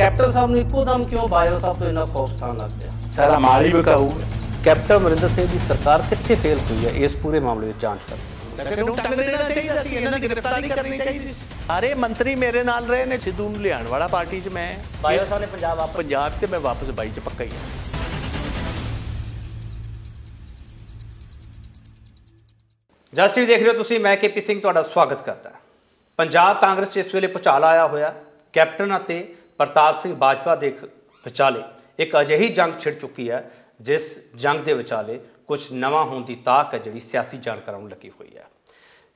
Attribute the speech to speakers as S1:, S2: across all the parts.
S1: Captain ਸਾਹਿਬ ਨੂੰ ਇੱਕੋ ਦਮ ਕਿਉਂ ਬਾਜਵਾ ਸਾਹਿਬ ਤੋਂ ਇੰਨਾ ਖੌਫ ਸਥਾਨ ਲੱਗ ਗਿਆ
S2: ਸਾਰਾ ਮਾਲ ਹੈ
S1: ਕੈਪਟਨ ਅਮਰਿੰਦਰ ਸਿੰਘ ਦੀ ਸਰਕਾਰ ਕਿੱਥੇ ਫੇਲ ਹੋਈ ਹੈ ਇਸ ਪੂਰੇ ਮਾਮਲੇ ਵਿੱਚ ਜਾਂਚ ਕਰੋ।
S2: ਨੂੰ ਟੰਗ ਦੇਣਾ ਚਾਹੀਦਾ ਸੀ ਇਹਨਾਂ ਦੀ ਗ੍ਰਿਫਤਾਰੀ ਕਰਨੀ ਚਾਹੀਦੀ ਸੀ। ਸਾਰੇ ਮੰਤਰੀ ਮੇਰੇ ਨਾਲ ਰਹੇ ਨੇ ਸਿੱਧੂ ਨੂੰ ਲਿਆਉਣ ਵਾਲਾ ਪਾਰਟੀ 'ਚ ਮੈਂ।
S1: ਬਾਜਵਾ ਸਾਹਿਬ ਨੇ ਪੰਜਾਬ ਵਾਪਸ
S2: ਪੰਜਾਬ ਤੇ ਮੈਂ ਵਾਪਸ ਬਾਈ 'ਚ ਪੱਕਾ ਹੀ ਹਾਂ।
S1: ਜਸ ਟੀਵੀ ਦੇਖ ਰਹੇ ਹੋ ਤੁਸੀਂ ਮੈਂ ਕੇਪੀ ਸਿੰਘ ਤੁਹਾਡਾ ਸਵਾਗਤ ਕਰਦਾ। ਪੰਜਾਬ ਕਾਂਗਰਸ 'ਚ ਇਸ ਵੇਲੇ ਭੁਚਾਲ ਆਇਆ ਹੋਇਆ। ਕੈਪਟਨ ਅਤੇ ਪ੍ਰਤਾਪ ਸਿੰਘ ਬਾਜਵਾ ਦੇ ਵਿਚਾਲੇ ਇੱਕ ਅਜਿਹੀ ਜੰਗ ਛਿੜ ਚੁੱਕੀ ਹੈ ਜਿਸ ਜੰਗ ਦੇ ਵਿਚਾਲੇ ਕੁਝ ਨਵਾਂ ਹੋਣ ਦੀ ਤਾਕ ਹੈ ਜਿਹੜੀ ਸਿਆਸੀ ਜਾਣਕਾਰਾਂ ਨੂੰ ਲੱਗੀ ਹੋਈ ਹੈ।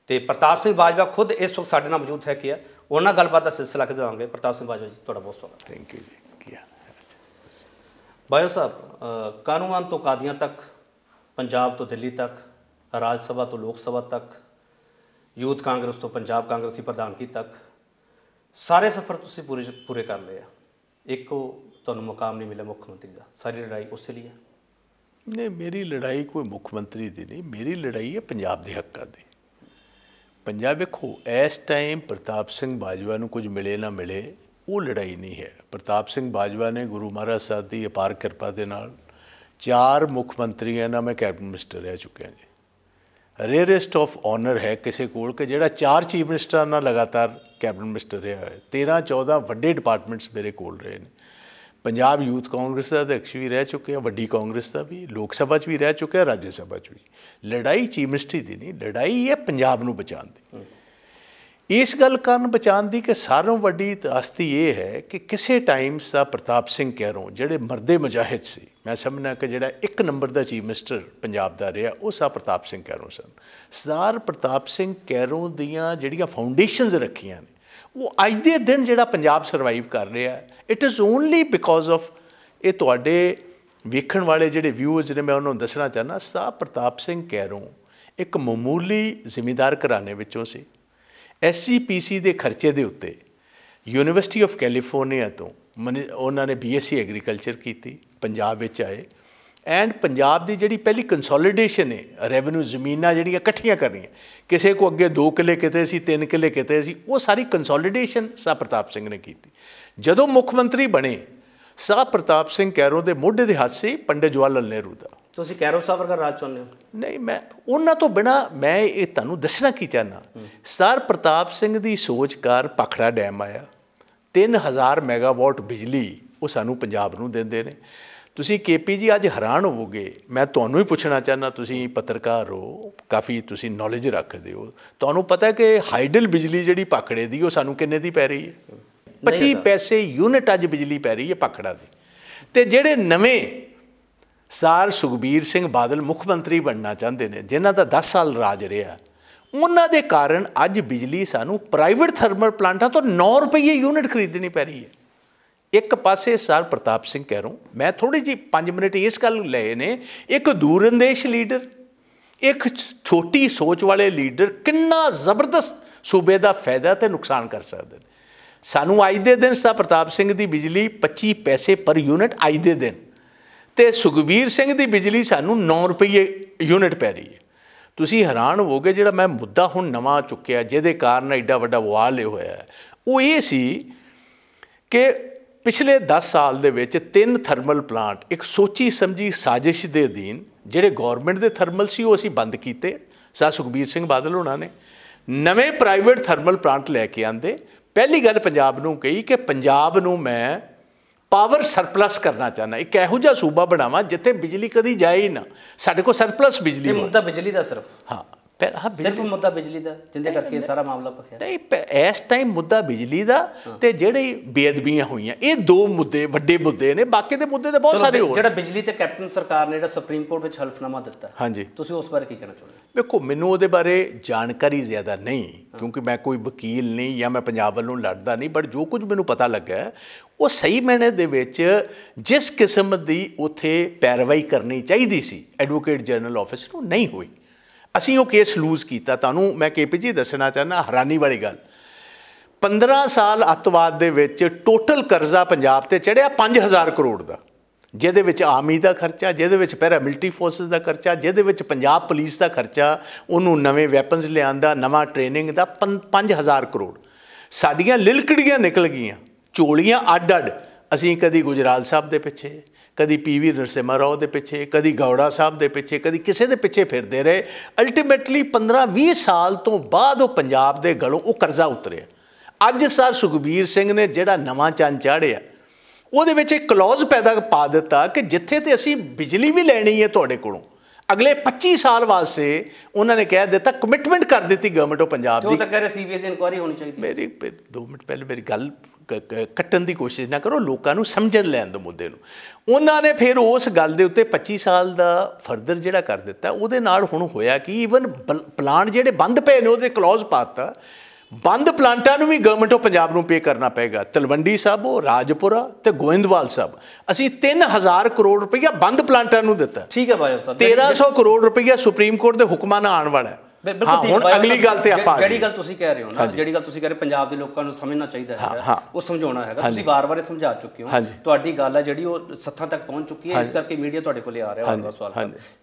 S1: ਤੇ ਪ੍ਰਤਾਪ ਸਿੰਘ ਬਾਜਵਾ ਖੁਦ ਇਸ ਵਕਤ ਸਾਡੇ ਨਾਲ ਮੌਜੂਦ ਹੈ ਕਿ ਹੈ ਉਹਨਾਂ ਗੱਲਬਾਤ ਦਾ ਸਿਲਸਿਲਾ ਕਰਾਂਗੇ ਪ੍ਰਤਾਪ ਸਿੰਘ ਬਾਜਵਾ ਜੀ ਤੁਹਾਡਾ ਬਹੁਤ ਸਵਾਗਤ ਹੈ।
S2: ਥੈਂਕ ਯੂ ਜੀ। ਕੀ ਹਾਲ ਹੈ?
S1: ਬਾਜਵਾ ਸਾਹਿਬ ਕਾਨੂੰਨ ਤੋਂ ਕਾਦੀਆਂ ਤੱਕ ਪੰਜਾਬ ਤੋਂ ਦਿੱਲੀ ਤੱਕ ਰਾਜ ਸਭਾ ਤੋਂ ਲੋਕ ਸਭਾ ਤੱਕ ਯੂਥ ਕਾਂਗਰਸ ਤੋਂ ਪੰਜਾਬ ਕਾਂਗਰਸੀ ਪ੍ਰਧਾਨਗੀ ਤੱਕ ਸਾਰੇ ਸਫ਼ਰ ਤੁਸੀਂ ਪੂਰੇ ਪੂਰੇ ਕਰ ਲਏ ਆ। ਇੱਕੋ ਤੁਹਾਨੂੰ ਮੁਕਾਮ ਨਹੀਂ ਮਿਲਿਆ ਮੁੱਖ ਮੰਤਰੀ ਦਾ। ਸਾਰੀ ਲੜਾਈ ਉਸੇ ਲਈ ਹੈ
S2: ਨਹੀਂ, ਮੇਰੀ ਲੜਾਈ ਕੋਈ ਮੁੱਖ ਮੰਤਰੀ ਦੀ ਨਹੀਂ। ਮੇਰੀ ਲੜਾਈ ਹੈ ਪੰਜਾਬ ਦੇ ਹੱਕਾਂ ਦੀ। ਪੰਜਾਬ ਵੇਖੋ, ਇਸ ਟਾਈਮ ਪ੍ਰਤਾਪ ਸਿੰਘ ਬਾਜਵਾ ਨੂੰ ਕੁਝ ਮਿਲੇ ਨਾ ਮਿਲੇ, ਉਹ ਲੜਾਈ ਨਹੀਂ ਹੈ। ਪ੍ਰਤਾਪ ਸਿੰਘ ਬਾਜਵਾ ਨੇ ਗੁਰੂ ਮਹਾਰਾਜ ਸਾਹਿਬ ਦੀ ਅਪਾਰ ਕਿਰਪਾ ਦੇ ਨਾਲ ਚਾਰ ਮੁੱਖ ਮੰਤਰੀਆਂ ਨਾਲ ਮੈਂ ਕੈਬਨਿਟ ਮਿਨਿਸਟਰ ਰਹਿ ਚੁੱਕਿਆ ਜੀ। ਰੇਅਰੈਸਟ ਆਫ ਆਨਰ ਹੈ ਕਿਸੇ ਕੋਲ ਕਿ ਜਿਹੜਾ ਚਾਰ ਚੀਫ ਮਿਨਿਸਟਰਾਂ ਨਾਲ ਲਗਾਤਾਰ ਕੈਬਨਿਟ ਮਿਨਿਸਟਰ ਰਿਹਾ ਹੈ। 13 14 ਵੱਡੇ ਡਿਪਾਰਟਮੈਂਟਸ ਮੇਰੇ ਕੋਲ ਰਹੇ ਨੇ। ਪੰਜਾਬ ਯੂਥ ਕਾਂਗਰਸ ਦਾ ਅਧਿਕਸ਼ ਵੀ ਰਹਿ ਚੁੱਕੇ ਆ, ਵੱਡੀ ਕਾਂਗਰਸ ਦਾ ਵੀ, ਲੋਕ ਸਭਾ 'ਚ ਵੀ ਰਹਿ ਚੁੱਕਿਆ ਰਾਜ ਸਭਾ 'ਚ ਵੀ। ਲੜਾਈ ਚੀਫ ਮਿਨਿਸਟਰੀ ਦੀ ਨਹੀਂ, ਲੜਾਈ ਹੈ ਪੰਜਾਬ ਨੂੰ ਬਚਾਉਣ ਦੀ। ਇਸ ਗੱਲ ਕਰਨ ਬਚਾਉਣ ਦੀ ਕਿ ਸਾਰੋਂ ਵੱਡੀ ਤਰਾਸਤੀ ਇਹ ਹੈ ਕਿ ਕਿਸੇ ਟਾਈਮ ਸਾ ਪ੍ਰਤਾਪ ਸਿੰਘ ਕਹਿਰੋਂ, ਜਿਹੜੇ ਮਰਦੇ ਮੁਜਾਹਿਦ ਸੀ, ਮੈਂ ਸਮਝਣਾ ਕਿ ਜਿਹੜਾ ਇੱਕ ਨੰਬਰ ਦਾ ਚੀਫ ਮਿਨਿਸਟਰ ਪੰਜਾਬ ਦਾ ਰਿਹਾ, ਉਹ ਸਾ ਪ੍ਰਤਾਪ ਸਿੰਘ ਕਹਿਰੋਂ ਸਨ। ਸਰਦਾਰ ਪ੍ਰਤਾਪ ਸਿੰਘ ਕਹਿਰੋਂ ਦੀਆਂ ਜਿਹੜੀਆਂ ਫਾਊਂਡੇਸ਼ਨਸ ਰੱਖੀਆਂ ਨੇ, ਉਹ ਅੱਜ ਦੇ ਦਿਨ ਜਿਹੜਾ ਪੰਜਾਬ ਸਰਵਾਈਵ ਕਰ ਰਿਹਾ it is only because of ਇਹ ਤੁਹਾਡੇ ਵੇਖਣ ਵਾਲੇ ਜਿਹੜੇ ਵਿਊਅਰਸ ਨੇ, ਮੈਂ ਉਹਨਾਂ ਨੂੰ ਦੱਸਣਾ ਚਾਹਨਾ ਸਰਦਾਰ ਪ੍ਰਤਾਪ ਸਿੰਘ ਕਹਿਰੋਂ ਇੱਕ ਮਾਮੂਲੀ ਜ਼ਿਮੀਦਾਰ ਘਰਾਣੇ ਵਿੱਚੋਂ ਸੀ। ਐਸਜੀਪੀਸੀ ਦੇ ਖਰਚੇ ਦੇ ਉੱਤੇ ਯੂਨੀਵਰਸਿਟੀ ਆਫ ਕੈਲੀਫੋਰਨੀਆ ਤੋਂ ਮਨੀ- ਉਹਨਾਂ ਨੇ ਬੀਐਸਸੀ ਐਗਰੀਕਲਚਰ ਕੀਤੀ, ਪੰਜਾਬ ਵਿੱਚ ਆਏ ਐਂਡ ਪੰਜਾਬ ਦੀ ਜਿਹੜੀ ਪਹਿਲੀ ਕੰਸੋਲੀਡੇਸ਼ਨ ਹੈ ਰੈਵਨਿਊ ਜ਼ਮੀਨਾਂ ਜਿਹੜੀਆਂ ਇਕੱਠੀਆਂ ਕਰਨੀਆਂ ਕਿਸੇ ਕੋ ਅੱਗੇ 2 ਕਿੱਲੇ ਕਿਤੇ ਸੀ 3 ਕਿੱਲੇ ਕਿਤੇ ਸੀ, ਉਹ ਸਾਰੀ ਕੰਸੋਲੀਡੇਸ਼ਨ ਸਾ ਪ੍ਰਤਾਪ ਸਿੰਘ ਨੇ ਕੀਤੀ। ਜਦੋਂ ਮੁੱਖ ਮੰਤਰੀ ਬਣੇ ਸਾ ਪ੍ਰਤਾਪ ਸਿੰਘ ਕੈਰੋਂ ਦੇ ਮੋਢੇ ਦੇ ਹੱਥ ਸੀ ਪੰਡਿਤ ਜਵਾਹਰ ਲਾਲ ਨਹਿਰੂ ਦਾ।
S1: ਤੁਸੀਂ ਕੈਰੋ ਸਾਹਿਬ ਵਰਗਾ ਰਾਜ ਚਾਹੁੰਦੇ ਹੋ?
S2: ਨਹੀਂ ਮੈਂ ਉਹਨਾਂ ਤੋਂ ਬਿਨਾ ਮੈਂ ਇਹ ਤੁਹਾਨੂੰ ਦੱਸਣਾ ਕੀ ਚਾਹਨਾ ਸਰ ਪ੍ਰਤਾਪ ਸਿੰਘ ਦੀ ਸੋਚ ਕਰ ਪਖੜਾ ਡੈਮ ਆਇਆ। 3000 ਮੈਗਾਵਾਟ ਬਿਜਲੀ ਉਹ ਸਾਨੂੰ ਪੰਜਾਬ ਨੂੰ ਦਿੰਦੇ ਨੇ। ਤੁਸੀਂ ਕੇਪੀ ਜੀ ਅੱਜ ਹੈਰਾਨ ਹੋਵੋਗੇ। ਮੈਂ ਤੁਹਾਨੂੰ ਹੀ ਪੁੱਛਣਾ ਚਾਹਨਾ ਤੁਸੀਂ ਪੱਤਰਕਾਰ ਹੋ ਕਾਫੀ ਤੁਸੀਂ ਨੌਲੇਜ ਰੱਖਦੇ ਹੋ। ਤੁਹਾਨੂੰ ਪਤਾ ਹੈ ਕਿ ਹਾਈਡਲ ਬਿਜਲੀ ਜਿਹੜੀ ਪਖੜੇ ਦੀ ਉਹ ਸਾਨੂੰ ਕਿੰਨੇ ਦੀ ਪੈ ਰਹੀ ਹੈ? 25 ਪੈਸੇ ਯੂਨਿਟ ਅੱਜ ਬਿਜਲੀ ਪੈ ਰਹੀ ਹੈ ਪਖੜਾ ਦੀ। ਤੇ ਜਿਹੜੇ ਨਵੇਂ ਸਰ ਸੁਖਬੀਰ ਸਿੰਘ ਬਾਦਲ ਮੁੱਖ ਮੰਤਰੀ ਬਣਨਾ ਚਾਹੁੰਦੇ ਨੇ, ਜਿਨ੍ਹਾਂ ਦਾ 10 ਸਾਲ ਰਾਜ ਰਿਹਾ। ਉਹਨਾਂ ਦੇ ਕਾਰਨ ਅੱਜ ਬਿਜਲੀ ਸਾਨੂੰ ਪ੍ਰਾਈਵੇਟ ਥਰਮਲ ਪਲਾਂਟਾਂ ਤੋਂ 9 ਰੁਪਏ ਯੂਨਿਟ ਖਰੀਦਣੀ ਪੈ ਰਹੀ ਹੈ। ਇੱਕ ਪਾਸੇ ਸਰ ਪ੍ਰਤਾਪ ਸਿੰਘ ਕਹਿ ਰਹਾ ਮੈਂ ਥੋੜੀ ਜੀ 5 ਮਿੰਟ ਇਸ ਗੱਲ ਲਏ ਨੇ, ਇੱਕ ਦੂਰੰਦੇਸ਼ ਲੀਡਰ, ਇੱਕ ਛ- ਛੋਟੀ ਸੋਚ ਵਾਲੇ ਲੀਡਰ ਕਿੰਨਾ ਜ਼ਬਰਦਸਤ ਸੂਬੇ ਦਾ ਫਾਇਦਾ ਤੇ ਨੁਕਸਾਨ ਕਰ ਸਕਦੇ ਨੇ। ਸਾਨੂੰ ਅੱਜ ਦੇ ਦਿਨ ਸਾ ਪ੍ਰਤਾਪ ਸਿੰਘ ਦੀ ਬਿਜਲੀ 25 ਪੈਸੇ ਪਰ ਯੂਨਿਟ ਅੱਜ ਦੇ ਦਿਨ ਤੇ ਸੁਖਬੀਰ ਸਿੰਘ ਦੀ ਬਿਜਲੀ ਸਾਨੂੰ 9 ਰੁਪਏ ਯੂਨਿਟ ਪੈ ਰਹੀ ਹੈ। ਤੁਸੀਂ ਹੈਰਾਨ ਹੋਵੋਗੇ ਜਿਹੜਾ ਮੈਂ ਮੁੱਦਾ ਹੁਣ ਨਵਾਂ ਚੁੱਕਿਆ, ਜਿਹਦੇ ਕਾਰਨ ਐਡਾ ਵੱਡਾ ਵਾਲ ਇਹ ਹੋਇਆ ਉਹ ਇਹ ਸੀ ਕਿ ਪਿਛਲੇ 10 ਸਾਲ ਦੇ ਵਿੱਚ ਤਿੰਨ ਥਰਮਲ ਪਲਾਂਟ, ਇੱਕ ਸੋਚੀ ਸਮਝੀ ਸਾਜ਼ਿਸ਼ ਦੇ ਅਧੀਨ ਜਿਹੜੇ ਗਵਰਨਮੈਂਟ ਦੇ ਥਰਮਲ ਸੀ, ਉਹ ਅਸੀਂ ਬੰਦ ਕੀਤੇ। ਸਾ ਸੁਖਬੀਰ ਸਿੰਘ ਬਾਦਲ ਉਹਨਾਂ ਨੇ। ਨਵੇਂ ਪ੍ਰਾਈਵੇਟ ਥਰਮਲ ਪਲਾਂਟ ਲੈ ਕੇ ਆਂਦੇ। ਪਹਿਲੀ ਗੱਲ ਪੰਜਾਬ ਨੂੰ ਕਹੀ ਕਿ ਪੰਜਾਬ ਨੂੰ ਮੈਂ ਪਾਵਰ ਸਰਪਲਸ ਕਰਨਾ ਚਾਹੁੰਦਾ। ਇੱਕ ਇਹੋ ਜਿਹਾ ਸੂਬਾ ਬਣਾਵਾਂ ਜਿੱਥੇ ਬਿਜਲੀ ਕਦੀ ਜਾਏ ਹੀ ਨਾ। ਸਾਡੇ ਕੋਲ ਸਰਪਲਸ ਬਿਜਲੀ
S1: ਇਹ ਮੁੱਦਾ ਬਿਜਲੀ ਦਾ ਸਿਰਫ।
S2: ਹਾਂ।
S1: ਸਿਰਫ ਮੁੱਦਾ ਬਿਜਲੀ ਦਾ ਜਿੰਦੇ ਕਰਕੇ ਸਾਰਾ ਮਾਮਲਾ ਪਖਿਆ
S2: ਨਹੀਂ ਇਸ ਟਾਈਮ ਮੁੱਦਾ ਬਿਜਲੀ ਦਾ ਤੇ ਜਿਹੜੇ ਬੇਅਦਬੀਆਂ ਹੋਈਆਂ ਇਹ ਦੋ ਮੁੱਦੇ ਵੱਡੇ ਮੁੱਦੇ ਨੇ ਬਾਕੀ ਦੇ ਮੁੱਦੇ ਤਾਂ ਬਹੁਤ ਸਾਰੇ ਹੋਰ
S1: ਜਿਹੜਾ ਬਿਜਲੀ ਤੇ ਕੈਪਟਨ ਸਰਕਾਰ ਨੇ ਜਿਹੜਾ ਸੁਪਰੀਮ ਕੋਰਟ ਵਿੱਚ ਹਲਫਨਾਮਾ ਦਿੱਤਾ
S2: ਹਾਂਜੀ।
S1: ਤੁਸੀਂ ਉਸ ਬਾਰੇ ਕੀ ਕਹਿਣਾ ਚਾਹੁੰਦੇ ਹੋ
S2: ਵੇਖੋ ਮੈਨੂੰ ਉਹਦੇ ਬਾਰੇ ਜਾਣਕਾਰੀ ਜ਼ਿਆਦਾ ਨਹੀਂ ਕਿਉਂਕਿ ਮੈਂ ਕੋਈ ਵਕੀਲ ਨਹੀਂ ਜਾਂ ਮੈਂ ਪੰਜਾਬ ਵੱਲੋਂ ਲੜਦਾ ਨਹੀਂ ਬਟ ਜੋ ਕੁਝ ਮੈਨੂੰ ਪਤਾ ਲੱਗਾ ਉਹ ਸਹੀ ਮੈਨੇ ਦੇ ਵਿੱਚ ਜਿਸ ਕਿਸਮ ਦੀ ਉਥੇ ਪੈਰਵਾਈ ਕਰਨੀ ਚਾਹੀਦੀ ਸੀ ਐਡਵੋਕੇਟ ਜਨਰਲ ਆਫਿਸ ਨੂੰ ਨਹੀਂ ਹੋਈ। ਅਸੀਂ ਉਹ ਕੇਸ ਲੂਜ਼ ਕੀਤਾ, ਤੁਹਾਨੂੰ ਮੈਂ ਕੇਪੀ ਜੀ ਦੱਸਣਾ ਚਾਹੁੰਦਾ, ਹੈਰਾਨੀ ਵਾਲੀ ਗੱਲ। 15 ਸਾਲ ਅੱਤਵਾਦ ਦੇ ਵਿੱਚ ਟੋਟਲ ਕਰਜ਼ਾ ਪੰਜਾਬ ਤੇ ਚੜਿਆ 5000 ਕਰੋੜ ਦਾ। ਜਿਹਦੇ ਵਿੱਚ ਆਰਮੀ ਦਾ ਖਰਚਾ, ਜਿਹਦੇ ਵਿੱਚ ਪੈਰਾ ਮਿਲਟਰੀ ਫੋਰਸਸ ਦਾ ਖਰਚਾ, ਜਿਹਦੇ ਵਿੱਚ ਪੰਜਾਬ ਪੁਲਿਸ ਦਾ ਖਰਚਾ, ਉਹਨੂੰ ਨਵੇਂ ਵੈਪਨਸ ਲਿਆਉਣ ਦਾ ਨਵਾਂ ਟ੍ਰੇਨਿੰਗ ਦਾ 5000 ਕਰੋੜ। ਸਾਡੀਆਂ ਲਿਲਕੜੀਆਂ ਨਿਕਲ ਗਈਆਂ ਚੋਲੀਆਂ ਅੱਡ ਅੱਡ ਅਸੀਂ ਕਦੀ ਗੁਜਰਾਲ ਸਾਹਿਬ ਦੇ ਪਿੱਛੇ ਕਦੀ ਪੀਵੀ ਨਰਸਿਮਾ ਰਾਓ ਦੇ ਪਿੱਛੇ, ਕਦੀ ਗੌੜਾ ਸਾਹਿਬ ਦੇ ਪਿੱਛੇ, ਕਦੀ ਕਿਸੇ ਦੇ ਪਿੱਛੇ ਫਿਰਦੇ ਰਹੇ। ਅਲਟੀਮੇਟਲੀ 15-20 ਸਾਲ ਤੋਂ ਬਾਅਦ ਉਹ ਪੰਜਾਬ ਦੇ ਗਲੋਂ ਉਹ ਕਰਜ਼ਾ ਉਤਰਿਆ। ਅੱਜ ਸਰ ਸੁਖਬੀਰ ਸਿੰਘ ਨੇ ਜਿਹੜਾ ਨਵਾਂ ਚੰਨ ਚਾੜਿਆ ਉਹਦੇ ਵਿੱਚ ਇੱਕ ਕਲੌਜ਼ ਪੈਦਾ ਪਾ ਦਿੱਤਾ ਕਿ ਜਿੱਥੇ ਤੇ ਅਸੀਂ ਬਿਜਲੀ ਵੀ ਲੈਣੀ ਹੈ ਤੁਹਾਡੇ ਕੋਲੋਂ। ਅਗਲੇ 25 ਸਾਲ ਵਾਸਤੇ ਉਹਨਾਂ ਨੇ ਕਹਿ ਦਿੱਤਾ ਕਮਿਟਮੈਂਟ ਕਰ ਦਿੱਤੀ ਗਵਰਨਮੈਂਟ ਆਫ ਪੰਜਾਬ
S1: ਜੋ
S2: ਦੀ।
S1: ਤਾਂ ਕਹਿ ਰਹੇ ਸੀਬੀਆਈ ਦੀ ਇਨਕੁਆਇਰੀ ਹੋਣੀ ਚਾਹੀਦੀ।
S2: ਮੇਰੀ 2 ਮਿੰਟ ਪਹਿਲੇ ਮੇਰੀ ਗੱਲ ਕੱਟਣ ਦੀ ਕੋਸ਼ਿਸ਼ ਨਾ ਕਰੋ ਲੋਕਾਂ ਨੂੰ ਸਮਝਣ ਲੈਣ ਦਿਓ ਮੁੱਦੇ ਨੂੰ। ਉਹਨਾਂ ਨੇ ਫਿਰ ਉਸ ਗੱਲ ਦੇ ਉੱਤੇ 25 ਸਾਲ ਦਾ ਫਰਦਰ ਜਿਹੜਾ ਕਰ ਦਿੱਤਾ ਉਹਦੇ ਨਾਲ ਹੁਣ ਹੋਇਆ ਕਿ ਈਵਨ ਪਲਾਂਟ ਜਿਹੜੇ ਬੰਦ ਪਏ ਨੇ ਉਹਦੇ ਕਲੌਜ਼ ਪਾਤਾ ਬੰਦ ਪਲਾਂਟਾਂ ਨੂੰ ਵੀ ਗਵਰਨਮੈਂਟ ਆਫ ਪੰਜਾਬ ਨੂੰ ਪੇ ਕਰਨਾ ਪਏਗਾ। ਤਲਵੰਡੀ ਸਾਹਿਬ ਰਾਜਪੁਰਾ ਤੇ ਗੋਇੰਦਵਾਲ ਸਾਹਿਬ। ਅਸੀਂ 3000 ਕਰੋੜ ਰੁਪਈਆ ਬੰਦ ਪਲਾਂਟਾਂ ਨੂੰ ਦਿੱਤਾ।
S1: ਠੀਕ ਹੈ ਬਾਜਵਾ ਸਾਹਿਬ।
S2: 1300 ਕਰੋੜ ਰੁਪਈਆ ਸੁਪਰੀਮ ਕੋਰਟ ਦੇ ਹੁਕਮਾਂ ਨਾਲ ਆਉਣ ਵਾਲਾ ਹੈ।
S1: ਬਿਲਕੁਲ
S2: ਹੁਣ ਅਗਲੀ ਗੱਲ ਤੇ ਆਪਾਂ
S1: ਜਿਹੜੀ। ਗੱਲ ਤੁਸੀਂ ਕਹਿ ਰਹੇ ਹੋ ਨਾ ਜਿਹੜੀ ਗੱਲ ਤੁਸੀਂ ਕਹਿ ਰਹੇ ਪੰਜਾਬ ਦੇ ਲੋਕਾਂ ਨੂੰ ਸਮਝਣਾ ਚਾਹੀਦਾ
S2: ਹਾਂ।
S1: ਉਹ ਸਮਝਾਉਣਾ ਹੈਗਾ। ਤੁਸੀਂ ਵਾਰ-ਵਾਰ ਸਮਝਾ ਚੁੱਕੇ ਹੋ। ਤੁਹਾਡੀ ਗੱਲ ਹੈ ਜਿਹੜੀ ਉਹ ਸੱਥਾਂ ਤੱਕ ਪਹੁੰਚ ਚੁੱਕੀ ਹੈ ਇਸ ਕਰਕੇ ਮੀਡੀਆ ਤੁਹਾਡੇ ਕੋਲੇ ਆ ਰਿਹਾ ਵਾਰ-ਵਾਰ ਸਵਾਲ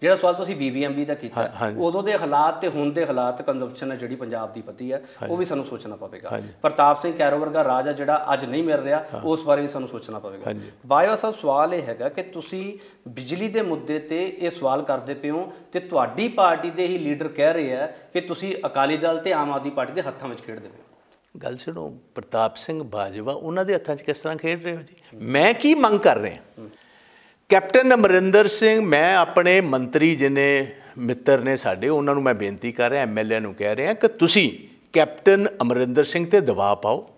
S1: ਜਿਹੜਾ ਸਵਾਲ ਤੁਸੀਂ ਬੀਬੀਐਮਬੀ ਦਾ ਕੀਤਾ ਉਦੋਂ ਦੇ ਹਾਲਾਤ ਤੇ ਹੁਣ ਦੇ ਹਾਲਾਤ ਕੰਜ਼ੰਪਸ਼ਨ ਹੈ ਜਿਹੜੀ ਪੰਜਾਬ ਦੀ ਪਤੀ ਹੈ ਉਹ ਵੀ ਸਾਨੂੰ ਸੋਚਣਾ ਪਵੇਗਾ। ਪ੍ਰਤਾਪ ਸਿੰਘ ਕੈਰੋ ਵਰਗਾ ਰਾਜ ਹੈ ਜਿਹੜਾ ਅੱਜ ਨਹੀਂ ਮਿਲ ਰਿਹਾ ਉਸ ਬਾਰੇ ਵੀ ਸਾਨੂੰ ਸੋਚਣਾ ਪਵੇਗਾ। ਬਾਇਓ ਸਾਹਿਬ ਸਵਾਲ ਇਹ ਹੈਗਾ ਕਿ ਤੁਸੀਂ ਬਿਜਲੀ ਦੇ ਮੁੱਦੇ ਤੇ ਇਹ ਸਵਾਲ ਕਰਦੇ ਹੋ ਤੇ ਤੁਹਾਡੀ ਪਾਰਟੀ ਦੇ ਹੀ ਲੀਡਰ ਕਹਿ ਰਹੇ ਆ ਕਿ ਤੁਸੀਂ ਅਕਾਲੀ ਦਲ ਤੇ ਆਮ ਆਦਮੀ ਪਾਰਟੀ ਦੇ ਹੱਥਾਂ ਵਿੱਚ ਖੇਡਦੇ ਹੋ।
S2: ਗੱਲ ਸੁਣੋ, ਪ੍ਰਤਾਪ ਸਿੰਘ ਬਾਜਵਾ, ਉਹਨਾਂ ਦੇ ਹੱਥਾਂ 'ਚ ਕਿਸ ਤਰ੍ਹਾਂ ਖੇਡ ਰਹੇ ਹੋ ਜੀ? ਮੈਂ ਕੀ ਮੰਗ ਕਰ ਰਿਹਾ? ਕੈਪਟਨ ਅਮਰਿੰਦਰ ਸਿੰਘ, ਮੈਂ ਆਪਣੇ ਮੰਤਰੀ ਜਿਨੇ ਮਿੱਤਰ ਨੇ ਸਾਡੇ, ਉਹਨਾਂ ਨੂੰ ਮੈਂ ਬੇਨਤੀ ਕਰ ਰਿਹਾ ਐਮਐਲਏ ਨੂੰ ਕਹਿ ਰਿਹਾ ਕਿ ਤੁਸੀਂ ਕੈਪਟਨ ਅਮਰਿੰਦਰ ਸਿੰਘ ਤੇ ਦਬਾਅ ਪਾਓ।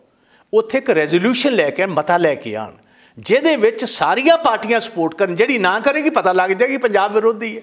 S2: ਉੱਥੇ ਇੱਕ ਰੈਜ਼ੋਲੂਸ਼ਨ ਲੈ ਕੇ, ਮਤਾ ਲੈ ਕੇ ਆਣ, ਜਿਹਦੇ ਵਿੱਚ ਸਾਰੀਆਂ ਪਾਰਟੀਆਂ ਸਪੋਰਟ ਕਰਨ, ਜਿਹੜੀ ਨਾ ਕਰੇਗੀ, ਪਤਾ ਲੱਗ ਜਾਏਗੀ, ਪੰਜਾਬ ਵਿਰੋਧੀ ਹੈ।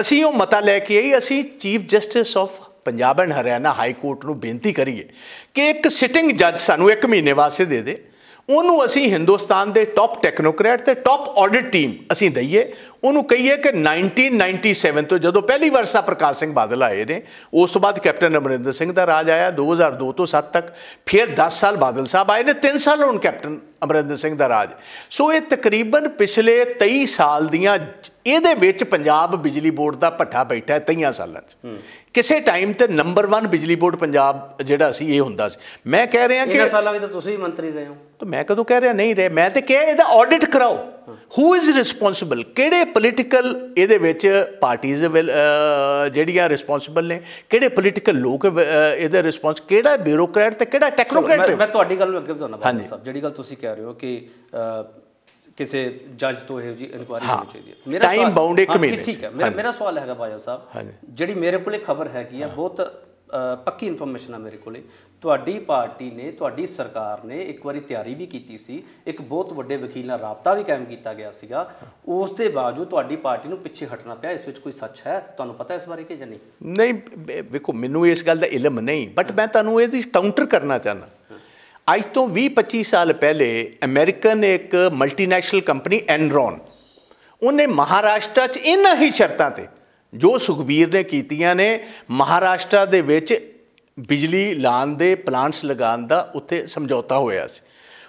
S2: ਅਸੀਂ ਉਹ ਮਤਾ ਲੈ ਕੇ ਆਈ, ਅਸੀਂ chief justice of Punjab and Haryana high court ਨੂੰ ਬੇਨਤੀ ਕਰੀਏ ਕਿ ਇੱਕ ਸਿਟਿੰਗ ਜੱਜ ਸਾਨੂੰ ਇੱਕ ਮਹੀਨੇ ਵਾਸਤੇ ਦੇ ਦੇ। ਉਹਨੂੰ ਅਸੀਂ ਹਿੰਦੁਸਤਾਨ ਦੇ ਟੌਪ ਟੈਕਨੋਕ੍ਰੈਟ ਤੇ ਟੌਪ ਆਡਿਟ ਟੀਮ ਅਸੀਂ ਦਈਏ। ਉਹਨੂੰ ਕਹੀਏ ਕਿ 1997 ਤੋਂ ਜਦੋਂ ਪਹਿਲੀ ਵਾਰ ਸਾ ਪ੍ਰਕਾਸ਼ ਸਿੰਘ ਬਾਦਲ ਆਏ ਨੇ, ਉਸ ਤੋਂ ਬਾਅਦ ਕੈਪਟਨ ਅਮਰਿੰਦਰ ਸਿੰਘ ਦਾ ਰਾਜ ਆਇਆ 2002 ਤੋਂ 7 ਤੱਕ। ਫਿਰ 10 ਸਾਲ ਬਾਦਲ ਸਾਹਿਬ ਆਏ ਨੇ 3 ਸਾਲ ਹੁਣ ਕੈਪਟਨ ਅਮਰਿੰਦਰ ਸਿੰਘ ਦਾ ਰਾਜ। ਸੋ ਇਹ ਤਕਰੀਬਨ ਪਿਛਲੇ 23 ਸਾਲ ਦੀਆਂ ਇਹਦੇ ਵਿੱਚ ਪੰਜਾਬ ਬਿਜਲੀ ਬੋਰਡ ਦਾ ਭੱਠਾ ਬੈਠਾ ਹੈ 23 ਸਾਲਾਂ 'ਚ। ਕਿਸੇ ਟਾਈਮ ਤੇ ਨੰਬਰ 1 ਬਿਜਲੀ ਬੋਰਡ ਪੰਜਾਬ ਜਿਹੜਾ ਸੀ ਇਹ ਹੁੰਦਾ ਸੀ। ਮੈਂ ਕਹਿ ਰਿਹਾ ਕਿ
S1: ਇਹਨਾਂ ਸਾਲਾਂ ਵਿੱਚ ਤਾਂ ਤੁਸੀਂ ਵੀ ਮੰਤਰੀ ਰਹੇ ਹੋ।
S2: ਤਾਂ ਮੈਂ ਕਦੋਂ ਕਹਿ ਰਿਹਾ? ਨਹੀਂ ਰਹੇ। ਮੈਂ ਤੇ ਕਿਹਾ ਇਹਦਾ ਆਡਿਟ ਕਰਾਓ। ਹੂ ਇਜ਼ ਰਿਸਪੌਂਸਿਬਲ ਕਿਹੜੇ ਪੋਲੀਟੀਕਲ ਇਹਦੇ ਵਿੱਚ ਪਾਰਟੀਆਂ ਜਿਹੜੀਆਂ ਰਿਸਪੌਂਸਿਬਲ ਨੇ? ਕਿਹੜੇ ਪੋਲੀਟੀਕਲ ਲੋਕ ਇਹਦੇ ਰਿਸਪੌਂਸ ਕਿਹੜਾ ਬਿਊਰੋਕਰੈਟ ਤੇ ਕਿਹੜਾ ਟੈਕਨੋਕ੍ਰੈਟ
S1: ਮੈਂ ਤੁਹਾਡੀ ਗੱਲ ਨੂੰ ਅੱਗੇ ਵਧਾਉਣਾ ਬਾਬਾ ਸਾਹਿਬ। ਜਿਹੜੀ ਗੱਲ ਤੁਸੀਂ ਕਹਿ ਰਹੇ ਹੋ ਕਿ ਕਿਸੇ ਜੱਜ ਤੋਂ ਇਹੋ ਜੀ ਇਨਕੁਆਇਰੀ ਹੋਣੀ ਚਾਹੀਦੀ ਹੈ।
S2: Time
S1: ਸਵਾਲ-
S2: bound ਇੱਕ ਮਹੀਨੇ
S1: ਠੀਕ ਹੈ। ਮੇਰਾ ਮੇਰਾ ਸਵਾਲ ਹੈਗਾ ਬਾਜਾ ਸਾਹਿਬ। ਜਿਹੜੀ ਮੇਰੇ ਕੋਲੇ ਖਬਰ ਹੈਗੀ ਆ ਬਹੁਤ ਪੱਕੀ ਇਨਫੋਰਮੇਸ਼ਨ ਆ ਮੇਰੇ ਕੋਲੇ। ਤੁਹਾਡੀ ਪਾਰਟੀ ਨੇ ਤੁਹਾਡੀ ਸਰਕਾਰ ਨੇ ਇੱਕ ਵਾਰੀ ਤਿਆਰੀ ਵੀ ਕੀਤੀ ਸੀ। ਇੱਕ ਬਹੁਤ ਵੱਡੇ ਵਕੀਲ ਨਾਲ ਰਾਬਤਾ ਵੀ ਕਾਇਮ ਕੀਤਾ ਗਿਆ ਸੀਗਾ। ਉਸ ਦੇ ਬਾਵਜੂਦ ਤੁਹਾਡੀ ਪਾਰਟੀ ਨੂੰ ਪਿੱਛੇ ਹਟਣਾ ਪਿਆ। ਇਸ ਵਿੱਚ ਕੋਈ ਸੱਚ ਹੈ? ਤੁਹਾਨੂੰ ਪਤਾ ਇਸ ਬਾਰੇ ਕਿ ਜਾਂ ਨਹੀਂ?
S2: ਨਹੀਂ ਵੇਖੋ ਮੈਨੂੰ ਇਸ ਗੱਲ ਦਾ ਇਲਮ ਨਹੀਂ। ਬਟ ਮੈਂ ਤੁਹਾਨੂੰ ਇਹਦੀ ਕਾਊਂਟਰ ਕਰਨਾ ਚਾਹਨਾ ਅੱਜ ਤੋਂ 20-25 ਸਾਲ ਪਹਿਲੇ ਅਮਰੀਕਨ ਇੱਕ ਮਲਟੀਨੈਸ਼ਨਲ ਕੰਪਨੀ ਐਨਰੋਨ ਉਹਨੇ ਮਹਾਰਾਸ਼ਟਰ 'ਚ ਇਹਨਾਂ ਹੀ ਸ਼ਰਤਾਂ ਤੇ, ਜੋ ਸੁਖਬੀਰ ਨੇ ਕੀਤੀਆਂ ਨੇ, ਮਹਾਰਾਸ਼ਟਰ ਦੇ ਵਿੱਚ ਬਿਜਲੀ ਲਾਉਣ ਦੇ ਪਲਾਂਟਸ ਲਗਾਉਣ ਦਾ ਉੱਥੇ ਸਮਝੌਤਾ ਹੋਇਆ ਸੀ।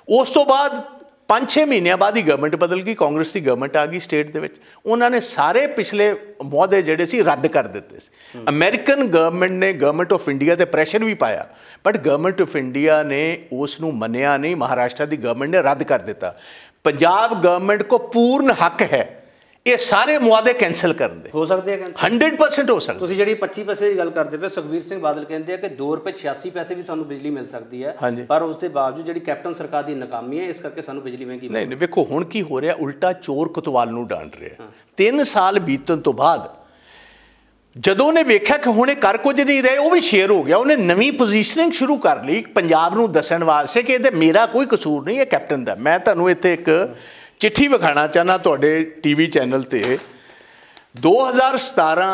S2: ਉਸ ਤੋਂ ਬਾਅਦ 5-6 ਮਹੀਨਿਆਂ ਬਾਅਦ ਹੀ ਗਵਰਨਮੈਂਟ ਬਦਲ ਗਈ, ਕਾਂਗਰਸ ਦੀ ਗਵਰਨਮੈਂਟ ਆ ਗਈ ਸਟੇਟ ਦੇ ਵਿੱਚ। ਉਹਨਾਂ ਨੇ ਸਾਰੇ ਪਿਛਲੇ ਮੌਦੇ ਜਿਹੜੇ ਸੀ, ਰੱਦ ਕਰ ਦਿੱਤੇ ਸੀ। ਅਮਰੀਕਨ ਗਵਰਨਮੈਂਟ ਨੇ ਗਵਰਨਮੈਂਟ ਆਫ ਇੰਡੀਆ ਤੇ ਪ੍ਰੈਸ਼ਰ ਵੀ ਪਾਇਆ ਬਟ ਗਵਰਨਮੈਂਟ ਆਫ ਇੰਡੀਆ ਨੇ ਉਸ ਨੂੰ ਮੰਨਿਆ ਨਹੀਂ, ਮਹਾਰਾਸ਼ਟਰ ਦੀ ਗਵਰਨਮੈਂਟ ਨੇ ਰੱਦ ਕਰ ਦਿੱਤਾ। ਪੰਜਾਬ ਗਵਰਨਮੈਂਟ ਕੋ ਪੂਰਨ ਹੱਕ ਹੈ। ਇਹ ਸਾਰੇ ਮੁਆਦੇ ਕੈਨਸਲ ਕਰਨ ਦੇ।
S1: ਹੋ ਸਕਦੇ ਆ ਕੈਂਸਰ
S2: 100% ਹੋ ਸਕਦਾ।
S1: ਤੁਸੀਂ ਜਿਹੜੀ 25 ਪੈਸੇ ਦੀ ਗੱਲ ਕਰਦੇ ਪਏ ਸੁਖਬੀਰ ਸਿੰਘ ਬਾਦਲ ਕਹਿੰਦੇ ਆ ਕਿ 2 ਰੁਪਏ 86 ਪੈਸੇ ਵੀ ਸਾਨੂੰ ਬਿਜਲੀ ਮਿਲ ਸਕਦੀ ਹੈ। ਪਰ ਉਸ ਦੇ ਬਾਵਜੂਦ ਜਿਹੜੀ ਕੈਪਟਨ ਸਰਕਾਰ ਦੀ ਨਾਕਾਮੀ ਹੈ ਇਸ ਕਰਕੇ ਸਾਨੂੰ ਬਿਜਲੀ ਮਹਿੰਗੀ
S2: ਨਹੀਂ ਨਹੀਂ ਵੇਖੋ ਹੁਣ ਕੀ ਹੋ ਰਿਹਾ ਉਲਟਾ ਚੋਰ ਕੁਤਵਾਲ ਨੂੰ ਡਾਂਟ ਰਿਹਾ। 3 ਸਾਲ ਬੀਤਣ ਤੋਂ ਬਾਅਦ ਜਦੋਂ ਉਹਨੇ ਵੇਖਿਆ ਕਿ ਹੁਣ ਇਹ ਕਰ ਕੁਝ ਨਹੀਂ ਰਹੇ ਉਹ ਵੀ ਸ਼ੇਰ ਹੋ ਗਿਆ। ਉਹਨੇ ਨਵੀਂ ਪੋਜੀਸ਼ਨਿੰਗ ਸ਼ੁਰੂ ਕਰ ਲਈ ਪੰਜਾਬ ਨੂੰ ਦੱਸਣ ਵਾਸਤੇ ਕਿ ਇਹਦੇ ਮੇਰਾ ਕੋਈ ਕਸੂਰ ਨਹੀਂ ਹੈ ਕੈਪਟਨ ਦਾ। ਮੈਂ ਤੁਹਾਨੂੰ ਇੱਥੇ ਇੱਕ ਚਿੱਠੀ ਵਿਖਾਣਾ ਚਾਹਨਾ ਤੁਹਾਡੇ ਟੀਵੀ ਚੈਨਲ ਤੇ। 2017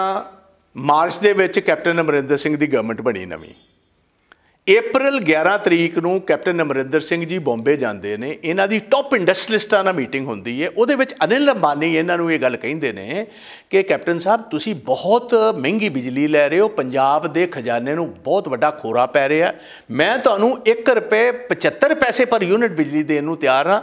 S2: ਮਾਰਚ ਦੇ ਵਿੱਚ ਕੈਪਟਨ ਅਮਰਿੰਦਰ ਸਿੰਘ ਦੀ ਗਵਰਨਮੈਂਟ ਬਣੀ ਨਵੀਂ। ਅਪ੍ਰੈਲ 11 ਤਰੀਕ ਨੂੰ ਕੈਪਟਨ ਅਮਰਿੰਦਰ ਸਿੰਘ ਜੀ ਬੰਬੇ ਜਾਂਦੇ ਨੇ। ਇਹਨਾਂ ਦੀ ਟੌਪ ਇੰਡਸਟਰੀਲਿਸਟਾਂ ਨਾਲ ਮੀਟਿੰਗ ਹੁੰਦੀ ਹੈ ਉਹਦੇ ਵਿੱਚ ਅਨਿਲ ਅੰਬਾਨੀ ਇਹਨਾਂ ਨੂੰ ਇਹ ਗੱਲ ਕਹਿੰਦੇ ਨੇ ਕਿ ਕੈਪਟਨ ਸਾਹਿਬ, ਤੁਸੀਂ ਬਹੁਤ ਮਹਿੰਗੀ ਬਿਜਲੀ ਲੈ ਰਹੇ ਹੋ। ਪੰਜਾਬ ਦੇ ਖਜ਼ਾਨੇ ਨੂੰ ਬਹੁਤ ਵੱਡਾ ਖੋਰਾ ਪੈ ਰਿਹਾ। ਮੈਂ ਤੁਹਾਨੂੰ 1 ਰੁਪਏ 75 ਪੈਸੇ ਪਰ ਯੂਨਿਟ ਬਿਜਲੀ ਦੇਣ ਨੂੰ ਤਿਆਰ ਹਾਂ।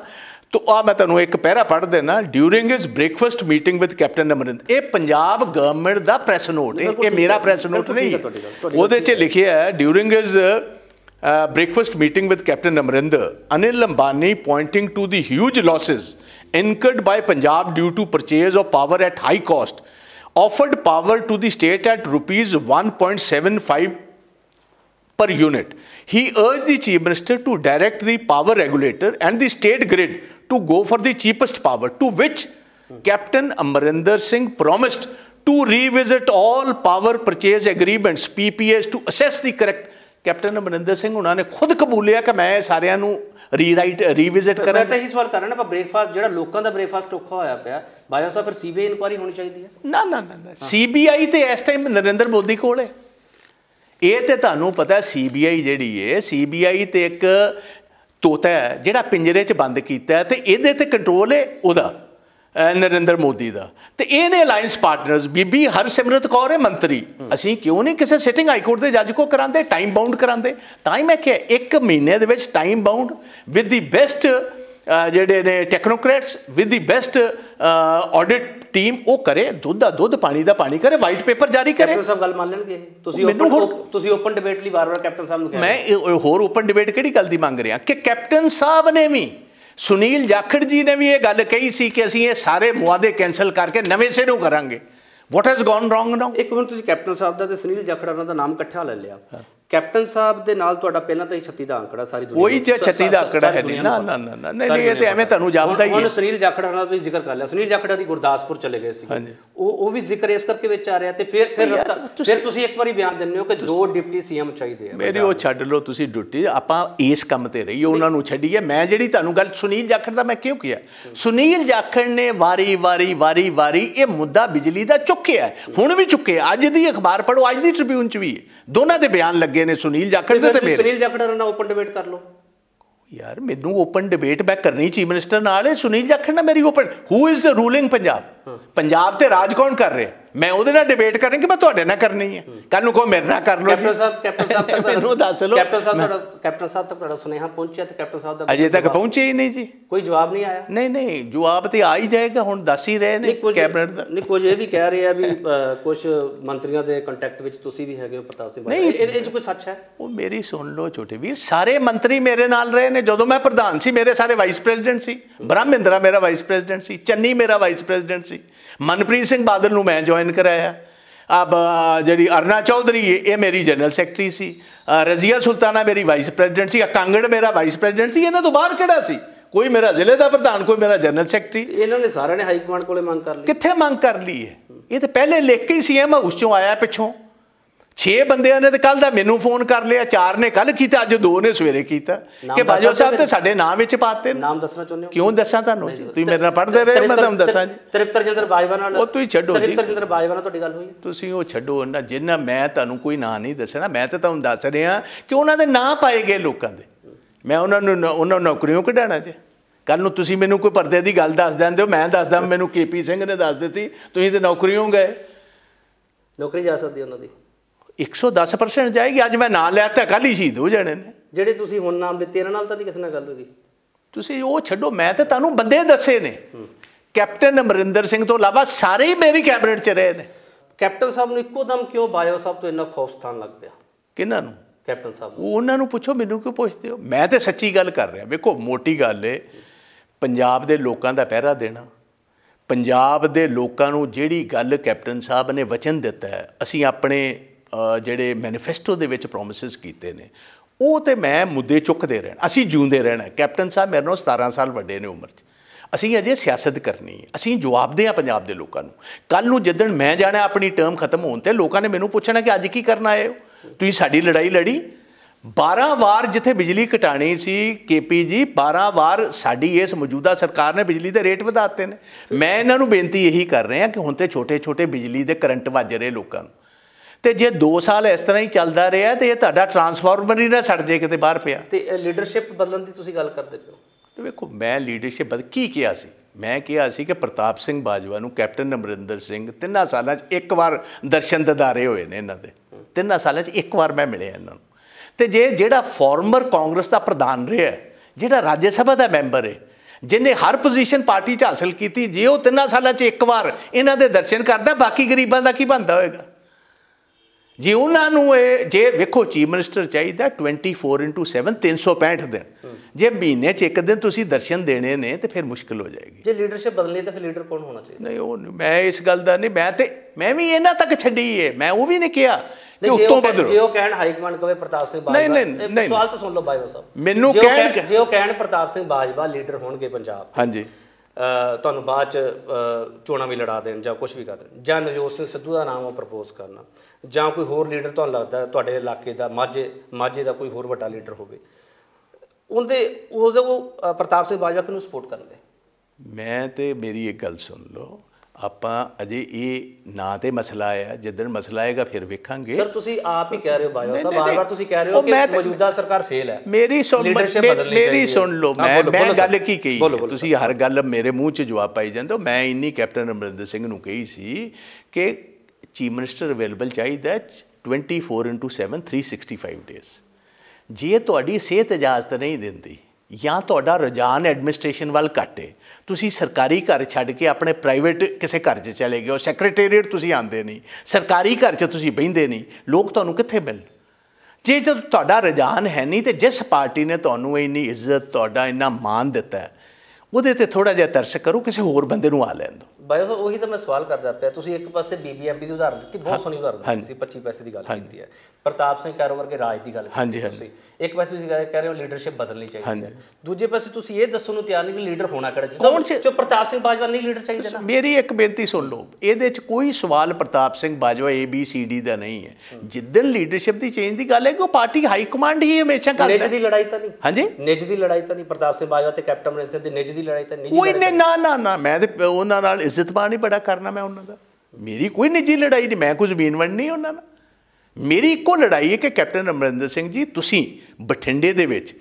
S2: ਤੋ ਆ ਮੈਂ ਤੁਹਾਨੂੰ ਇੱਕ ਪੈਰਾ ਪੜ੍ਹ ਦੇਣਾ during his breakfast meeting with captain Amarinder ਇਹ ਪੰਜਾਬ ਗਵਰਨਮੈਂਟ ਦਾ ਪ੍ਰੈਸ ਨੋਟ ਹੈ ਇਹ ਮੇਰਾ ਪ੍ਰੈਸ ਨੋਟ ਨਹੀਂ। ਉਹਦੇ 'ਚ ਲਿਖਿਆ ਹੈ during his uh, breakfast meeting with Captain Amrinder, Anil Ambani pointing to the huge losses incurred by Punjab due to purchase of power at high cost, offered power to the state at rupees 1.75 per unit. He urged the Chief Minister to direct the power regulator and the state grid to go for the cheapest power, to which Captain Amarinder Singh promised to revisit all power purchase agreements, PPAs, to assess the correct. Captain Amarinder Singh ਉਹਨਾਂ ਨੇ ਖੁਦ ਕਬੂਲਿਆ ਕਿ ਮੈਂ ਸਾਰਿਆਂ ਨੂੰ rewrite revisit
S1: ਮੈਂ
S2: ਕਰਾਂ
S1: ਤਾਂ ਇਹੀ ਸਵਾਲ ਕਰ ਰਿਹਾ ਨਾ ਪਰ ਬ੍ਰੇਕਫਾਸਟ ਜਿਹੜਾ ਲੋਕਾਂ ਦਾ ਬ੍ਰੇਕਫਾਸਟ ਔਖਾ ਹੋਇਆ ਪਿਆ ਬਾਜਵਾ ਸਾਹਿਬ ਫਿਰ ਸੀਬੀਆਈ ਇਨਕੁਆਰੀ ਹੋਣੀ ਚਾਹੀਦੀ ਹੈ?
S2: ਨਾ ਨਾ ਨਾ ਸੀਬੀਆਈ ਤੇ ਇਸ ਟਾਈਮ ਨਰਿੰਦਰ ਮੋਦੀ ਕੋਲ ਹੈ। ਇਹ ਤੇ ਤੁਹਾਨੂੰ ਪਤਾ ਸੀਬੀਆਈ ਜਿਹੜੀ ਹੈ ਸੀਬੀਆਈ ਤੇ ਇੱਕ ਤੋਤਾ ਹੈ, ਜਿਹੜਾ ਪਿੰਜਰੇ 'ਚ ਬੰਦ ਕੀਤਾ ਹੈ ਤੇ ਇਹਦੇ ਤੇ ਕੰਟਰੋਲ ਹੈ ਉਹਦਾ ਨਰਿੰਦਰ ਮੋਦੀ ਦਾ। ਤੇ ਇਹਨੇ ਅਲਾਈਅੰਸ ਪਾਰਟਨਰਸ ਬੀਬੀ ਹਰਸਿਮਰਤ ਕੌਰ ਹੈ ਮੰਤਰੀ। ਅਸੀਂ ਕਿਉਂ ਨਹੀਂ ਕਿਸੇ ਸਿਟਿੰਗ ਹਾਈ ਕੋਰਟ ਦੇ ਜੱਜ ਕੋ ਕਰਾਂਦੇ ਟਾਈਮ ਬਾਉਂਡ ਕਰਾਂਦੇ? ਤਾਂ ਹੀ ਮੈਂ ਕਿਹਾ, ਇੱਕ ਮਹੀਨੇ ਦੇ ਵਿੱਚ time bound with the best ਜਿਹੜੇ ਨੇ technocrats with the best audit team ਉਹ ਕਰੇ ਦੁੱਧ ਦਾ ਦੁੱਧ ਪਾਣੀ ਦਾ ਪਾਣੀ ਕਰੇ ਵਾਈਟ ਪੇਪਰ ਜਾਰੀ ਕਰੇ।
S1: ਕੈਪਟਨ ਸਾਹਿਬ ਗੱਲ ਮੰਨ ਲੈਣਗੇ? ਤੁਸੀਂ ਓਪਨ ਤੁਸੀਂ ਓਪਨ ਡਿਬੇਟ ਲਈ ਵਾਰ-ਵਾਰ ਕੈਪਟਨ ਸਾਹਿਬ ਨੂੰ ਕਹਿ
S2: ਮੈਂ ਹੋਰ ਓਪਨ ਡਿਬੇਟ ਕਿਹੜੀ ਗੱਲ ਦੀ ਮੰਗ ਰਿਹਾ? ਕਿ ਕੈਪਟਨ ਸਾਹਿਬ ਨੇ ਵੀ ਸੁਨੀਲ ਜਾਖੜ ਜੀ ਨੇ ਵੀ ਇਹ ਗੱਲ ਕਹੀ ਸੀ ਕਿ ਅਸੀਂ ਇਹ ਸਾਰੇ ਮੁਆਦੇ ਕੈਨਸਲ ਕਰਕੇ ਨਵੇਂ ਸਿਰੋਂ ਕਰਾਂਗੇ। What has gone wrong now
S1: ਇੱਕ ਹੁਣ ਤੁਸੀਂ ਕੈਪਟਨ ਸਾਹਿਬ ਦਾ ਤੇ ਸੁਨੀਲ ਜਾਖੜ ਦਾ ਨਾਮ ਇਕੱਠਾ ਲੈ ਲਿਆ। ਕੈਪਟਨ ਸਾਹਿਬ ਦੇ ਨਾਲ ਤੁਹਾਡਾ ਪਹਿਲਾਂ ਤਾਂ ਹੀ 36 ਦਾ ਅੰਕੜਾ ਸਾਰੀ ਦੁਨੀਆ
S2: ਕੋਈ ਜੇ
S1: ਸਾ-
S2: 36 ਦਾ ਅੰਕੜਾ ਹੈ ਨਹੀਂ।
S1: ਨੂੰ
S2: ਨਾ। ਨਾ, ਨਾ, ਨਾ,
S1: ਸਾਰੀ
S2: ਨਹੀਂ, ਇਹ ਤੇ ਐਵੇਂ ਤੁਹਾਨੂੰ ਜਾਪਦਾ ਹੀ ਹੈ।
S1: ਹੁਣ ਸੁਨੀਲ ਜਾਖੜ ਨਾਲ ਤੁਸੀਂ ਜ਼ਿਕਰ ਕਰ ਲਿਆ ਸੁਨੀਲ ਜਾਖੜ ਦੀ ਗੁਰਦਾਸਪੁਰ ਚਲੇ ਗਏ ਸੀ ਉਹ ਉਹ ਵੀ ਜ਼ਿਕਰ ਇਸ ਕਰਕੇ ਵਿੱਚ ਆ ਰਿਹਾ ਤੇ ਫਿਰ ਫਿਰ ਫਿਰ ਤੁਸੀਂ ਇੱਕ ਵਾਰੀ ਬਿਆਨ ਦਿੰਦੇ ਹੋ ਕਿ ਦੋ ਡਿਪਟੀ ਸੀਐਮ ਚਾਹੀਦੇ ਆ
S2: ਮੇਰੀ ਉਹ ਛੱਡ ਲਓ ਤੁਸੀਂ ਡਿਊਟੀ ਆਪਾਂ ਇਸ ਕੰਮ ਤੇ ਰਹੀਏ ਉਹਨਾਂ ਨੂੰ ਛੱਡੀਏ ਮੈਂ ਜਿਹੜੀ ਤੁਹਾਨੂੰ ਗੱਲ ਸੁਨੀਲ ਜਾਖੜ ਦਾ ਮੈਂ ਕਿਉਂ ਕਿਹਾ ਸੁਨੀਲ ਜਾਖੜ ਨੇ ਵਾਰੀ ਵਾਰੀ ਵਾਰੀ ਵਾਰੀ ਇਹ ਮੁੱਦਾ ਬਿਜਲੀ ਦਾ ਚੁੱਕਿਆ। ਹੁਣ ਵੀ ਚੁੱਕਿਆ ਅੱਜ ਦੀ ਅਖਬਾਰ ਪੜੋ ਅੱਜ ਦੀ ਟ੍ਰਿਬਿਊਨ ਚ ਵੀ। ਦੋਨਾਂ ਦੇ ਬਿਆਨ ਲੱਗੇ ਨੇ ਸੁਨੀਲ ਜਾਖੜ ਦੇ ਤੇ ਮੇਰੇ।
S1: ਸੁਨੀਲ ਜਾਖੜ ਨਾਲ ਓਪਨ ਡਿਬੇਟ ਕਰ ਲਓ।
S2: ਯਾਰ ਮੈਨੂੰ ਓਪਨ ਡਿਬੇਟ ਮੈਂ ਕਰਨੀ ਚੀਫ ਮਿਨਿਸਟਰ ਨਾਲ। ਹੈ ਸੁਨੀਲ ਜਾਖੜ ਨਾਲ ਮੇਰੀ open who is the ruling Punjab? Punjab ਤੇ ਰਾਜ ਕੌਣ ਕਰ ਰਿਹਾ? ਮੈਂ ਉਹਦੇ ਨਾਲ ਡਿਬੇਟ ਕਰਾਂ ਕਿ ਮੈਂ ਤੁਹਾਡੇ ਨਾਲ ਕਰਨੀ ਹੈ? ਕੱਲ ਨੂੰ ਕੋ ਮੇਰੇ ਨਾਲ ਕਰ ਲਓ
S1: ਕੈਪਟਨ ਸਾਹਿਬ ਕੈਪਟਨ ਸਾਹਿਬ ਤੱਕ
S2: ਮੈਨੂੰ ਦੱਸ ਲਓ।
S1: ਕੈਪਟਨ ਸਾਹਿਬ ਤੁਹਾਡਾ ਕੈਪਟਨ ਸਾਹਿਬ ਤੱਕ ਤੁਹਾਡਾ ਸੁਨੇਹਾ ਪਹੁੰਚਿਆ ਤੇ ਕੈਪਟਨ ਸਾਹਿਬ ਦਾ
S2: ਅਜੇ ਤੱਕ ਪਹੁੰਚੇ ਹੀ ਨਹੀਂ ਜੀ।
S1: ਕੋਈ ਜਵਾਬ ਨਹੀਂ ਆਇਆ?
S2: ਨਹੀਂ ਨਹੀਂ ਜਵਾਬ ਤੇ ਆ ਹੀ ਜਾਏਗਾ ਹੁਣ ਦੱਸ ਹੀ ਰਹੇ ਨੇ
S1: ਨਹੀਂ
S2: ਕੈਬਨਿਟ ਦਾ।
S1: ਨਹੀਂ ਕੁਝ ਇਹ ਵੀ ਕਹਿ ਰਹੇ ਆ ਵੀ ਕੁਝ ਮੰਤਰੀਆਂ ਦੇ ਕੰਟੈਕਟ ਵਿੱਚ ਤੁਸੀਂ ਵੀ ਹੈਗੇ ਹੋ ਪ੍ਰਤਾਪ ਸਿੰਘ ਬਾਜਵਾ। ਇਹ ਇਹ 'ਚ ਕੋਈ ਸੱਚ ਹੈ?
S2: ਉਹ ਮੇਰੀ ਸੁਣ ਲਓ ਛੋਟੇ ਵੀਰ ਸਾਰੇ ਮੰਤਰੀ ਮੇਰੇ ਨਾਲ ਰਹੇ ਨੇ। ਜਦੋਂ ਮੈਂ ਪ੍ਰਧਾਨ ਸੀ ਮੇਰੇ ਸਾਰੇ ਵਾਈਸ ਪ੍ਰੈਜ਼ੀਡੈਂਟ ਸੀ। ਬ੍ਰਹਮਿੰਦਰਾ ਮੇਰਾ ਵਾਈਸ ਪ੍ਰੈਜ਼ੀਡੈਂਟ ਸੀ ਚੰਨੀ ਮੇਰਾ ਵਾਈਸ ਪ੍ਰੈਜ਼ੀਡੈਂਟ ਸੀ। ਮਨਪ੍ਰੀਤ ਸਿੰਘ ਬਾਦਲ ਨੂੰ ਮੈਂ ਜੁਆਇਨ ਕਰਾਇਆ ਅਬ ਜਿਹੜੀ ਅਰਨਾ ਚੌਧਰੀ ਇਹ ਮੇਰੀ ਜਨਰਲ ਸੈਕਟਰੀ ਸੀ ਰਜ਼ੀਆ ਸੁਲਤਾਨਾ ਮੇਰੀ ਵਾਈਸ ਪ੍ਰੈਜ਼ੀਡੈਂਟ ਸੀ ਕਾਂਗੜ ਮੇਰਾ ਵਾਈਸ ਪ੍ਰੈਜ਼ੀਡੈਂਟ ਸੀ ਇਹਨਾਂ ਤੋਂ ਬਾਹਰ ਕਿਹੜਾ ਸੀ ਕੋਈ ਮੇਰਾ ਜ਼ਿਲ੍ਹੇ ਦਾ ਪ੍ਰਧਾਨ ਕੋਈ ਮੇਰਾ ਜਨਰਲ ਸੈਕਟਰੀ
S1: ਇਹਨਾਂ ਨੇ ਸਾਰਿਆਂ ਨੇ ਹਾਈ ਕਮਾਂਡ ਕੋਲੇ ਮੰਗ ਕਰ ਲਈ
S2: ਕਿੱਥੇ ਮੰਗ ਕਰ ਲਈ ਹੈ ਇਹ ਤਾਂ ਪਹਿਲੇ ਲਿਖ ਕੇ ਹੀ ਸੀਐਮ ਹਾਊਸ ਚੋਂ ਆਇਆ ਪਿੱਛੋਂ 6 ਬੰਦਿਆਂ ਨੇ ਤੇ ਕੱਲ ਦਾ ਮੈਨੂੰ ਫੋਨ ਕਰ ਲਿਆ ਚਾਰ ਨੇ ਕੱਲ ਕੀਤਾ ਅੱਜ ਦੋ ਨੇ ਸਵੇਰੇ ਕੀਤਾ। ਕਿ ਬਾਜੋ ਸਾਹਿਬ ਤੇ ਸਾਡੇ ਨਾਮ ਵਿੱਚ ਪਾਤੇ
S1: ਨਾਮ ਦੱਸਣਾ ਚਾਹੁੰਦੇ ਹੋ?
S2: ਕਿਉਂ ਦੱਸਾਂ ਤੁਹਾਨੂੰ? ਜੀ ਤੁਸੀਂ ਮੇਰੇ ਨਾਲ ਪੜ੍ਹਦੇ ਰਹੇ ਮੈਂ ਤੁਹਾਨੂੰ ਦੱਸਾਂ ਜੀ।
S1: ਤ੍ਰਿਪਤ ਰਜਿੰਦਰ ਬਾਜਵਾ ਨਾਲ
S2: ਉਹ ਤੁਸੀਂ ਛੱਡੋ ਜੀ।
S1: ਤ੍ਰਿਪਤ ਰਜਿੰਦਰ ਬਾਜਵਾ ਨਾਲ ਤੁਹਾਡੀ ਗੱਲ ਹੋਈ?
S2: ਤੁਸੀਂ ਉਹ ਛੱਡੋ ਨਾ ਜਿੰਨਾ ਮੈਂ ਤੁਹਾਨੂੰ ਕੋਈ ਨਾਂ ਨਹੀਂ ਦੱਸਣਾ ਮੈਂ ਤਾਂ ਤੁਹਾਨੂੰ ਦੱਸ ਰਿਹਾ ਕਿ ਉਹਨਾਂ ਦੇ ਨਾਂ ਪਾਏ ਗਏ ਲੋਕਾਂ ਦੇ। ਮੈਂ ਉਹਨਾਂ ਨੂੰ ਉਹਨਾਂ ਨੂੰ ਨੌਕਰੀਆਂ ਕਢਾਣਾ ਜੇ। ਕੱਲ ਨੂੰ ਤੁਸੀਂ ਮੈਨੂੰ ਕੋਈ ਪਰਦੇ ਦੀ ਗੱਲ ਦੱਸ ਦਿੰਦੇ ਹੋ ਮੈਂ ਦੱਸਦਾ ਮੈਨੂੰ ਕੇਪੀ ਸਿੰਘ ਨੇ ਦੱਸ ਦਿੱਤੀ ਤੁਸੀਂ ਤੇ ਨੌਕਰੀਓਂ ਗਏ।
S1: ਨੌਕਰੀ ਜਾ ਸਕਦੀ ਉਹਨਾਂ ਦੀ।
S2: 110% ਜਾਏਗੀ। ਅੱਜ ਮੈਂ ਨਾਂ ਲਿਆ ਤਾਂ ਕੱਲ ਹੀ ਸ਼ਹੀਦ ਹੋ ਜਾਣੇ ਨੇ।
S1: ਜਿਹੜੇ ਤੁਸੀਂ ਹੁਣ ਨਾਮ ਲਿੱਤੇ ਇਹਨਾਂ ਨਾਲ ਤਾਂ ਨਹੀਂ ਕਿਸੇ ਨਾਲ ਗੱਲ ਹੋਈ?
S2: ਤੁਸੀਂ ਉਹ ਛੱਡੋ ਮੈਂ ਤਾਂ ਤੁਹਾਨੂੰ ਬੰਦੇ ਦੱਸੇ ਨੇ। ਕੈਪਟਨ ਅਮਰਿੰਦਰ ਸਿੰਘ ਤੋਂ ਇਲਾਵਾ ਸਾਰੇ ਹੀ ਮੇਰੀ ਕੈਬਨਿਟ 'ਚ ਰਹੇ ਨੇ।
S1: ਕੈਪਟਨ ਸਾਹਿਬ ਨੂੰ ਇੱਕੋ ਦਮ ਕਿਉਂ ਬਾਜਵਾ ਸਾਹਿਬ ਤੋਂ ਇੰਨਾ ਖੌਫ ਸਥਾਨ ਲੱਗ ਪਿਆ?
S2: ਕਿਹਨਾਂ ਨੂੰ?
S1: ਕੈਪਟਨ ਸਾਹਿਬ ਨੂੰ।
S2: ਉਹ ਉਹਨਾਂ ਨੂੰ ਪੁੱਛੋ ਮੈਨੂੰ ਕਿਉਂ ਪੁੱਛਦੇ ਹੋ? ਮੈਂ ਤੇ ਸੱਚੀ ਗੱਲ ਕਰ ਰਿਹਾ। ਵੇਖੋ ਮੋਟੀ ਗੱਲ ਏ ਪੰਜਾਬ ਦੇ ਲੋਕਾਂ ਦਾ ਪਹਿਰਾ ਦੇਣਾ। ਪੰਜਾਬ ਦੇ ਲੋਕਾਂ ਨੂੰ ਜਿਹੜੀ ਗੱਲ ਕੈਪਟਨ ਸਾਹਿਬ ਨੇ ਵਚਨ ਦਿੱਤਾ ਹੈ ਅਸੀਂ ਆਪਣੇ ਜਿਹੜੇ ਮੈਨੀਫੈਸਟੋ ਦੇ ਵਿੱਚ ਪ੍ਰੋਮਿਸਸ ਕੀਤੇ ਨੇ, ਉਹ ਤੇ ਮੈਂ ਮੁੱਦੇ ਚੁੱਕਦੇ ਰਹਿਣਾ, ਅਸੀਂ ਜਿਉਂਦੇ ਰਹਿਣਾ। ਕੈਪਟਨ ਸਾਹਿਬ ਮੇਰੇ ਨਾਲੋਂ 17 ਸਾਲ ਵੱਡੇ ਨੇ ਉਮਰ 'ਚ। ਅਸੀਂ ਅਜੇ ਸਿਆਸਤ ਕਰਨੀ ਹੈ, ਅਸੀਂ ਜਵਾਬਦੇ ਆ ਪੰਜਾਬ ਦੇ ਲੋਕਾਂ ਨੂੰ। ਕੱਲ ਨੂੰ ਜਿੱਦਣ ਮੈਂ ਜਾਣਾ, ਆਪਣੀ ਟਰਮ ਖਤਮ ਹੋਣ ਤੇ ਲੋਕਾਂ ਨੇ ਮੈਨੂੰ ਪੁੱਛਣਾ ਕਿ ਅੱਜ ਕੀ ਕਰਨ ਆਏ ਹੋ? ਤੁਸੀਂ ਸਾਡੀ ਲੜਾਈ ਲੜੀ। 12 ਵਾਰ ਜਿੱਥੇ ਬਿਜਲੀ ਘਟਾਣੀ ਸੀ ਕੇਪੀ ਜੀ 12 ਵਾਰ ਸਾਡੀ ਇਸ ਮੌਜੂਦਾ ਸਰਕਾਰ ਨੇ ਬਿਜਲੀ ਦੇ ਰੇਟ ਵਧਾਤੇ ਨੇ। ਮੈਂ ਇਹਨਾਂ ਨੂੰ ਬੇਨਤੀ ਇਹੀ ਕਰ ਰਿਹਾ ਕਿ ਹੁਣ ਤੇ ਛੋਟੇ-ਛੋਟੇ ਬਿਜਲੀ ਦੇ ਕਰੰਟ ਵੱਜ ਰਹੇ ਲੋਕਾਂ ਨੂੰ। ਤੇ ਜੇ 2 ਸਾਲ ਇਸ ਤਰ੍ਹਾਂ ਹੀ ਚੱਲਦਾ ਰਿਹਾ ਤੇ ਇਹ ਤੁਹਾਡਾ ਟਰਾਂਸਫਾਰਮਰ ਹੀ ਨਾ ਸੜ ਜੇ ਕਿਤੇ ਬਾਹਰ ਪਿਆ।
S1: ਤੇ ਲੀਡਰਸ਼ਿਪ ਬਦਲਣ ਦੀ ਤੁਸੀਂ ਗੱਲ ਕਰਦੇ ਪਿਓ
S2: ਤੇ ਵੇਖੋ ਮੈਂ ਲੀਡਰਸ਼ਿਪ ਬਦ ਕੀ ਕਿਹਾ ਸੀ? ਮੈਂ ਕਿਹਾ ਸੀ ਕਿ ਪ੍ਰਤਾਪ ਸਿੰਘ ਬਾਜਵਾ ਨੂੰ ਕੈਪਟਨ ਅਮਰਿੰਦਰ ਸਿੰਘ ਤਿੰਨਾਂ ਸਾਲਾਂ 'ਚ ਇੱਕ ਵਾਰ ਦਰਸ਼ਨ ਦਿਦਾਰੇ ਹੋਏ ਨੇ ਇਹਨਾਂ ਦੇ। ਤਿੰਨਾਂ ਸਾਲਾਂ 'ਚ ਇੱਕ ਵਾਰ ਮੈਂ ਮਿਲਿਆ ਇਹਨਾਂ ਨੂੰ। ਤੇ ਜੇ ਜਿਹੜਾ ਫਾਰਮਰ ਕਾਂਗਰਸ ਦਾ ਪ੍ਰਧਾਨ ਰਿਹਾ ਜਿਹੜਾ ਰਾਜ ਸਭਾ ਦਾ ਮੈਂਬਰ ਹੈ ਜਿਹਨੇ ਹਰ ਪੋਜੀਸ਼ਨ ਪਾਰਟੀ 'ਚ ਹਾਸਲ ਕੀਤੀ ਜੇ ਉਹ ਤਿੰਨਾਂ ਸਾਲਾਂ 'ਚ ਇੱਕ ਵਾਰ ਇਹਨਾਂ ਦੇ ਦਰਸ਼ਨ ਕਰਦਾ ਬਾਕੀ ਗਰੀਬਾਂ ਦਾ ਕੀ ਬਣਦਾ ਹੋਏਗਾ? ਜੇ ਉਹਨਾਂ ਨੂੰ ਇਹ ਜੇ ਵੇਖੋ ਚੀਫ ਮਿਨਿਸਟਰ ਚਾਹੀਦਾ 24/7 365 ਦਿਨ। ਜੇ ਮਹੀਨੇ 'ਚ ਇੱਕ ਦਿਨ ਤੁਸੀਂ ਦਰਸ਼ਨ ਦੇਣੇ ਨੇ ਤੇ ਫਿਰ ਮੁਸ਼ਕਲ ਹੋ ਜਾਏਗੀ।
S1: ਜੇ ਲੀਡਰਸ਼ਿਪ ਬਦਲਣੀ ਤਾਂ ਫਿਰ ਲੀਡਰ ਕੌਣ ਹੋਣਾ ਚਾਹੀਦਾ?
S2: ਨਹੀਂ ਉਹ ਨਹੀਂ, ਮੈਂ ਇਸ ਗੱਲ ਦਾ ਨਹੀਂ ਮੈਂ ਤੇ ਮੈਂ ਵੀ ਇਹਨਾਂ ਤੱਕ ਛੱਡੀ ਹੈ ਮੈਂ ਉਹ ਵੀ ਨਹੀਂ ਕਿਹਾ ਕਿ ਉੱਤੋਂ
S1: ਕਹਿ- ਜੇ
S2: ਬਦਲੋ
S1: ਉਹ ਕਹਿਣ ਹਾਈ ਕਮਾਂਡ ਕਵੇ ਪ੍ਰਤਾਪ ਸਿੰਘ ਬਾਜਵਾ
S2: ਨਹੀਂ, ਨਹੀਂ।
S1: ਸਵਾਲ ਤਾਂ ਸੁਣ ਲਓ ਬਾਜਵਾ ਸਾਹਿਬ।
S2: ਮੈਨੂੰ ਕਹਿਣ-
S1: ਜੇ ਉਹ ਕਹਿਣ ਪ੍ਰਤਾਪ ਸਿੰਘ ਬਾਜਵਾ ਲੀਡਰ ਹੋਣਗੇ ਪੰਜਾਬ।
S2: ਹਾਂਜੀ।
S1: ਤੁਹਾਨੂੰ ਬਾਅਦ ਚ ਚੋਣਾਂ ਵੀ ਲੜਾ ਦੇਣ ਜਾਂ ਕੁਝ ਵੀ ਕਰ ਦੇਣ। ਜਾਂ ਨਵਜੋਤ ਸਿੰਘ ਸਿੱਧੂ ਦਾ ਨਾਮ ਉਹ ਪ੍ਰਪੋਜ਼ ਕਰਨਾ। ਜਾਂ ਕੋਈ ਹੋਰ ਲੀਡਰ ਤੁਹਾਨੂੰ ਲੱਗਦਾ ਤੁਹਾਡੇ ਇਲਾਕੇ ਦਾ, ਮਾਝੇ ਮਾਝੇ ਦਾ ਕੋਈ ਹੋਰ ਵੱਡਾ ਲੀਡਰ ਹੋਵੇ। ਉਹਦੇ ਉਹਦੇ ਉਹ ਪ੍ਰਤਾਪ ਸਿੰਘ ਬਾਜਵਾ ਕਿਹਨੂੰ ਸਪੋਰਟ ਕਰਨਗੇ?
S2: ਮੈਂ ਤੇ ਮੇਰੀ ਇੱਕ ਗੱਲ ਸੁਣ ਲਓ। ਆਪਾਂ ਅਜੇ ਇਹ ਨਾ ਤੇ ਮਸਲਾ ਆਇਆ ਜਿੱਦਣ ਮਸਲਾ ਆਏਗਾ ਫਿਰ ਵੇਖਾਂਗੇ।
S1: ਸਰ ਤੁਸੀਂ ਆਪ ਹੀ ਕਹਿ ਰਹੇ ਹੋ ਬਾਜਵਾ ਸਾਹਿਬ ਬਾਰ-ਬਾਰ ਤੁਸੀਂ ਕਹਿ ਰਹੇ ਹੋ ਕਿ ਮੌਜੂਦਾ ਸਰਕਾਰ ਫੇਲ ਹੈ।
S2: ਮੇਰੀ ਸੁਣ ਮੇਰੀ। ਸੁਣ ਲਓ ਮੈਂ ਮੈਂ ਗੱਲ। ਕੀ ਕਹੀ ਤੁਸੀਂ ਹਰ ਗੱਲ ਮੇਰੇ ਮੂੰਹ 'ਚ ਜਵਾਬ ਪਾਈ ਜਾਂਦੇ ਹੋ। ਮੈਂ ਇੰਨੀ ਕੈਪਟਨ ਅਮਰਿੰਦਰ ਸਿੰਘ ਨੂੰ ਕਹੀ ਸੀ ਕਿ ਚੀਫ ਮਿਨਿਸਟਰ ਅਵੇਲੇਬਲ ਚਾਹੀਦਾ 24/7 365 ਡੇਜ਼ ਜੇ ਤੁਹਾਡੀ ਸਿਹਤ ਇਜਾਜ਼ਤ ਨਹੀਂ ਦਿੰਦੀ ਜਾਂ ਤੁਹਾਡਾ ਰੁਝਾਨ ਐਡਮਿਨਿਸਟ੍ਰੇਸ਼ਨ ਵੱਲ ਘੱਟ ਹੈ ਤੁਸੀਂ ਸਰਕਾਰੀ ਘਰ ਛੱਡ ਕੇ ਆਪਣੇ ਪ੍ਰਾਈਵੇਟ ਕਿਸੇ ਘਰ 'ਚ ਚਲੇ ਗਏ ਹੋ, ਸੈਕਟਰੀਏਟ ਤੁਸੀਂ ਆਂਦੇ ਨਹੀਂ, ਸਰਕਾਰੀ ਘਰ 'ਚ ਤੁਸੀਂ ਬਹਿੰਦੇ ਨਹੀਂ, ਲੋਕ ਤੁਹਾਨੂੰ ਕਿੱਥੇ ਮਿਲ? ਜੇ ਜਦ ਤੁਹਾਡਾ ਰੁਝਾਨ ਹੈ ਨਹੀਂ ਤੇ ਜਿਸ ਪਾਰਟੀ ਨੇ ਤੁਹਾਨੂੰ ਇੰਨੀ ਇੱਜ਼ਤ, ਤੁਹਾਡਾ ਇੰਨਾ ਮਾਣ ਦਿੱਤਾ, ਉਹਦੇ ਤੇ ਥੋੜਾ ਜਿਹਾ ਤਰਸ ਕਰੋ, ਕਿਸੇ ਹੋਰ ਬੰਦੇ ਨੂੰ ਆ ਲੈਣ ਦਿਓ।
S1: ਬਾਇਓ ਸਾਹਿਬ ਉਹੀ ਤਾਂ ਮੈਂ ਸਵਾਲ ਕਰਦਾ ਪਿਆ। ਤੁਸੀਂ ਇੱਕ ਪਾਸੇ ਬੀਬੀਐਮਪੀ ਦੀ ਉਦਾਹਰਨ ਦਿੱਤੀ ਬਹੁਤ ਸੋਹਣੀ ਉਦਾਹਰਨ। ਤੁਸੀਂ 25 ਪੈਸੇ ਦੀ ਗੱਲ ਕੀਤੀ ਹੈ। ਪ੍ਰਤਾਪ ਸਿੰਘ ਕਾਰੋਬਾਰ ਕੇ ਰਾਜ ਦੀ ਗੱਲ ਕੀਤੀ ਤੁਸੀਂ। ਇੱਕ ਪਾਸੇ ਤੁਸੀਂ ਕਹਿ ਰਹੇ ਹੋ ਲੀਡਰਸ਼ਿਪ ਬਦਲਣੀ ਚਾਹੀਦੀ ਹੈ। ਦੂਜੇ ਪਾਸੇ ਤੁਸੀਂ ਇਹ ਦੱਸਣ ਨੂੰ ਤਿਆਰ ਨਹੀਂ ਕਿ ਲੀਡਰ ਹੋਣਾ ਕਿਹੜਾ
S2: ਕੌਣ
S1: ਚਾਹੀਦਾ ਜੋ ਪ੍ਰਤਾਪ ਸਿੰਘ ਬਾਜਵਾ ਨਹੀਂ ਲੀਡਰ ਚਾਹੀਦਾ ਨਾ।
S2: ਮੇਰੀ ਇੱਕ ਬੇਨਤੀ ਸੁਣ ਲਓ। ਇਹਦੇ 'ਚ ਕੋਈ ਸਵਾਲ Pratap Singh Bajwa A B C D ਦਾ ਨਹੀਂ ਹੈ। ਜਿੱਦਣ ਲੀਡਰਸ਼ਿਪ ਦੀ ਚੇਂਜ ਦੀ ਗੱਲ ਹੈ ਕਿ ਉਹ ਪਾਰਟੀ ਹਾਈ ਕਮਾਂਡ ਹੀ ਹਮੇਸ਼ਾ ਕਰਦਾ
S1: ਨਿੱਜ। ਦੀ ਲੜਾਈ ਤਾਂ ਨਹੀਂ।
S2: ਹਾਂਜੀ?
S1: ਨਿੱਜ ਦੀ ਲੜਾਈ ਤਾਂ ਨਹੀਂ। ਪ੍ਰਤਾਪ ਸਿੰਘ ਬਾਜਵਾ ਤੇ ਕੈਪਟਨ ਅਮਰਿੰਦਰ ਸਿੰਘ ਦੀ ਨਿੱਜ ਦੀ ਲੜਾਈ ਤਾਂ ਨਿੱਜੀ
S2: ਕੋਈ ਨਾ ਨਾ ਨਾ। ਮੈਂ ਤੇ ਉਹਨਾਂ ਨਾਲ ਇੱਜ਼ਤ ਮਾਣ ਹੀ ਬੜਾ ਕਰਨਾ ਮੈਂ ਉਹਨਾਂ ਦਾ। ਮੇਰੀ ਕੋਈ ਨਿੱਜੀ ਲੜਾਈ ਨਹੀਂ, ਮੈਂ ਕੋਈ ਜ਼ਮੀਨ ਵੰਡ ਨਹੀਂ ਉਹਨਾਂ ਨਾਲ। ਮੇਰੀ ਇੱਕੋ ਲੜਾਈ ਹੈ ਕਿ ਕੈਪਟਨ ਅਮਰਿੰਦਰ ਸਿੰਘ ਜੀ, ਤੁਸੀਂ ਬਠਿੰਡੇ ਦੇ ਵਿੱਚ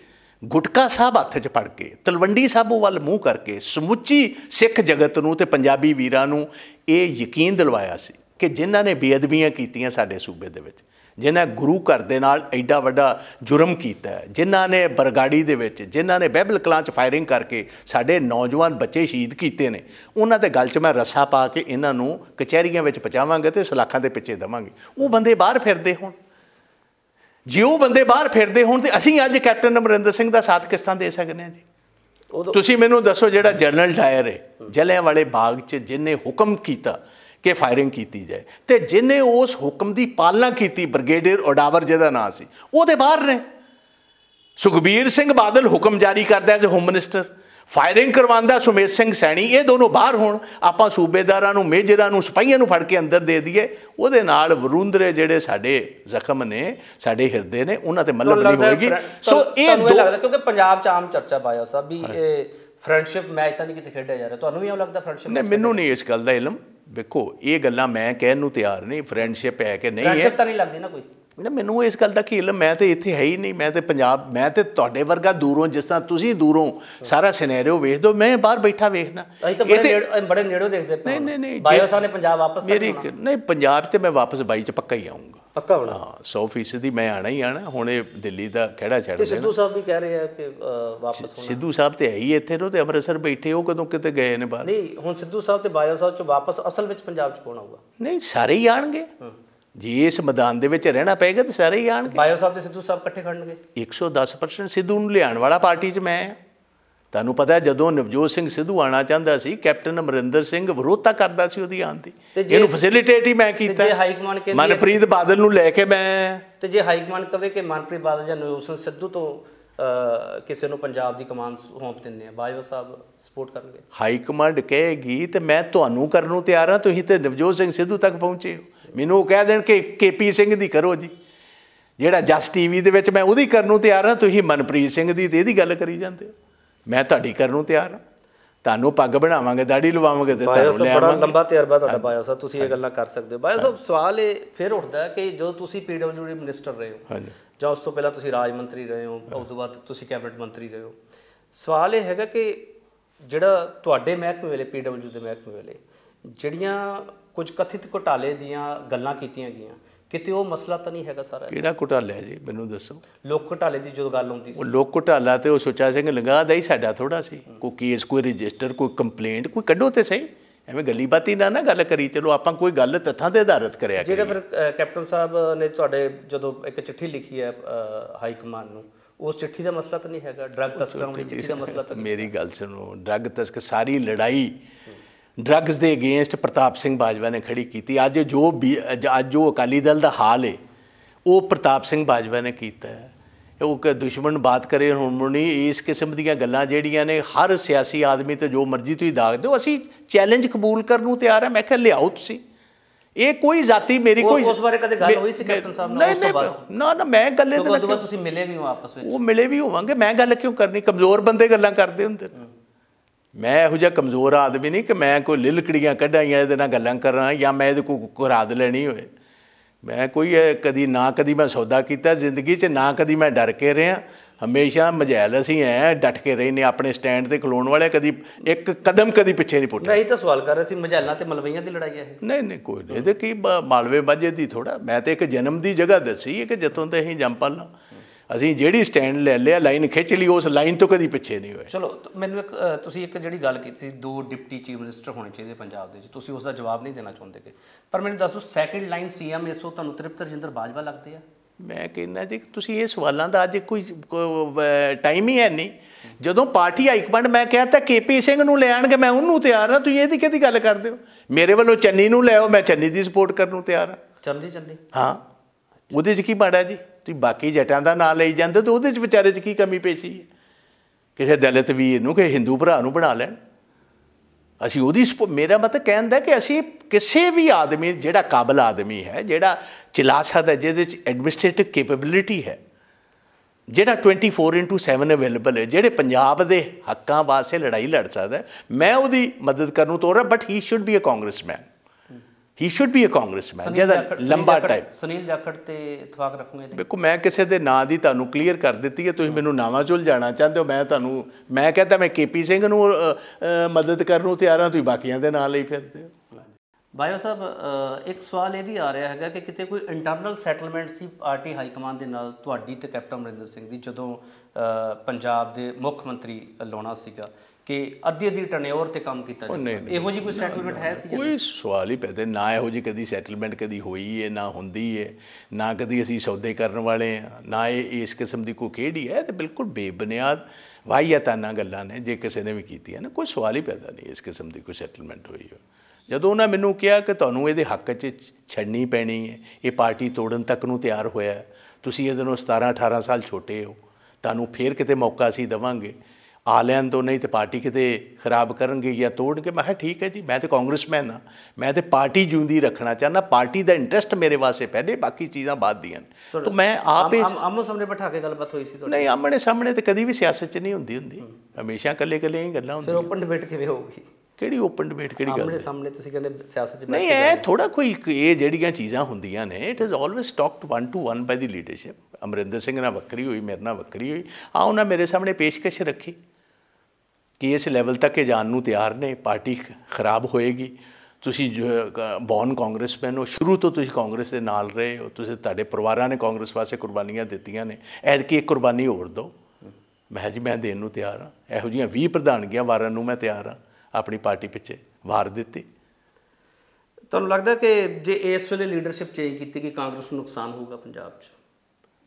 S2: ਗੁਟਕਾ ਸਾਹਿਬ ਹੱਥ 'ਚ ਫੜ ਕੇ, ਤਲਵੰਡੀ ਸਾਬੋ ਵੱਲ ਮੂੰਹ ਕਰਕੇ ਸਮੁੱਚੀ ਸਿੱਖ ਜਗਤ ਨੂੰ ਤੇ ਪੰਜਾਬੀ ਵੀਰਾਂ ਨੂੰ ਇਹ ਯਕੀਨ ਦਿਲਵਾਇਆ ਸੀ ਕਿ ਜਿਨ੍ਹਾਂ ਨੇ ਬੇਅਦਬੀਆਂ ਕੀਤੀਆਂ ਸਾਡੇ ਸੂਬੇ ਦੇ ਵਿੱਚ। ਜਿਨ੍ਹਾਂ ਗੁਰੂ ਘਰ ਦੇ ਨਾਲ ਐਡਾ ਵੱਡਾ ਜੁਰਮ ਕੀਤਾ ਹੈ, ਜਿਨ੍ਹਾਂ ਨੇ ਬਰਗਾੜੀ ਦੇ ਵਿੱਚ ਜਿਨ੍ਹਾਂ ਨੇ ਬਹਿਬਲ ਕਲਾਂ 'ਚ ਫਾਇਰਿੰਗ ਕਰਕੇ ਸਾਡੇ ਨੌਜਵਾਨ ਬੱਚੇ ਸ਼ਹੀਦ ਕੀਤੇ ਨੇ। ਉਹਨਾਂ ਦੇ ਗੱਲ 'ਚ ਮੈਂ ਰੱਸਾ ਪਾ ਕੇ ਇਹਨਾਂ ਨੂੰ ਕਚਹਿਰੀਆਂ ਵਿੱਚ ਪਹੁੰਚਾਵਾਂਗੇ ਤੇ ਸਲਾਖਾਂ ਦੇ ਪਿੱਛੇ ਦੇਵਾਂਗੇ। ਉਹ ਬੰਦੇ ਬਾਹਰ ਫਿਰਦੇ ਹੋਣ। ਜੇ ਉਹ ਬੰਦੇ ਬਾਹਰ ਫਿਰਦੇ ਹੋਣ ਤੇ ਅਸੀਂ ਅੱਜ ਕੈਪਟਨ ਅਮਰਿੰਦਰ ਸਿੰਘ ਦਾ ਸਾਥ ਕਿਸ ਤਰ੍ਹਾਂ ਦੇ ਸਕਦੇ ਹਾਂ ਜੀ? ਤੁਸੀਂ ਮੈਨੂੰ ਦੱਸੋ ਜਿਹੜਾ ਜਨਰਲ ਡਾਇਰ ਹੈ ਜਲਿਆਂ ਵਾਲੇ ਬਾਗ 'ਚ ਜਿਨੇ ਹੁਕਮ ਕੀਤਾ ਕਿ ਫਾਇਰਿੰਗ ਕੀਤੀ ਜਾਏ। ਤੇ ਜਿਨੇ ਉਸ ਹੁਕਮ ਦੀ ਪਾਲਣਾ ਕੀਤੀ ਬ੍ਰਿਗੇਡੀਅਰ ਉਡਾਵਰ ਜਿਹਦਾ ਨਾਂ ਸੀ ਉਹਦੇ ਬਾਹਰ ਨੇ। ਸੁਖਬੀਰ ਸਿੰਘ ਬਾਦਲ ਹੁਕਮ ਜਾਰੀ ਕਰਦਾ ਐਜ਼ ਹੋਮ ਮਿਨਿਸਟਰ ਫਾਇਰਿੰਗ ਕਰਵਾਉਂਦਾ ਸੁਮੇਤ ਸਿੰਘ ਸੈਣੀ ਇਹ ਦੋਨੋਂ ਬਾਹਰ ਹੋਣ। ਆਪਾਂ ਸੂਬੇਦਾਰਾਂ ਨੂੰ ਮੇਜਰਾਂ ਨੂੰ ਸਿਪਾਹੀਆਂ ਨੂੰ ਫੜ ਕੇ ਅੰਦਰ ਦੇ ਦਈਏ। ਉਹਦੇ ਨਾਲ ਵਰੁੰਦਰੇ ਜਿਹੜੇ ਸਾਡੇ ਜ਼ਖਮ ਨੇ ਸਾਡੇ ਹਿਰਦੇ ਨੇ ਉਹਨਾਂ ਤੇ ਮੱਲਮ ਨਹੀਂ ਹੋਏਗੀ। ਸੋ ਇਹ ਦੋ
S1: ਲੱਗਦਾ ਕਿਉਂਕਿ ਪੰਜਾਬ 'ਚ ਆਮ ਚਰਚਾ ਬਾਇਆ ਸਾਹਿਬ ਵੀ ਇਹ ਫਰੈਂਡਸ਼ਿਪ ਮੈਚ ਤਾਂ ਨਹੀਂ ਕਿਤੇ ਖੇਡਿਆ ਜਾ ਰਿਹਾ। ਤੁਹਾਨੂੰ ਵੀ ਇਹ ਲੱਗਦਾ ਫਰੈਂਡਸ਼ਿਪ
S2: ਨਹੀਂ ਮੈਨੂੰ ਨਹੀਂ ਇਸ ਗੱਲ ਦਾ ਇਲਮ। ਵੇਖੋ, ਇਹ ਗੱਲਾਂ ਮੈਂ ਕਹਿਣ ਨੂੰ ਤਿਆਰ ਨਹੀਂ ਫਰੈਂਡਸ਼ਿਪ ਹੈ ਕਿ ਨਹੀਂ ਹੈ।
S1: ਫਰੈਂਡਸ਼ਿਪ ਤਾਂ ਨਹੀਂ ਲੱਗਦੀ ਨਾ ਕੋਈ।
S2: ਨਾ ਮੈਨੂੰ ਇਸ ਗੱਲ ਦਾ ਕੀ ਇਲਮ ਮੈਂ ਤੇ ਇੱਥੇ ਹੈ ਹੀ ਨਹੀਂ ਮੈਂ ਤੇ ਪੰਜਾਬ ਮੈਂ ਤੇ ਤੁਹਾਡੇ ਵਰਗਾ ਦੂਰੋਂ ਜਿਸ ਤਰ੍ਹਾਂ ਤੁਸੀਂ ਦੂਰੋਂ ਸਾਰਾ ਸਿਨੈਰੀਓ ਵੇਖ ਦੋ ਮੈਂ ਬਾਹਰ ਬੈਠਾ ਵੇਖਣਾ
S1: ਅਸੀਂ ਤਾਂ
S2: ਇਹ
S1: ਬੜੇ ਬੜੇ ਨੇੜੋਂ ਦੇਖਦੇ ਪਏ
S2: ਨਹੀਂ ਨਹੀਂ ਨਹੀਂ
S1: ਬਾਇਓ ਸਾਹਿਬ ਨੇ ਪੰਜਾਬ ਵਾਪਸ
S2: ਮੇਰੀ ਨਹੀਂ ਪੰਜਾਬ ਤੇ ਮੈਂ ਵਾਪਸ ਬਾਈ ਚ ਪੱਕਾ ਹੀ ਆਉਂਗਾ
S1: ਪੱਕਾ ਹੋਣਾ।
S2: ਹਾਂ 100% ਦੀ ਮੈਂ ਆਣਾ ਹੀ ਆਣਾ ਹੁਣ ਇਹ ਦਿੱਲੀ ਦਾ ਖੜਾ ਛੱਡ ਦੇਣਾ
S1: ਸਿੱਧੂ ਸਾਹਿਬ ਵੀ ਕਹਿ ਰਹੇ ਆ ਕਿ ਵਾਪਸ ਹੋਣਾ।
S2: ਸਿੱਧੂ ਸਾਹਿਬ ਤੇ ਹੈ ਹੀ ਇੱਥੇ ਨੂੰ ਤੇ ਅੰਮ੍ਰਿਤਸਰ ਬੈਠੇ ਉਹ ਕਦੋਂ ਕਿਤੇ ਗਏ ਨੇ ਬਾਹਰ?
S1: ਨਹੀਂ ਹੁਣ ਸਿੱਧੂ ਸਾਹਿਬ ਤੇ ਬਾਇਓ ਸਾਹਿਬ ਚ ਵਾਪਸ ਅਸਲ ਵਿੱਚ ਪੰਜਾਬ ਚ ਕੌਣ ਆਊਗਾ?
S2: ਨਹੀਂ ਸਾਰੇ ਹੀ ਆਣਗੇ। ਜੇ ਇਸ ਮੈਦਾਨ ਦੇ ਵਿੱਚ ਰਹਿਣਾ ਪਏਗਾ ਤੇ ਸਾਰੇ ਹੀ ਆਣਗੇ।
S1: ਬਾਇਓ ਸਾਹਿਬ ਤੇ ਸਿੱਧੂ ਸਾਹਿਬ ਇਕੱਠੇ ਖੜਨਗੇ।
S2: 110% ਸਿੱਧੂ ਨੂੰ ਲਿਆਉਣ ਵਾਲਾ ਪਾਰਟੀ 'ਚ ਮੈਂ। ਤੁਹਾਨੂੰ ਪਤਾ ਹੈ ਜਦੋਂ ਨਵਜੋਤ ਸਿੰਘ ਸਿੱਧੂ ਆਣਾ ਚਾਹੁੰਦਾ ਸੀ ਕੈਪਟਨ ਅਮਰਿੰਦਰ ਸਿੰਘ ਵਿਰੋਧਤਾ ਕਰਦਾ ਸੀ ਉਹਦੀ ਆਉਣ ਦੀ। ਇਹਨੂੰ ਫੈਸਿਲਿਟੇਟ ਹੀ ਮੈਂ ਕੀਤਾ
S1: ਜੇ ਹਾਈ ਕਮਾਂਡ ਕਹਿੰਦੀ ਹੈ-
S2: ਮਨਪ੍ਰੀਤ ਬਾਦਲ ਨੂੰ ਲੈ ਕੇ ਮੈਂ
S1: ਤੇ ਜੇ ਹਾਈ ਕਮਾਂਡ ਕਵੇ ਕਿ ਮਨਪ੍ਰੀਤ ਬਾਦਲ ਜਾਂ ਨਵਜੋਤ ਸਿੰਘ ਸਿੱਧੂ ਤੋਂ ਕਿਸੇ ਨੂੰ ਪੰਜਾਬ ਦੀ ਕਮਾਨ ਸੌਂਪ ਦਿੰਦੇ ਆ। ਬਾਇਓ ਸਾਹਿਬ ਸਪੋਰਟ ਕਰਨਗੇ।
S2: ਹਾਈ ਕਮਾਂਡ ਕਹੇਗੀ ਤੇ ਮੈਂ ਤੁਹਾਨੂੰ ਕਰਨ ਨੂੰ ਤਿਆਰ ਹਾਂ ਤੁਸੀਂ ਤੇ ਨਵਜੋਤ ਸਿੰਘ ਸਿੱਧੂ ਤੱਕ ਪਹੁੰਚੇ ਹੋ। ਮੈਨੂੰ ਉਹ ਕਹਿ ਦੇਣ ਕਿ ਕੇਪੀ ਸਿੰਘ ਦੀ ਕਰੋ ਜੀ। ਜਿਹੜਾ ਜਸ ਟੀਵੀ ਦੇ ਵਿੱਚ ਮੈਂ ਉਹਦੀ ਕਰਨ ਨੂੰ ਤਿਆਰ ਹਾਂ ਤੁਸੀਂ ਮਨਪ੍ਰੀਤ ਸਿੰਘ ਦੀ ਤੇ ਇਹਦੀ ਗੱਲ ਕਰੀ ਜਾਂਦੇ ਹੋ। ਮੈਂ ਤੁਹਾਡੀ ਕਰਨ ਨੂੰ ਤਿਆਰ ਹਾਂ। ਤੁਹਾਨੂੰ ਪੱਗ ਬਣਾਵਾਂਗੇ ਦਾੜੀ ਲਵਾਵਾਂਗੇ ਤੇ ਤੁਹਾਨੂੰ ਲੈ
S1: ਬੜਾ
S2: ਆਵਾਂਗੇ
S1: ਲੰਬਾ ਤਜਰਬਾ ਤੁਹਾਡਾ ਬਾਇਓ ਸਾਹਿਬ ਤੁਸੀਂ ਇਹ ਗੱਲਾਂ ਕਰ ਸਕਦੇ ਹੋ। ਬਾਇਓ ਸਾਹਿਬ ਸਵਾਲ ਇਹ ਫਿਰ ਉੱਠਦਾ ਹੈ ਕਿ ਜਦੋਂ ਤੁਸੀਂ ਪੀਡਬਲਯੂਡੀ ਮਿਨਿਸਟਰ ਰਹੇ ਹੋ
S2: ਹਾਂਜੀ।
S1: ਜਾਂ ਉਸ ਤੋਂ ਪਹਿਲਾਂ ਤੁਸੀਂ ਰਾਜ ਮੰਤਰੀ ਰਹੇ ਹੋ ਉਸ ਤੋਂ ਬਾਅਦ ਤੁਸੀਂ ਕੈਬਨਿਟ ਮੰਤਰੀ ਰਹੇ ਹੋ। ਸਵਾਲ ਇਹ ਹੈਗਾ ਕਿ ਜਿਹੜਾ ਤੁਹਾਡੇ ਮਹਿਕਮੇ ਵੇਲੇ ਪੀਡਬਲਯੂ ਦੇ ਮਹਿਕਮੇ ਵੇਲੇ ਜਿਹੜੀਆਂ ਕੁਝ ਕਥਿਤ ਘੁਟਾਲੇ ਦੀਆਂ ਗੱਲਾਂ ਕੀਤੀਆਂ ਗਈਆਂ ਕਿਤੇ ਉਹ ਮਸਲਾ ਤਾਂ ਨਹੀਂ ਹੈਗਾ ਸਾਰਾ?
S2: ਕਿਹੜਾ ਘੁਟਾਲਾ ਹੈ ਜੀ? ਮੈਨੂੰ ਦੱਸੋ।
S1: ਲੋਕ ਘੁਟਾਲੇ ਦੀ ਜਦੋਂ ਗੱਲ ਹੁੰਦੀ ਸੀ।
S2: ਉਹ ਲੋਕ ਘੁਟਾਲਾ ਤੇ ਉਹ ਸੁੱਚਾ ਸਿੰਘ ਲੰਗਾ ਦਾ ਹੀ ਸਾਡਾ ਥੋੜਾ ਸੀ। ਕੋਈ ਕੇਸ ਕੋਈ ਰਜਿਸਟਰ ਕੋਈ ਕੰਪਲੇਂਟ ਕੋਈ ਕੱਢੋ ਤੇ ਸਹੀ। ਐਵੇਂ ਗੱਲੀ ਬਾਤੀ ਨਾ ਨਾ ਗੱਲ ਕਰੀ ਚਲੋ ਆਪਾਂ ਕੋਈ ਗੱਲ ਤੱਥਾਂ ਤੇ ਆਧਾਰਿਤ ਕਰਿਆ
S1: ਜਿਹੜਾ ਫਿਰ ਕੈਪਟਨ ਸਾਹਿਬ ਨੇ ਤੁਹਾਡੇ ਜਦੋਂ ਇੱਕ ਚਿੱਠੀ ਲਿਖੀ ਹੈ ਹਾਈ ਕਮਾਨ ਨੂੰ ਉਸ ਚਿੱਠੀ ਦਾ ਮਸਲਾ ਤਾਂ ਨਹੀਂ ਹੈਗਾ? ਡਰੱਗ ਤਸਕਰਾਂ ਵਾਲੀ ਚਿੱਠੀ ਦਾ ਮਸਲਾ ਤਾਂ
S2: ਮੇਰੀ ਗੱਲ ਸੁਣੋ ਡਰੱਗ ਤਸਕ ਸਾਰੀ ਲੜਾਈ ਡਰੱਗਸ ਦੇ ਅਗੇਂਸਟ ਪ੍ਰਤਾਪ ਸਿੰਘ ਬਾਜਵਾ ਨੇ ਖੜੀ ਕੀਤੀ। ਅੱਜ ਜੋ ਅੱਜ- ਅੱਜ ਜੋ ਅਕਾਲੀ ਦਲ ਦਾ ਹਾਲ ਹੈ ਉਹ ਪ੍ਰਤਾਪ ਸਿੰਘ ਬਾਜਵਾ ਨੇ ਕੀਤਾ ਹੈ। ਉਹ ਕਿ ਦੁਸ਼ਮਣ ਬਾਤ ਕਰੇ ਹੁਣ ਮੁਣੀ ਇਸ ਕਿਸਮ ਦੀਆਂ ਗੱਲਾਂ ਜਿਹੜੀਆਂ ਨੇ ਹਰ ਸਿਆਸੀ ਆਦਮੀ ਤੇ ਜੋ ਮਰਜ਼ੀ ਤੁਸੀਂ ਦਾਗ ਦਿਓ ਅਸੀਂ ਚੈਲੰਜ ਕਬੂਲ ਕਰਨ ਨੂੰ ਤਿਆਰ ਹਾਂ। ਮੈਂ ਕਿਹਾ ਲਿਆਓ ਤੁਸੀਂ। ਇਹ ਕੋਈ ਜ਼ਾਤੀ ਮੇਰੀ ਕੋਈ
S1: ਉਸ ਬਾਰੇ ਕਦੇ ਗੱਲ ਹੋਈ ਸੀ ਕੈਪਟਨ ਸਾਹਿਬ ਨਾਲ ਉਸ ਤੋਂ
S2: ਨਹੀਂ
S1: ਬਾਅਦ?
S2: ਨਾ ਨਾ ਮੈਂ ਗੱਲੇ ਤੇ
S1: ਤੋਂ ਬਾਅਦ
S2: ਲੱਗਾ
S1: ਤੁਸੀਂ ਮਿਲੇ ਵੀ ਹੋ ਆਪਸ ਵਿੱਚ?
S2: ਉਹ ਮਿਲੇ ਵੀ ਹੋਵਾਂਗੇ ਮੈਂ ਗੱਲ ਕਿਉਂ ਕਰਨੀ? ਕਮਜ਼ੋਰ ਬੰਦੇ ਗੱਲਾਂ ਕਰਦੇ ਹੁੰਦੇ ਨੇ। ਮੈਂ ਇਹੋ ਜਿਹਾ ਕਮਜ਼ੋਰ ਆਦਮੀ ਨਹੀਂ ਕਿ ਮੈਂ ਕੋਈ ਲਿਲਕੜੀਆਂ ਕੱਢਾਈਆਂ ਇਹਦੇ ਨਾਲ ਗੱਲਾਂ ਕਰਾਂ ਜਾਂ ਮੈਂ ਇਹਦੇ ਕੋਲ ਕੁਰਾਦ ਲੈਣੀ ਹੋਏ। ਮੈਂ ਕੋਈ ਇਹ ਕਦੀ ਨਾ ਕਦੀ ਮੈਂ ਸੌਦਾ ਕੀਤਾ ਜ਼ਿੰਦਗੀ 'ਚ ਨਾ ਕਦੀ ਮੈਂ ਡਰ ਕੇ ਰਿਹਾ। ਹਮੇਸ਼ਾ ਮਜੈਲ ਅਸੀਂ ਐ ਡਟ ਕੇ ਰਹੇ ਨੇ ਆਪਣੇ ਸਟੈਂਡ ਤੇ ਖਲੋਣ ਵਾਲੇ ਕਦੀ ਇੱਕ ਕਦਮ ਕਦੀ ਪਿੱਛੇ ਨਹੀਂ ਪੁੱਟੇ
S1: ਮੈਂ ਇਹੀ ਤਾਂ ਸਵਾਲ ਕਰ ਰਿਹਾ ਸੀ ਮਝੈਲਾਂ ਤੇ ਮਲਵਈਆਂ ਦੀ ਲੜਾਈ ਹੈ ਇਹ?
S2: ਨਹੀਂ ਨਹੀਂ ਕੋਈ ਨਹੀਂ ਇਹਦੇ ਕੀ ਮਾਲਵੇ ਮਾਝੇ ਦੀ ਥੋੜਾ ਮੈਂ ਤੇ ਇੱਕ ਜਨਮ ਦੀ ਜਗ੍ਹਾ ਦੱਸੀ ਹੈ ਕਿ ਜਿੱਥੋਂ ਤੇ ਅਸੀਂ ਜੰਮ ਪਲਾਂ ਅਸੀਂ ਜਿਹੜੀ ਸਟੈਂਡ ਲੈ ਲਿਆ ਲਾਈਨ ਖਿੱਚ ਲਈ ਉਸ ਲਾਈਨ ਤੋਂ ਕਦੀ ਪਿੱਛੇ ਨਹੀਂ ਹੋਏ।
S1: ਚਲੋ ਤ- ਮੈਨੂੰ ਇੱਕ ਤੁਸੀਂ ਇੱਕ ਜਿਹੜੀ ਗੱਲ ਕੀਤੀ ਸੀ ਦੋ ਡਿਪਟੀ ਚੀਫ ਮਿਨਿਸਟਰ ਹੋਣੇ ਚਾਹੀਦੇ ਪੰਜਾਬ ਦੇ ਵਿੱਚ ਤੁਸੀਂ ਉਸ ਦਾ ਜਵਾਬ ਨਹੀਂ ਦੇਣਾ ਚਾਹੁੰਦੇ ਕਿ। ਪਰ ਮੈਨੂੰ ਦੱਸੋ ਸੈਕੰਡ ਲਾਈਨ ਸੀਐਮ ਐਸਓ ਤੁਹਾਨੂੰ ਤ੍ਰਿਪਤ ਰਜਿੰਦਰ ਬਾਜਵਾ ਲੱਗਦੇ ਆ?
S2: ਮੈਂ ਕਹਿੰਦਾ ਜੀ ਤੁਸੀਂ ਇਹ ਸਵਾਲਾਂ ਦਾ ਅੱਜ ਕੋਈ ਟਾਈਮ ਹੀ ਹੈ ਨਹੀਂ। ਜਦੋਂ ਪਾਰਟੀ ਹਾਈਕਮਾਂਡ ਮੈਂ ਕਹਿੰਦਾ ਕੇਪੀ ਸਿੰਘ ਨੂੰ ਲੈ ਆਣਗੇ ਮੈਂ ਉਹਨੂੰ ਤਿਆਰ ਹਾਂ ਤੁਸੀਂ ਇਹਦੀ ਕਿਹਦੀ ਗੱਲ ਕਰਦੇ ਹੋ? ਮੇਰੇ ਵੱਲੋਂ ਚੰਨੀ ਨੂੰ ਲੈ ਆਓ ਮੈਂ ਚੰਨੀ ਦੀ ਸਪੋਰਟ ਕਰਨ ਨੂੰ ਤਿਆਰ ਹਾਂ।
S1: ਚੰਦੀ ਚੰਦੀ
S2: ਹਾਂ। ਉਹਦੇ 'ਚ ਕੀ ਮਾੜਾ ਜੀ? ਤੁਸੀਂ ਬਾਕੀ ਜੱਟਾਂ ਦਾ ਨਾਂ ਲਈ ਜਾਂਦੇ ਤਾਂ ਉਹਦੇ 'ਚ ਵਿਚਾਰੇ 'ਚ ਕੀ ਕਮੀ ਪੇਸ਼ੀ ਹੈ? ਕਿਸੇ ਦਲਿਤ ਵੀਰ ਨੂੰ ਕਿ ਹਿੰਦੂ ਭਰਾ ਨੂੰ ਬਣਾ ਲੈਣ। ਅਸੀਂ ਉਹਦੀ ਸਪੋ- ਮੇਰਾ ਮਤਲਬ ਕਹਿੰਦਾ ਕਿ ਅਸੀਂ ਕਿਸੇ ਵੀ ਆਦਮੀ, ਜਿਹੜਾ ਕਾਬਲ ਆਦਮੀ ਹੈ, ਜਿਹੜਾ ਚਲਾ ਸਕਦਾ ਜਿਹਦੇ 'ਚ ਐਡਮਿਨਿਸਟ੍ਰੇਟਿਵ ਕੈਪੇਬਿਲਿਟੀ ਹੈ, ਜਿਹੜਾ 24/7 ਅਵੇਲੇਬਲ ਹੈ, ਜਿਹੜੇ ਪੰਜਾਬ ਦੇ ਹੱਕਾਂ ਵਾਸਤੇ ਲੜਾਈ ਲੜ ਸਕਦਾ ਮੈਂ ਉਹਦੀ ਮਦਦ ਕਰਨ ਨੂੰ ਤੋਰ ਰਿਹਾ but he should be a Congressman he should be a Congressman ਜਿਹਦਾ ਲੰਬਾ ਟਾਈਮ
S1: ਸੁਨੀਲ ਜਾਖੜ ਤੇ ਇਤਫਾਕ ਰੱਖੋਗੇ?
S2: ਵੇਖੋ ਮੈਂ ਕਿਸੇ ਦੇ ਨਾਂ ਦੀ ਤੁਹਾਨੂੰ ਕਲੀਅਰ ਕਰ ਦਿੱਤੀ ਹੈ ਤੁਸੀਂ ਮੈਨੂੰ ਨਾਵਾਂ ਚੁਲ ਜਾਣਾ ਚਾਹੁੰਦੇ ਹੋ ਮੈਂ ਤੁਹਾਨੂੰ ਮੈਂ ਕਹਿੰਦਾ ਮੈਂ ਕੇਪੀ ਸਿੰਘ ਨੂੰ ਮਦਦ ਕਰਨ ਨੂੰ ਤਿਆਰ ਹਾਂ ਤੁਸੀਂ ਬਾਕੀਆਂ ਦੇ ਨਾਂ ਲਈ ਫਿਰਦੇ ਹੋ।
S1: ਬਾਇਓ ਸਾਹਿਬ ਇੱਕ ਸਵਾਲ ਇਹ ਵੀ ਆ ਰਿਹਾ ਹੈਗਾ ਕਿ ਕਿਤੇ ਕੋਈ ਇੰਟਰਨਲ ਸੈਟਲਮੈਂਟ ਸੀ ਪਾਰਟੀ ਹਾਈ ਕਮਾਂਡ ਦੇ ਨਾਲ ਤੁਹਾਡੀ ਤੇ ਕੈਪਟਨ ਅਮਰਿੰਦਰ ਸਿੰਘ ਦੀ ਜਦੋਂ ਪੰਜਾਬ ਦੇ ਮੁੱਖ ਮੰਤਰੀ ਲਾਉਣਾ ਸੀਗਾ? ਕਿ ਅੱਧੀ ਅੱਧੀ ਟਰਨਓਵਰ ਤੇ ਕੰਮ ਕੀਤਾ ਜਾਂਦਾ। ਇਹੋ ਜੀ ਕੋਈ ਸੈਟਲਮੈਂਟ ਹੈ ਸੀ
S2: ਕੋਈ ਸਵਾਲ ਹੀ ਪੈਦੇ। ਨਾ ਇਹੋ ਜੀ ਕਦੀ ਸੈਟਲਮੈਂਟ ਕਦੀ ਹੋਈ ਹੈ ਨਾ ਹੁੰਦੀ ਹੈ ਨਾ ਕਦੀ ਅਸੀਂ ਸੌਦੇ ਕਰਨ ਵਾਲੇ ਆ ਨਾ ਇਹ ਇਸ ਕਿਸਮ ਦੀ ਕੋਈ ਕਿਹੜੀ ਹੈ ਤੇ ਬਿਲਕੁਲ ਬੇਬੁਨਿਆਦ ਵਾਹੀਆਤਾਨਾ ਗੱਲਾਂ ਨੇ ਜੇ ਕਿਸੇ ਨੇ ਵੀ ਕੀਤੀਆਂ ਨੇ ਕੋਈ ਸਵਾਲ ਹੀ ਪੈਦਾ ਨਹੀਂ ਇਸ ਕਿਸਮ ਦੀ ਕੋਈ ਸੈਟਲਮੈਂਟ ਹੋਈ ਹੋ ਜਦੋਂ ਉਹਨਾਂ ਮੈਨੂੰ ਕਿਹਾ ਕਿ ਤੁਹਾਨੂੰ ਇਹਦੇ ਹੱਕ 'ਚ ਛੱਡਣੀ ਪੈਣੀ ਹੈ ਇਹ ਪਾਰਟੀ ਤੋੜਨ ਤੱਕ ਨੂੰ ਤਿਆਰ ਹੋਇਆ ਤੁਸੀਂ ਇਹਦੇ ਨੂੰ 17 18 ਸਾਲ ਛੋਟੇ ਹੋ ਤੁਹਾਨੂੰ ਫੇਰ ਕਿਤੇ ਮੌਕਾ ਅਸੀਂ ਦੇਵਾਂਗੇ ਆ ਲੈਣ ਤੋਂ ਨਹੀਂ ਤੇ ਪਾਰਟੀ ਕਿਤੇ ਖਰਾਬ ਕਰਨਗੇ ਜਾਂ ਤੋੜਨਗੇ। ਮੈਂ ਕਿਹਾ ਠੀਕ ਹੈ ਜੀ ਮੈਂ ਤੇ ਕਾਂਗਰਸਮੈਨ ਹਾਂ। ਮੈਂ ਤੇ ਪਾਰਟੀ ਜਿਉਂਦੀ ਰੱਖਣਾ ਚਾਹੁੰਦਾ। ਪਾਰਟੀ ਦਾ ਇੰਟਰਸਟ ਮੇਰੇ ਵਾਸਤੇ ਪਹਿਲੇ ਬਾਕੀ ਚੀਜ਼ਾਂ ਬਾਅਦ ਦੀਆਂ ਤਾਂ ਮੈਂ ਆਪ
S1: ਆਮ- ਸਾਹਮਣੇ ਬਿਠਾ ਕੇ ਗੱਲਬਾਤ ਹੋਈ ਸੀ ਤੁਹਾਡੀ।
S2: ਨਹੀਂ ਆਮਣੇ ਸਾਹਮਣੇ ਤੇ ਕਦੀ ਵੀ ਸਿਆਸਤ 'ਚ ਨਹੀਂ ਹੁੰਦੀ ਹੁੰਦੀ। ਹਮੇਸ਼ਾ ਇਕੱਲੇ ਇਕੱਲੇ ਹੀ ਗੱਲਾਂ
S1: ਫਿਰ
S2: ਹੁੰਦੀਆਂ।
S1: ਓਪਨ ਡਿਬੇਟ ਕਿਵੇਂ ਹੋਊਗੀ?
S2: ਕਿਹੜੀ ਓਪਨ ਡਿਬੇਟ ਕਿਹੜੀ ਗੱਲ
S1: ਆਮਣੇ ਸਾਹਮਣੇ ਤੁਸੀਂ ਕਹਿੰਦੇ ਸਿਆਸਤ 'ਚ
S2: ਨਹੀਂ ਇਹ ਥੋੜਾ ਕੋਈ ਇਹ ਜਿਹੜੀਆਂ ਚੀਜ਼ਾਂ ਹੁੰਦੀਆਂ ਨੇ it is always talked one to one by the leadership Amarinder Singh ਨਾਲ ਵੱਖਰੀ ਹੋਈ ਮੇਰੇ ਨਾਲ ਵੱਖਰੀ ਹੋਈ। ਆ ਉਹਨਾਂ ਮੇਰੇ ਸਾਹਮਣੇ ਪੇਸ਼ਕਸ਼ ਰੱਖੀ। ਕਿ ਇਸ ਲੈਵਲ ਤੱਕ ਇਹ ਜਾਣ ਨੂੰ ਤਿਆਰ ਨੇ ਪਾਰਟੀ ਖਰਾਬ ਹੋਏਗੀ। ਤੁਸੀਂ ਬੌਨ ਕਾਂਗਰਸਮੈਨ ਹੋ ਸ਼ੁਰੂ ਤੋਂ ਤੁਸੀਂ ਕਾਂਗਰਸ ਦੇ ਨਾਲ ਰਹੇ ਹੋ ਤੁਸੀਂ ਤੁਹਾਡੇ ਪਰਿਵਾਰਾਂ ਨੇ ਕਾਂਗਰਸ ਵਾਸਤੇ ਕੁਰਬਾਨੀਆਂ ਦਿੱਤੀਆਂ ਨੇ। ਐਤਕੀ ਇੱਕ ਕੁਰਬਾਨੀ ਹੋਰ ਦਿਓ। ਮੈਂ ਜੀ ਮੈਂ ਦੇਣ ਨੂੰ ਤਿਆਰ ਹਾਂ। ਇਹੋ ਜਿਹੀਆਂ 20 ਪ੍ਰਧਾਨਗੀਆਂ ਵਾਰਨ ਨੂੰ ਮੈਂ ਤਿਆਰ ਹਾਂ ਆਪਣੀ ਪਾਰਟੀ ਪਿੱਛੇ ਵਾਰ ਦਿੱਤੀ।
S1: ਤੁਹਾਨੂੰ ਲੱਗਦਾ ਕਿ ਜੇ ਇਸ ਵੇਲੇ ਲੀਡਰਸ਼ਿਪ ਚੇਂਜ ਕੀਤੀ ਗਈ ਕਾਂਗਰਸ ਨੂੰ ਨੁਕਸਾਨ ਹੋਊਗਾ ਪੰਜਾਬ 'ਚ?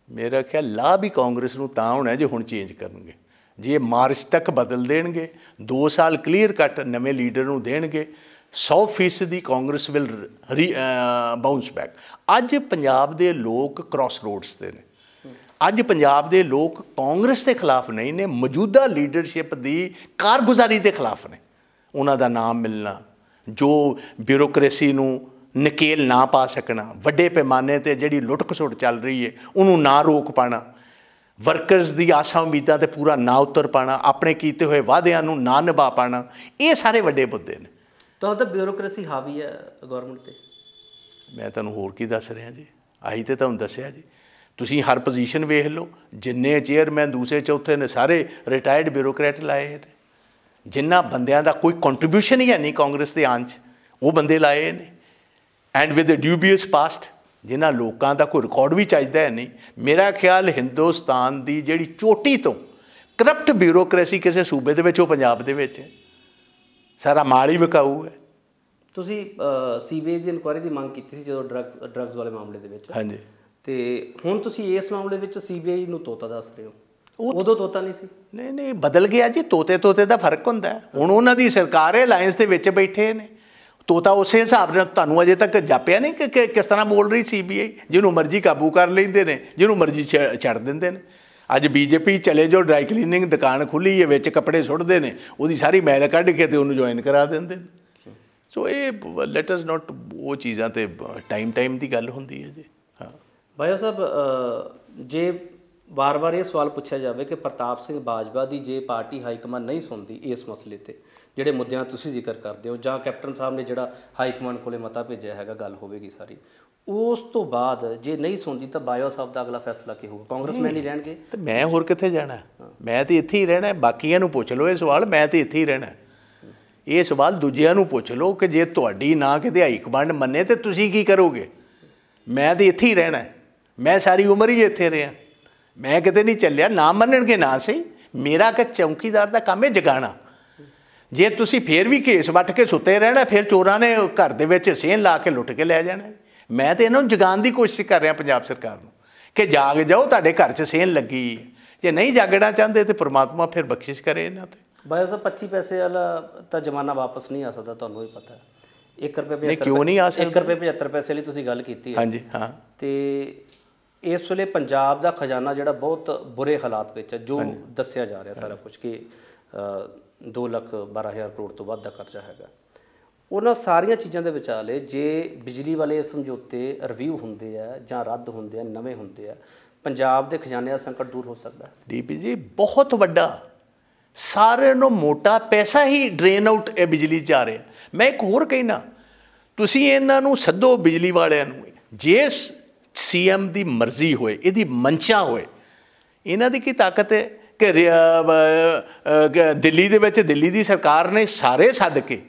S2: ਮੇਰਾ ਖਿਆਲ ਲਾਭ ਵੀ ਕਾਂਗਰਸ ਨੂੰ ਤਾਂ ਹੋਣਾ ਜੇ ਹੁਣ ਚੇਂਜ ਕਰਨਗੇ। ਜੇ ਮਾਰਚ ਤੱਕ ਬਦਲ ਦੇਣਗੇ 2 ਸਾਲ ਕਲੀਅਰ ਕੱਟ ਨਵੇਂ ਲੀਡਰ ਨੂੰ ਦੇਣਗੇ 100% the Congress will bounce back ਅੱਜ ਪੰਜਾਬ ਦੇ ਲੋਕ ਕ੍ਰਾਸ ਰੋਡਸ ਤੇ ਨੇ। ਅੱਜ ਪੰਜਾਬ ਦੇ ਲੋਕ ਕਾਂਗਰਸ ਦੇ ਖਿਲਾਫ ਨਹੀਂ ਨੇ, ਮੌਜੂਦਾ ਲੀਡਰਸ਼ਿਪ ਦੀ ਕਾਰਗੁਜ਼ਾਰੀ ਦੇ ਖਿਲਾਫ ਨੇ। ਉਹਨਾਂ ਦਾ ਨਾਮ ਮਿਲਣਾ, ਜੋ ਬਿਊਰੋਕ੍ਰੇਸੀ ਨੂੰ ਨਕੇਲ ਨਾ ਪਾ ਸਕਣਾ, ਵੱਡੇ ਪੈਮਾਨੇ ਤੇ ਜਿਹੜੀ ਲੁੱਟ ਖਸੁੱਟ ਚੱਲ ਰਹੀ ਹੈ ਉਹਨੂੰ ਨਾ ਰੋਕ ਪਾਣਾ। ਵਰਕਰਸ ਦੀ ਆਸਾਂ ਉਮੀਦਾਂ ਤੇ ਪੂਰਾ ਨਾ ਉਤਰ ਪਾਣਾ ਆਪਣੇ ਕੀਤੇ ਹੋਏ ਵਾਅਦਿਆਂ ਨੂੰ ਨਾ ਨਿਭਾ ਪਾਣਾ ਇਹ ਸਾਰੇ ਵੱਡੇ ਮੁੱਦੇ ਨੇ।
S1: ਤੁਹਾਨੂੰ ਤਾਂ ਬਿਊਰੋਕ੍ਰੇਸੀ ਹਾਵੀ ਹੈ ਗਵਰਨਮੈਂਟ ਤੇ।
S2: ਮੈਂ ਤੁਹਾਨੂੰ ਹੋਰ ਕੀ ਦੱਸ ਰਿਹਾ ਜੀ? ਆਹੀ ਤੇ ਤੁਹਾਨੂੰ ਦੱਸਿਆ ਜੀ। ਤੁਸੀਂ ਹਰ ਪੋਜੀਸ਼ਨ ਵੇਖ ਲਓ ਜਿੰਨੇ ਚੇਅਰਮੈਨ ਦੂਸਰੇ ਚੌਥੇ ਨੇ ਸਾਰੇ ਰਿਟਾਇਰਡ ਬਿਊਰੋਕਰੇਟ ਲਾਏ ਨੇ। ਜਿਨ੍ਹਾਂ ਬੰਦਿਆਂ ਦਾ ਕੋਈ ਕੰਟਰੀਬਿਊਸ਼ਨ ਹੀ ਨਹੀਂ ਕਾਂਗਰਸ ਦੇ ਆਂ 'ਚ ਉਹ ਬੰਦੇ ਲਾਏ ਨੇ। And with a dubious past ਜਿਨ੍ਹਾਂ ਲੋਕਾਂ ਦਾ ਕੋਈ ਰਿਕਾਰਡ ਵੀ ਚਾਹੀਦਾ ਹੈ ਨਹੀਂ ਮੇਰਾ ਖਿਆਲ ਹਿੰਦੁਸਤਾਨ ਦੀ ਜਿਹੜੀ ਚੋਟੀ ਤੋਂ ਕਰਪਟ ਬਿਊਰੋਕ੍ਰੇਸੀ ਕਿਸੇ ਸੂਬੇ ਦੇ ਵਿੱਚ ਉਹ ਪੰਜਾਬ ਦੇ ਵਿੱਚ ਹੈ। ਸਾਰਾ ਮਾਲ ਹੀ ਵਿਕਾਊ ਹੈ।
S1: ਤੁਸੀਂ ਸੀਬੀਆਈ ਦੀ ਇਨਕੁਆਇਰੀ ਦੀ ਮੰਗ ਕੀਤੀ ਸੀ ਜਦੋਂ ਡਰੱਗ ਡਰੱਗਸ ਵਾਲੇ ਮਾਮਲੇ ਦੇ ਵਿੱਚ?
S2: ਹਾਂਜੀ।
S1: ਤੇ ਹੁਣ ਤੁਸੀਂ ਇਸ ਮਾਮਲੇ ਵਿੱਚ ਸੀਬੀਆਈ ਨੂੰ ਤੋਤਾ ਦੱਸ ਰਹੇ ਹੋ? ਉਦੋਂ ਤੋਤਾ ਨਹੀਂ ਸੀ?
S2: ਨਹੀਂ ਨਹੀਂ ਬਦਲ ਗਿਆ ਜੀ। ਤੋਤੇ ਤੋਤੇ ਦਾ ਫ਼ਰਕ ਹੁੰਦਾ। ਹੁਣ ਉਹਨਾਂ ਦੀ ਸਰਕਾਰ ਹੈ ਅਲਾਈਅੰਸ ਦੇ ਵਿੱਚ ਬੈਠੇ ਨੇ। ਤੋਤਾ ਉਸੇ ਹਿਸਾਬ ਨਾਲ ਤੁਹਾਨੂੰ ਅਜੇ ਤੱਕ ਜਾਪਿਆ ਨਹੀਂ ਕਿ ਕਿਸ ਤਰ੍ਹਾਂ ਬੋਲ ਰਹੀ ਸੀਬੀਆਈ ਜਿਹਨੂੰ ਮਰਜ਼ੀ ਕਾਬੂ ਕਰ ਲੈਂਦੇ ਨੇ, ਜਿਹਨੂੰ ਮਰਜ਼ੀ ਛ- ਛੱਡ ਦਿੰਦੇ ਨੇ। ਅੱਜ ਬੀਜੇਪੀ ਚਲੇ ਜੋ ਡਰਾਈ ਕਲੀਨਿੰਗ ਦੁਕਾਨ ਖੁੱਲੀ ਹੈ, ਵਿੱਚ ਕੱਪੜੇ ਸੁੱਟਦੇ ਨੇ, ਉਹਦੀ ਸਾਰੀ ਮੈਲ ਕੱਢ ਕੇ ਤੇ ਉਹਨੂੰ ਜੁਆਇਨ ਕਰਾ ਦਿੰਦੇ ਨੇ। ਸੋ ਇਹ ਲੈਟ ਅਸ ਨਾਟ ਉਹ ਚੀਜ਼ਾਂ ਤੇ ਟਾਈਮ ਟਾਈਮ ਦੀ ਗੱਲ ਹੁੰਦੀ ਹੈ ਜੀ। ਹਾਂ।
S1: ਭਾਈ ਸਾਹਿਬ ਜੇ ਵਾਰ-ਵਾਰ ਇਹ ਸਵਾਲ ਪੁੱਛਿਆ ਜਾਵੇ ਕਿ ਪ੍ਰਤਾਪ ਸਿੰਘ ਬਾਜਵਾ ਦੀ ਜੇ ਪਾਰਟੀ ਹਾਈ ਕਮਾਂਡ ਨਹੀਂ ਸੁਣਦੀ ਇਸ ਮਸਲੇ ਤੇ ਜਿਹੜੇ ਮੁੱਦਿਆਂ ਤੁਸੀਂ ਜ਼ਿਕਰ ਕਰਦੇ ਹੋ ਜਾਂ ਕੈਪਟਨ ਸਾਹਿਬ ਨੇ ਜਿਹੜਾ ਹਾਈ ਕਮਾਂਡ ਕੋਲੇ ਮਤਾ ਭੇਜਿਆ ਹੈਗਾ ਗੱਲ ਹੋਵੇਗੀ ਸਾਰੀ। ਉਸ ਤੋਂ ਬਾਅਦ ਜੇ ਨਹੀਂ ਸੁਣਦੀ ਤਾਂ ਬਾਜਵਾ ਸਾਹਿਬ ਦਾ ਅਗਲਾ ਫੈਸਲਾ ਕੀ ਹੋਊਗਾ? ਕਾਂਗਰਸਮੈਨ ਹੀ ਰਹਿਣਗੇ?
S2: ਤੇ ਮੈਂ ਹੋਰ ਕਿੱਥੇ ਜਾਣਾ? ਮੈਂ ਤੇ ਇੱਥੇ ਹੀ ਰਹਿਣਾ। ਬਾਕੀਆਂ ਨੂੰ ਪੁੱਛ ਲਓ ਇਹ ਸਵਾਲ ਮੈਂ ਤੇ ਇੱਥੇ ਹੀ ਰਹਿਣਾ। ਇਹ ਸਵਾਲ ਦੂਜਿਆਂ ਨੂੰ ਪੁੱਛ ਲਓ ਕਿ ਜੇ ਤੁਹਾਡੀ ਨਾ ਕਿਤੇ ਹਾਈ ਕਮਾਂਡ ਮੰਨੇ ਤੇ ਤੁਸੀਂ ਕੀ ਕਰੋਗੇ? ਮੈਂ ਤੇ ਇੱਥੇ ਹੀ ਰਹਿਣਾ। ਮੈਂ ਸਾਰੀ ਉਮਰ ਹੀ ਇੱਥੇ ਰਿਹਾ। ਮੈਂ ਕਿਤੇ ਨਹੀਂ ਚੱਲਿਆ ਨਾ ਮੰਨਣਗੇ ਨਾ ਸਹੀ। ਮੇਰਾ ਕਿ ਚੌਕੀਦਾਰ ਦਾ ਕੰਮ ਹੈ ਜਗਾਣਾ। ਜੇ ਤੁਸੀਂ ਫੇਰ ਵੀ ਕੇਸ ਵੱਟ ਕੇ ਸੁੱਤੇ ਰਹਿਣਾ ਫਿਰ ਚੋਰਾਂ ਨੇ ਘਰ ਦੇ ਵਿੱਚ ਸੇਨ ਲਾ ਕੇ ਲੁੱਟ ਕੇ ਲੈ ਜਾਣਾ। ਮੈਂ ਤੇ ਇਹਨਾਂ ਨੂੰ ਜਗਾਉਣ ਦੀ ਕੋਸ਼ਿਸ਼ ਕਰ ਰਿਹਾ ਪੰਜਾਬ ਸਰਕਾਰ ਨੂੰ ਕਿ ਜਾਗ ਜਾਓ ਤੁਹਾਡੇ ਘਰ 'ਚ ਸੇਨ ਲੱਗੀ। ਜੇ ਨਹੀਂ ਜਾਗਣਾ ਚਾਹੁੰਦੇ ਤੇ ਪ੍ਰਮਾਤਮਾ ਫਿਰ ਬਖਸ਼ਿਸ਼ ਕਰੇ ਇਹਨਾਂ ਤੇ।
S1: ਬਾਜਵਾ ਸਾਹਿਬ 25 ਪੈਸੇ ਵਾਲਾ ਤਾਂ ਜ਼ਮਾਨਾ ਵਾਪਸ ਨਹੀਂ ਆ ਸਕਦਾ ਤੁਹਾਨੂੰ ਵੀ ਪਤਾ ਹੈ। 1 ਰੁਪਏ 75
S2: ਨਹੀਂ, ਕਿਉਂ ਨਹੀਂ ਆ
S1: 1 ਰੁਪਏ 75 ਪੈਸੇ ਲਈ ਤੁਸੀਂ ਗੱਲ ਕੀਤੀ ਹੈ।
S2: ਹਾਂਜੀ ਹਾਂ।
S1: ਤੇ ਇਸ ਵੇਲੇ ਪੰਜਾਬ ਦਾ ਖਜ਼ਾਨਾ ਜਿਹੜਾ ਬਹੁਤ ਬੁਰੇ ਹਾਲਾਤ ਵਿੱਚ ਹੈ ਜੋ ਦੱਸਿਆ ਜਾ ਰਿਹਾ ਸਾਰਾ ਕੁਝ ਕਿ 2 ਲੱਖ 12000 ਕਰੋੜ ਤੋਂ ਵੱਧ ਦਾ ਕਰਜ਼ਾ ਹੈਗਾ। ਉਹਨਾਂ ਸਾਰੀਆਂ ਚੀਜ਼ਾਂ ਦੇ ਵਿਚਾਲੇ ਜੇ ਬਿਜਲੀ ਵਾਲੇ ਸਮਝੌਤੇ ਰਿਵਿਊ ਹੁੰਦੇ ਆ ਜਾਂ ਰੱਦ ਹੁੰਦੇ ਆ, ਨਵੇਂ ਹੁੰਦੇ ਆ, ਪੰਜਾਬ ਦੇ ਖਜ਼ਾਨੇ ਦਾ ਸੰਕਟ ਦੂਰ ਹੋ ਸਕਦਾ। ਹੈ
S2: ਡੀਪੀ ਜੀ, ਬਹੁਤ ਵੱਡਾ। ਸਾਰਿਆਂ ਨੂੰ ਮੋਟਾ ਪੈਸਾ ਹੀ ਡਰੇਨ ਆਊਟ ਇਹ ਬਿਜਲੀ 'ਚ ਆ ਰਿਹਾ। ਮੈਂ ਇੱਕ ਹੋਰ ਕਹਿਣਾ, ਤੁਸੀਂ ਇਹਨਾਂ ਨੂੰ ਸੱਦੋ ਬਿਜਲੀ ਵਾਲਿਆਂ ਨੂੰ। ਜੇ ਸੀਐਮ ਦੀ ਮਰਜ਼ੀ ਹੋਏ, ਇਹਦੀ ਮਨਸ਼ਾ ਹੋਏ, ਇਹਨਾਂ ਦੀ ਕੀ ਤਾਕਤ ਹੈ? ਕਿ ਰਿ- ਦਿੱਲੀ ਦੇ ਵਿੱਚ ਦਿੱਲੀ ਦੀ ਸਰਕਾਰ ਨੇ ਸਾਰੇ ਸੱਦ ਕੇ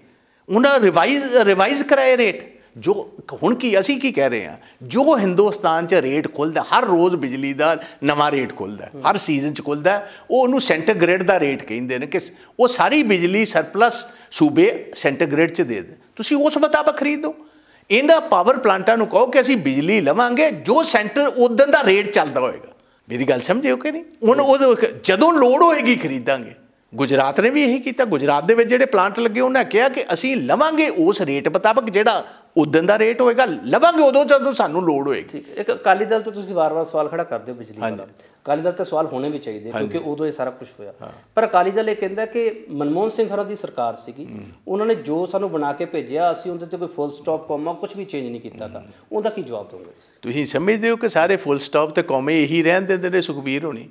S2: ਉਹਨਾਂ ਰਿਵਾਈਜ਼ ਰਿਵਾਈਜ਼ ਕਰਾਏ ਰੇਟ। ਜੋ, ਹੁਣ ਕੀ, ਅਸੀਂ ਕੀ ਕਹਿ ਰਹੇ ਹਾਂ? ਜੋ ਹਿੰਦੁਸਤਾਨ 'ਚ ਰੇਟ ਖੁੱਲਦਾ, ਹਰ ਰੋਜ਼ ਬਿਜਲੀ ਦਾ ਨਵਾਂ ਰੇਟ ਖੁੱਲਦਾ, ਹਰ ਸੀਜ਼ਨ 'ਚ ਖੁੱਲਦਾ, ਉਹ ਉਹਨੂੰ ਸੈਂਟਰਗ੍ਰੇਡ ਦਾ ਰੇਟ ਕਹਿੰਦੇ ਨੇ ਕਿ ਉਹ ਸਾਰੀ ਬਿਜਲੀ ਸਰਪਲਸ ਸੂਬੇ ਸੈਂਟਰਗ੍ਰਿਡ 'ਚ ਦੇ ਦੇ। ਤੁਸੀਂ ਉਸ ਮੁਤਾਬਕ ਖਰੀਦੋ। ਇਹਨਾਂ ਪਾਵਰ ਪਲਾਂਟਾਂ ਨੂੰ ਕਹੋ ਕਿ ਅਸੀਂ ਬਿਜਲੀ ਲਵਾਂਗੇ, ਜੋ ਸੈਂਟਰ ਉਦੋਂ ਦਾ ਰੇਟ ਚੱਲਦਾ ਹੋਏਗਾ। ਮੇਰੀ ਗੱਲ ਸਮਝਿਓ ਕਿ ਨਹੀਂ? ਹੁਣ ਉਹ ਜਦੋਂ ਲੋੜ ਹੋਏਗੀ ਖਰੀਦਾਂਗੇ। ਗੁਜਰਾਤ ਨੇ ਵੀ ਇਹੀ ਕੀਤਾ। ਗੁਜਰਾਤ ਦੇ ਵਿੱਚ ਜਿਹੜੇ ਪਲਾਂਟ ਲੱਗੇ, ਉਹਨਾਂ ਕਿਹਾ ਕਿ ਅਸੀਂ ਲਵਾਂਗੇ ਉਸ ਰੇਟ ਮੁਤਾਬਕ ਜਿਹੜਾ ਉਦੋਂ ਦਾ ਰੇਟ ਹੋਏਗਾ ਲਵਾਂਗੇ ਉਦੋਂ ਜਦੋਂ ਸਾਨੂੰ ਲੋੜ ਹੋਏਗੀ।
S1: ਠੀਕ। ਇੱਕ ਅਕਾਲੀ ਦਲ ਤੋਂ ਤੁਸੀਂ ਵਾਰ-ਵਾਰ ਸਵਾਲ ਖੜਾ ਕਰਦੇ ਹੋ ਬਿਜਲੀ ਵਾਲਾ ਅਕਾਲੀ ਦਲ ਤੇ ਸਵਾਲ ਹੋਣੇ ਵੀ ਚਾਹੀਦੇ ਕਿਉਂਕਿ ਉਦੋਂ ਇਹ ਸਾਰਾ ਕੁਝ ਹੋਇਆ। ਪਰ ਅਕਾਲੀ ਦਲ ਇਹ ਕਹਿੰਦਾ ਕਿ ਮਨਮੋਹਨ ਸਿੰਘ ਹਰਾਂ ਦੀ ਸਰਕਾਰ ਸੀਗੀ ਉਹਨਾਂ ਨੇ ਜੋ ਸਾਨੂੰ ਬਣਾ ਕੇ ਭੇਜਿਆ ਅਸੀਂ ਉਹਦੇ ਤੇ ਕੋਈ ਫੁੱਲ ਸਟਾਪ ਕੋਮਾ ਕੁਝ ਵੀ ਚੇਂਜ ਨਹੀਂ ਕੀਤਾਗਾ ਉਹਦਾ ਕੀ ਜਵਾਬ ਦੋਗੇ ਤੁਸੀਂ?
S2: ਤੁਸੀਂ ਸਮਝਦੇ ਹੋ ਕਿ ਸਾਰੇ ਫੁੱਲ ਸਟਾਪ ਤੇ ਕੌਮੇ ਇਹੀ ਰਹਿਣ ਦਿੰਦੇ ਨੇ ਸੁਖਬੀਰ ਹੋਣੀ?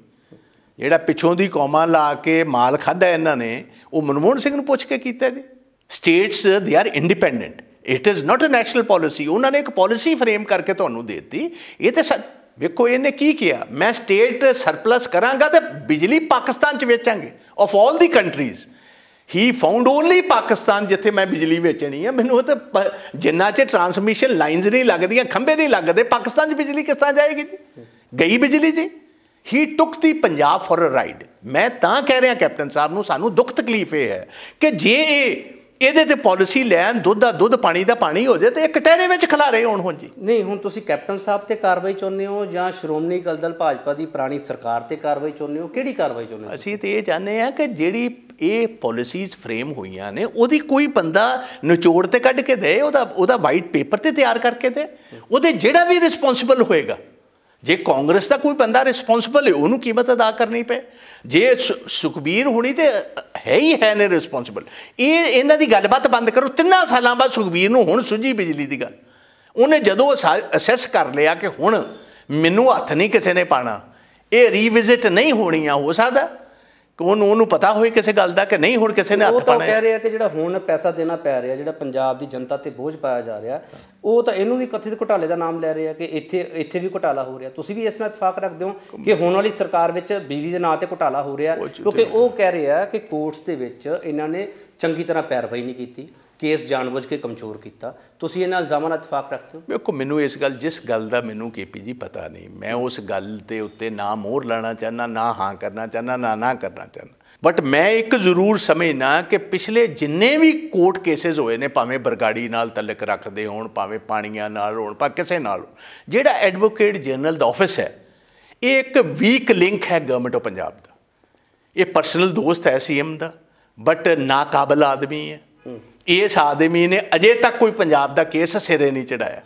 S2: ਜਿਹੜਾ ਪਿੱਛੋਂ ਦੀ ਕੌਮਾਂ ਲਾ ਕੇ ਮਾਲ ਖਾਦਾ ਇਹਨਾਂ ਨੇ ਉਹ ਮਨਮੋਹਨ ਸਿੰਘ ਨੂੰ ਪੁੱਛ ਕੇ ਕੀਤਾ ਜੀ? States they are independent it is not a national policy ਉਹਨਾਂ ਨੇ ਇੱਕ ਪਾਲਿਸੀ ਫਰੇਮ ਕਰਕੇ ਤੁਹਾਨੂੰ ਦੇ ਦਿੱਤੀ। ਇਹ ਤੇ ਸਾ- ਵੇਖੋ, ਇਹਨੇ ਕੀ ਕਿਹਾ? ਮੈਂ ਸਟੇਟ ਸਰਪਲਸ ਕਰਾਂਗਾ ਤੇ ਬਿਜਲੀ ਪਾਕਿਸਤਾਨ ਚ ਵੇਚਾਂਗੇ। Of all the countries he found only Pakistan ਜਿੱਥੇ ਮੈਂ ਬਿਜਲੀ ਵੇਚਣੀ ਹੈ ਮੈਨੂੰ ਉਹ ਤਾਂ ਪ- ਜਿੰਨਾ ਚ ਟਰਾਂਸਮਿਸ਼ਨ ਲਾਈਨਸ ਨਹੀਂ ਲੱਗਦੀਆਂ, ਖੰਭੇ ਨਹੀਂ ਲੱਗਦੇ, ਪਾਕਿਸਤਾਨ ਚ ਬਿਜਲੀ ਕਿਸ ਤਰ੍ਹਾਂ ਜਾਏਗੀ ਜੀ? ਗਈ ਬਿਜਲੀ ਜੀ? He took the Punjab for a ride ਮੈਂ ਤਾਂ ਕਹਿ ਰਿਹਾ, ਕੈਪਟਨ ਸਾਹਿਬ ਨੂੰ, ਸਾਨੂੰ ਦੁੱਖ ਤਕਲੀਫ ਇਹ ਹੈ ਕਿ ਜੇ ਇਹ ਇਹਦੇ ਤੇ ਪਾਲਿਸੀ ਲੈਣ ਦੁੱਧ ਦਾ ਦੁੱਧ ਪਾਣੀ ਦਾ ਪਾਣੀ ਹੋ ਜਾਏ ਤੇ ਇਹ ਕਟਹਿਰੇ ਵਿੱਚ ਖਿਲਾਰੇ ਹੋਣ ਹੁਣ ਜੀ।
S1: ਨਹੀਂ ਹੁਣ ਤੁਸੀਂ ਕੈਪਟਨ ਸਾਹਿਬ ਤੇ ਕਾਰਵਾਈ ਚਾਹੁੰਦੇ ਹੋ ਜਾਂ ਸ਼੍ਰੋਮਣੀ ਅਕਾਲੀ ਦਲ ਭਾਜਪਾ ਦੀ ਪੁਰਾਣੀ ਸਰਕਾਰ ਤੇ ਕਾਰਵਾਈ ਚਾਹੁੰਦੇ ਹੋ? ਕਿਹੜੀ ਕਾਰਵਾਈ ਚਾਹੁੰਦੇ ਹੋ
S2: ਅਸੀਂ ਤੇ ਇਹ ਚਾਹੁੰਦੇ ਆ ਕਿ ਜਿਹੜੀ ਇਹ ਪਾਲਿਸੀਜ਼ ਫਰੇਮ ਹੋਈਆਂ ਨੇ ਉਹਦੀ ਕੋਈ ਬੰਦਾ ਨਿਚੋੜ ਤੇ ਕੱਢ ਕੇ ਦੇ ਉਹਦਾ ਉਹਦਾ ਵਾਈਟ ਪੇਪਰ ਤੇ ਤਿਆਰ ਕਰਕੇ ਦੇ। ਉਹਦੇ ਜਿਹੜਾ ਵੀ ਰਿਸਪੌਂਸਿਬਲ ਹੋਏਗਾ ਜੇ ਕਾਂਗਰਸ ਦਾ ਕੋਈ ਬੰਦਾ ਰਿਸਪੌਂਸਿਬਲ ਹੈ, ਉਹਨੂੰ ਕੀਮਤ ਅਦਾ ਕਰਨੀ ਪਏ। ਜੇ ਸੁ- ਸੁਖਬੀਰ ਹੁਣੀ ਤੇ ਹੈ ਹੀ ਹੈ ਨੇ ਰਿਸਪੌਂਸਿਬਲ ਇਹ, ਇਹਨਾਂ ਦੀ ਗੱਲਬਾਤ ਬੰਦ ਕਰੋ। ਤਿੰਨਾਂ ਸਾਲਾਂ ਬਾਅਦ ਸੁਖਬੀਰ ਨੂੰ ਹੁਣ ਸੁਝੀ ਬਿਜਲੀ ਦੀ ਗੱਲ। ਉਹਨੇ ਜਦੋਂ ਅਸੈਸ ਕਰ ਲਿਆ ਕਿ ਹੁਣ ਮੈਨੂੰ ਹੱਥ ਨਹੀਂ ਕਿਸੇ ਨੇ ਪਾਣਾ ਇਹ ਰੀਵਿਜ਼ਿਟ ਨਹੀਂ ਹੋਣੀ ਆ ਹੋ ਸਕਦਾ। ਉਹਨੂੰ ਉਹਨੂੰ ਪਤਾ ਹੋਏ ਕਿਸੇ ਗੱਲ ਦਾ ਕਿ ਨਹੀਂ ਹੁਣ ਕਿਸੇ ਨੇ ਹੱਥ
S1: ਤਾਂ ਉਹ
S2: ਪਾਣਾ
S1: ਕਹਿ ਰਿਹਾ ਕਿ ਜਿਹੜਾ ਹੁਣ ਪੈਸਾ ਦੇਣਾ ਪੈ ਰਿਹਾ ਜਿਹੜਾ ਪੰਜਾਬ ਦੀ ਜਨਤਾ ਤੇ ਬੋਝ ਪਾਇਆ ਜਾ ਰਿਹਾ ਉਹ ਤਾਂ ਇਹਨੂੰ ਵੀ ਕਥਿਤ ਘੁਟਾਲੇ ਦਾ ਨਾਮ ਲੈ ਰਹੇ ਆ ਕਿ ਇੱਥੇ ਇੱਥੇ ਵੀ ਘੁਟਾਲਾ ਹੋ ਰਿਹਾ। ਤੁਸੀਂ ਵੀ ਇਸ ਨਾਲ ਇਤਫਾਕ ਰੱਖਦੇ ਹੋ ਕਿ ਹੁਣ ਵਾਲੀ ਸਰਕਾਰ ਵਿੱਚ ਬਿਜਲੀ ਦੇ ਨਾਂ ਤੇ ਘੁਟਾਲਾ ਹੋ ਰਿਹਾ ਕਿਉਂਕਿ ਉਹ ਕਹਿ ਰਿਹਾ ਕਿ ਕੋਰਟਸ ਦੇ ਵਿੱਚ ਇਹਨਾਂ ਨੇ ਚੰਗੀ ਤਰ੍ਹਾਂ ਪੈਰਵਾਈ ਨਹੀਂ ਕੀਤੀ। ਕੇਸ ਜਾਣਬੁੱਝ ਕੇ ਕਮਜ਼ੋਰ ਕੀਤਾ। ਤੁਸੀਂ ਇਹਨਾਂ ਇਲਜ਼ਾਮਾਂ ਨਾਲ ਇਤਫਾਕ ਰੱਖਦੇ ਹੋ?
S2: ਵੇਖੋ ਮੈਨੂੰ ਇਸ ਗੱਲ ਜਿਸ ਗੱਲ ਦਾ ਮੈਨੂੰ ਕੇਪੀ ਜੀ ਪਤਾ ਨਹੀਂ ਮੈਂ ਉਸ ਗੱਲ ਦੇ ਉੱਤੇ ਨਾ ਮੋਹਰ ਲਾਣਾ ਚਾਹਨਾ ਨਾ ਹਾਂ ਕਰਨਾ ਚਾਹਨਾ ਨਾ ਨਾ ਕਰਨਾ ਚਾਹਨਾ ਬਟ ਮੈਂ ਇੱਕ ਜ਼ਰੂਰ ਸਮਝਣਾ ਕਿ ਪਿਛਲੇ ਜਿੰਨੇ ਵੀ ਕੋਰਟ ਕੇਸਸ ਹੋਏ ਨੇ ਭਾਵੇਂ ਬਰਗਾੜੀ ਨਾਲ ਤਲਕ ਰੱਖਦੇ ਹੋਣ ਭਾਵੇਂ ਪਾਣੀਆਂ ਨਾਲ ਹੋਣ ਪਾ ਕਿਸੇ ਨਾਲ ਜਿਹੜਾ ਐਡਵੋਕੇਟ ਜਨਰਲ ਦਾ ਆਫਿਸ ਹੈ ਇਹ ਇੱਕ ਵੀਕ ਲਿੰਕ ਹੈ ਗਵਰਨਮੈਂਟ ਆਫ ਪੰਜਾਬ ਦਾ। ਇਹ ਪਰਸਨਲ ਦੋਸਤ ਹੈ ਸੀਐਮ ਦਾ ਬਟ ਨਾਕਾਬਲ ਆਦਮੀ ਹੈ। ਇਸ ਆਦਮੀ ਨੇ ਅਜੇ ਤੱਕ ਕੋਈ ਪੰਜਾਬ ਦਾ ਕੇਸ ਸਿਰੇ ਨਹੀਂ ਚੜਾਇਆ।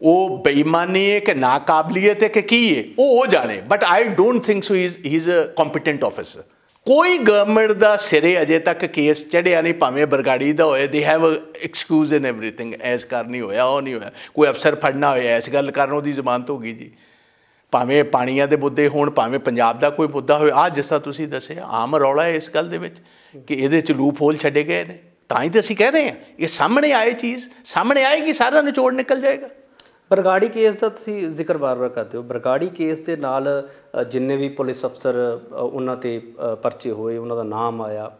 S2: ਉਹ ਬੇਈਮਾਨੀ ਹੈ ਕਿ ਨਾਕਾਬਲੀਅਤ ਹੈ ਕਿ ਕੀ ਹੈ, ਉਹ ਹੋ ਜਾਣੇ but I don't think so he is a competent officer ਕੋਈ ਗਵਰਨਮੈਂਟ ਦਾ ਸਿਰੇ ਅਜੇ ਤੱਕ ਕੇਸ ਚੜਿਆ ਨਹੀਂ, ਭਾਵੇਂ ਬਰਗਾੜੀ ਦਾ ਹੋਏ they have excuse in everything S ਕਰ ਨਹੀਂ ਹੋਇਆ, ਉਹ ਨਹੀਂ ਹੋਇਆ। ਕੋਈ ਅਫਸਰ ਫੜਨਾ ਹੋਇਆ ਇਸ ਗੱਲ ਕਰਨ, ਉਹਦੀ ਜ਼ਮਾਨਤ ਹੋ ਗਈ ਜੀ। ਭਾਵੇਂ ਪਾਣੀਆਂ ਦੇ ਮੁੱਦੇ ਹੋਣ ਭਾਵੇਂ ਪੰਜਾਬ ਦਾ ਕੋਈ ਮੁੱਦਾ ਹੋਵੇ ਆ ਜਿਸ ਤਰ੍ਹਾਂ ਤੁਸੀਂ ਦੱਸਿਆ ਆਮ ਰੌਲਾ ਹੈ ਇਸ ਗੱਲ ਦੇ ਵਿੱਚ ਕਿ ਇਹਦੇ ਚ ਲੂਪ ਹੋਲ ਛੱਡੇ ਗਏ ਨੇ। ਤਾਂ ਹੀ ਤਾਂ ਅਸੀਂ ਕਹਿ ਰਹੇ ਹਾਂ ਇਹ ਸਾਹਮਣੇ ਆਏ ਚੀਜ਼ ਸਾਹਮਣੇ ਆਏਗੀ ਸਾਰਾ ਨਿਚੋੜ ਨਿਕਲ ਜਾਏਗਾ।
S1: ਬਰਗਾੜੀ ਕੇਸ ਦਾ ਤੁਸੀਂ ਜ਼ਿਕਰ ਵਾਰ-ਵਾਰ ਕਰਦੇ ਹੋ। ਬਰਗਾੜੀ ਕੇਸ ਦੇ ਨਾਲ ਜਿੰਨੇ ਵੀ ਪੁਲਿਸ ਅਫਸਰ ਉਹਨਾਂ ਤੇ ਪਰਚੇ ਹੋਏ ਉਹਨਾਂ ਦਾ ਨਾਮ ਆਇਆ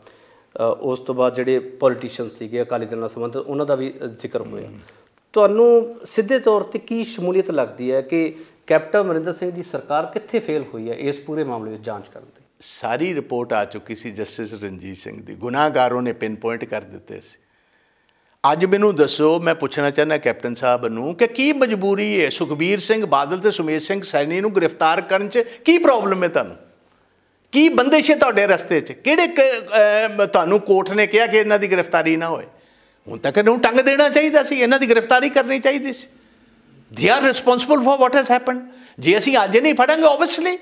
S1: ਉਸ ਤੋਂ ਬਾਅਦ ਜਿਹੜੇ ਪੋਲੀਟੀਸ਼ੀਅਨ ਸੀਗੇ ਅਕਾਲੀ ਦਲ ਨਾਲ ਸੰਬੰਧਿਤ ਉਹਨਾਂ ਦਾ ਵੀ ਜ਼ਿਕਰ ਹੋਇਆ। ਤੁਹਾਨੂੰ ਸਿੱਧੇ ਤੌਰ ਤੇ ਕੀ ਸ਼ਮੂਲੀਅਤ ਲੱਗਦੀ ਹੈ ਕਿ ਕੈਪਟਨ ਅਮਰਿੰਦਰ ਸਿੰਘ ਦੀ ਸਰਕਾਰ ਕਿੱਥੇ ਫੇਲ ਹੋਈ ਹੈ? ਇਸ ਪੂਰੇ ਮਾਮਲੇ ਵਿੱਚ ਜਾਂਚ ਕਰਨ ਤੇ।
S2: ਸਾਰੀ ਰਿਪੋਰਟ ਆ ਚੁੱਕੀ ਸੀ ਜਸਟਿਸ ਰਣਜੀਤ ਸਿੰਘ ਦੀ। ਗੁਨਾਹਗਾਰੋਂ ਨੇ ਪਿਨ ਪੁਆਇੰਟ ਕਰ ਦਿੱਤੇ ਸੀ। ਅੱਜ ਮੈਨੂੰ ਦੱਸੋ, ਮੈਂ ਪੁੱਛਣਾ ਚਾਹੁੰਦਾ ਕੈਪਟਨ ਸਾਹਿਬ ਨੂੰ ਕਿ ਕੀ ਮਜਬੂਰੀ ਹੈ? ਸੁਖਬੀਰ ਸਿੰਘ ਬਾਦਲ ਤੇ ਸੁਮੇਸ਼ ਸਿੰਘ ਸੈਣੀ ਨੂੰ ਗ੍ਰਿਫਤਾਰ ਕਰਨ 'ਚ ਕੀ ਪ੍ਰੋਬਲਮ ਹੈ ਤੁਹਾਨੂੰ? ਕੀ ਬੰਦਿਸ਼ ਹੈ ਤੁਹਾਡੇ ਰਸਤੇ 'ਚ? ਕਿਹੜੇ ਕ- ਤੁਹਾਨੂੰ ਕੋਰਟ ਨੇ ਕਿਹਾ ਕਿ ਇਹਨਾਂ ਦੀ ਗ੍ਰਿਫਤਾਰੀ ਨਾ ਹੋਏ? ਹੁਣ ਤੱਕ ਇਹਨੂੰ ਟੰਗ ਦੇਣਾ ਚਾਹੀਦਾ ਸੀ, ਇਹਨਾਂ ਦੀ ਗ੍ਰਿਫਤਾਰੀ ਕਰਨੀ ਚਾਹੀਦੀ ਸੀ। They are responsible for what has happened ਜੇ ਅਸੀਂ ਅੱਜ ਨਹੀਂ ਫੜਾਂਗੇ ਆਬਵੀਅਸਲੀ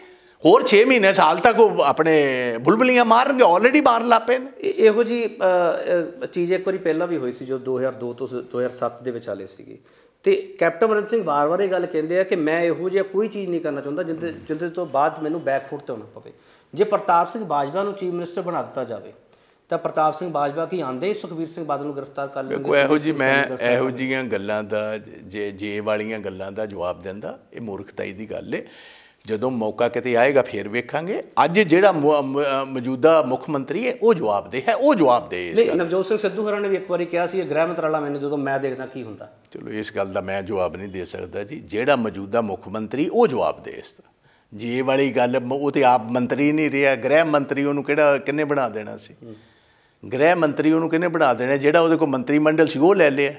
S2: ਹੋਰ 6 ਮਹੀਨੇ ਸਾਲ ਤੱਕ ਉਹ ਆਪਣੇ ਬੁਲਬੁਲੀਆਂ ਮਾਰਨਗੇ ਆਲਰੇਡੀ ਮਾਰਨ ਲੱਪੇ ਨੇ
S1: ਇਹੋ ਜੀ ਚੀਜ਼ ਇੱਕ ਵਾਰੀ ਪਹਿਲਾਂ ਵੀ ਹੋਈ ਸੀ ਜੋ 2002 ਤੋਂ ਸ- 2007 ਦੇ ਵਿਚਾਲੇ ਸੀਗੀ ਤੇ ਕੈਪਟਨ ਅਮਰਿੰਦਰ ਸਿੰਘ ਵਾਰ-ਵਾਰ ਇਹ ਗੱਲ ਕਹਿੰਦੇ ਆ ਕਿ ਮੈਂ ਇਹੋ ਜਿਹਾ ਕੋਈ ਚੀਜ਼ ਨਹੀਂ ਕਰਨਾ ਚਾਹੁੰਦਾ ਜਿੰਦੇ ਜਿੰਦੇ ਤੋਂ ਬਾਅਦ ਮੈਨੂੰ ਬੈਕਫੁੱਟ ਤੇ ਆਉਣਾ ਪਵੇ ਜੇ ਪ੍ਰਤਾਪ ਸਿੰਘ ਬਾਜਵਾ ਨੂੰ ਚੀਫ ਮਿਨਿਸਟਰ ਬਣਾ ਦਿੱਤਾ ਜਾਵੇ ਤਾਂ ਪ੍ਰਤਾਪ ਸਿੰਘ ਬਾਜਵਾ ਕੀ ਆਂਦੇ? ਹੀ ਸੁਖਬੀਰ ਸਿੰਘ ਬਾਦਲ ਨੂੰ ਗ੍ਰਿਫਤਾਰ ਕਰ ਲੈਣਗੇ
S2: ਕੋਈ ਇਹੋ ਜੀ ਮੈਂ ਇਹੋ ਜੀਆਂ ਗੱਲਾਂ ਦਾ ਜੇ ਜੇ ਵਾਲੀਆਂ ਗੱਲਾਂ ਦਾ ਜਵਾਬ ਦਿੰਦਾ ਇਹ ਮੂਰਖਤਾਈ ਦੀ ਗੱਲ ਏ। ਜਦੋਂ ਮੌਕਾ ਕਿਤੇ ਆਏਗਾ ਫੇਰ ਵੇਖਾਂਗੇ। ਅੱਜ ਜਿਹੜਾ ਮੌਜੂਦਾ ਮੁੱਖ ਮੰਤਰੀ ਹੈ ਉਹ ਜਵਾਬ ਦੇ ਹੈ ਉਹ ਜਵਾਬ ਦੇ ਇਸ
S1: ਨਹੀਂ ਨਵਜੋਤ ਸਿੰਘ ਸਿੱਧੂ ਹਰਾਂ ਨੇ ਵੀ ਇੱਕ ਵਾਰੀ ਕਿਹਾ ਸੀ ਇਹ ਗ੍ਰਹਿ ਮੰਤਰਾਲਾ ਮੈਨੂੰ ਜਦੋਂ ਮੈਂ ਦੇਖਦਾ ਕੀ ਹੁੰਦਾ।
S2: ਚਲੋ ਇਸ ਗੱਲ ਦਾ ਮੈਂ ਜਵਾਬ ਨਹੀਂ ਦੇ ਸਕਦਾ ਜੀ। ਜਿਹੜਾ ਮੌਜੂਦਾ ਮੁੱਖ ਮੰਤਰੀ ਉਹ ਜਵਾਬ ਦੇ ਇਸ ਜੇ ਇਹ ਵਾਲੀ ਗੱਲ ਉਹ ਤੇ ਆਪ ਮੰਤਰੀ ਨਹੀਂ ਰਿਹਾ ਗ੍ਰਹਿ ਮੰਤਰੀ ਉਹਨੂੰ ਕਿਹੜਾ ਕਿੰਨੇ ਬਣਾ ਦੇਣਾ ਸੀ? ਗ੍ਰਹਿ ਮੰਤਰੀ ਉਹਨੂੰ ਕਿਹਨੇ ਬਣਾ ਦੇਣਾ? ਜਿਹੜਾ ਉਹਦੇ ਕੋਲ ਮੰਤਰੀ ਮੰਡਲ ਸੀ, ਉਹ ਲੈ ਲਿਆ।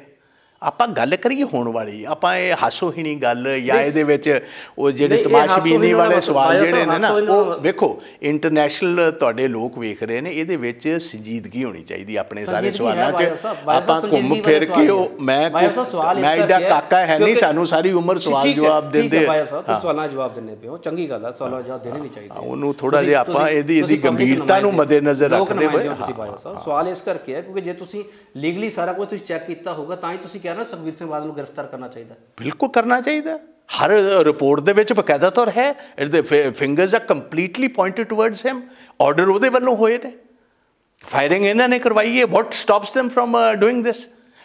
S2: ਆਪਾਂ ਗੱਲ ਕਰੀਏ ਹੋਣ ਵਾਲੀ ਆਪਾਂ ਇਹ ਹਾਸੋਹੀਣੀ ਗੱਲ ਜਾਂ ਇਹਦੇ ਵਿੱਚ ਉਹ ਜਿਹੜੇ ਤਮਾਸ਼ਬੀਨੀ ਵਾਲੇ
S1: ਵਾਲਾ
S2: ਸਵਾਲ ਜਿਹੜੇ ਨੇ ਨਾ ਉਹ ਵੇਖੋ ਇੰਟਰਨੈਸ਼ਨਲ ਤੁਹਾਡੇ ਲੋਕ ਵੇਖ ਰਹੇ ਨੇ ਇਹਦੇ ਵਿੱਚ ਸੰਜੀਦਗੀ ਹੋਣੀ ਚਾਹੀਦੀ ਆਪਣੇ ਸਾਰੇ ਸਵਾਲਾਂ 'ਚ। ਆਪਾਂ ਘੁੰਮ ਫਿਰ ਕੇ ਉਹ ਮੈਂ ਮੈਂ
S1: ਹੈ
S2: ਕਾਕਾ ਹੈ ਨਹੀਂ ਸਾਨੂੰ ਸਾਰੀ ਉਮਰ ਸਵਾਲ ਜਵਾਬ
S1: ਠੀਕ ਹੈ
S2: ਦਿੰਦੇ
S1: ਸਾਹਿਬ ਤੁਸੀਂ ਸਵਾਲਾਂ ਜਵਾਬ ਦਿੰਦੇ ਪਿਓ ਚੰਗੀ ਗੱਲ ਹੈ ਸਵਾਲਾਂ ਜਵਾਬ ਦੇਣੇ ਨਹੀਂ ਚਾਹੀਦੇ।
S2: ਉਹਨੂੰ
S1: ਤੁਸੀਂ-
S2: ਜਿਹਾ ਆਪਾਂ ਇਹਦੀ- ਇਹਦੀ ਗੰਭੀਰਤਾ ਨੂੰ ਮੱਦੇਨਜ਼ਰ ਰੱਖਦੇ ਹੋਏ,
S1: ਸਵਾਲ ਇਸ ਕਰਕੇ ਹੈ ਕਿਉਂਕਿ ਜੇ ਤੁਸੀਂ ਲੀਗਲੀ ਸਾਰਾ ਕੁਝ ਤੁਸੀਂ ਚੈੱਕ ਕੀਤਾ ਹੋਗਾ ਤਾਂ ਹੀ ਤੁਸੀਂ ਕਿਹਾ ਨਾ ਸੁਖਬੀਰ ਸਿੰਘ ਬਾਦਲ ਨੂੰ ਗ੍ਰਿਫਤਾਰ ਕਰਨਾ ਚਾਹੀਦਾ।
S2: ਬਿਲਕੁਲ ਕਰਨਾ ਚਾਹੀਦਾ। ਹਰ ਰਿਪੋਰਟ ਦੇ ਵਿੱਚ ਬਕਾਇਦਾ ਤੌਰ ਹੈ it fingers are completely pointed towards him order ਉਹਦੇ ਵੱਲੋਂ ਹੋਏ ਨੇ। ਫਾਇਰਿੰਗ ਇਹਨਾਂ ਨੇ ਕਰਵਾਈ ਹੈ। What stops them from doing this?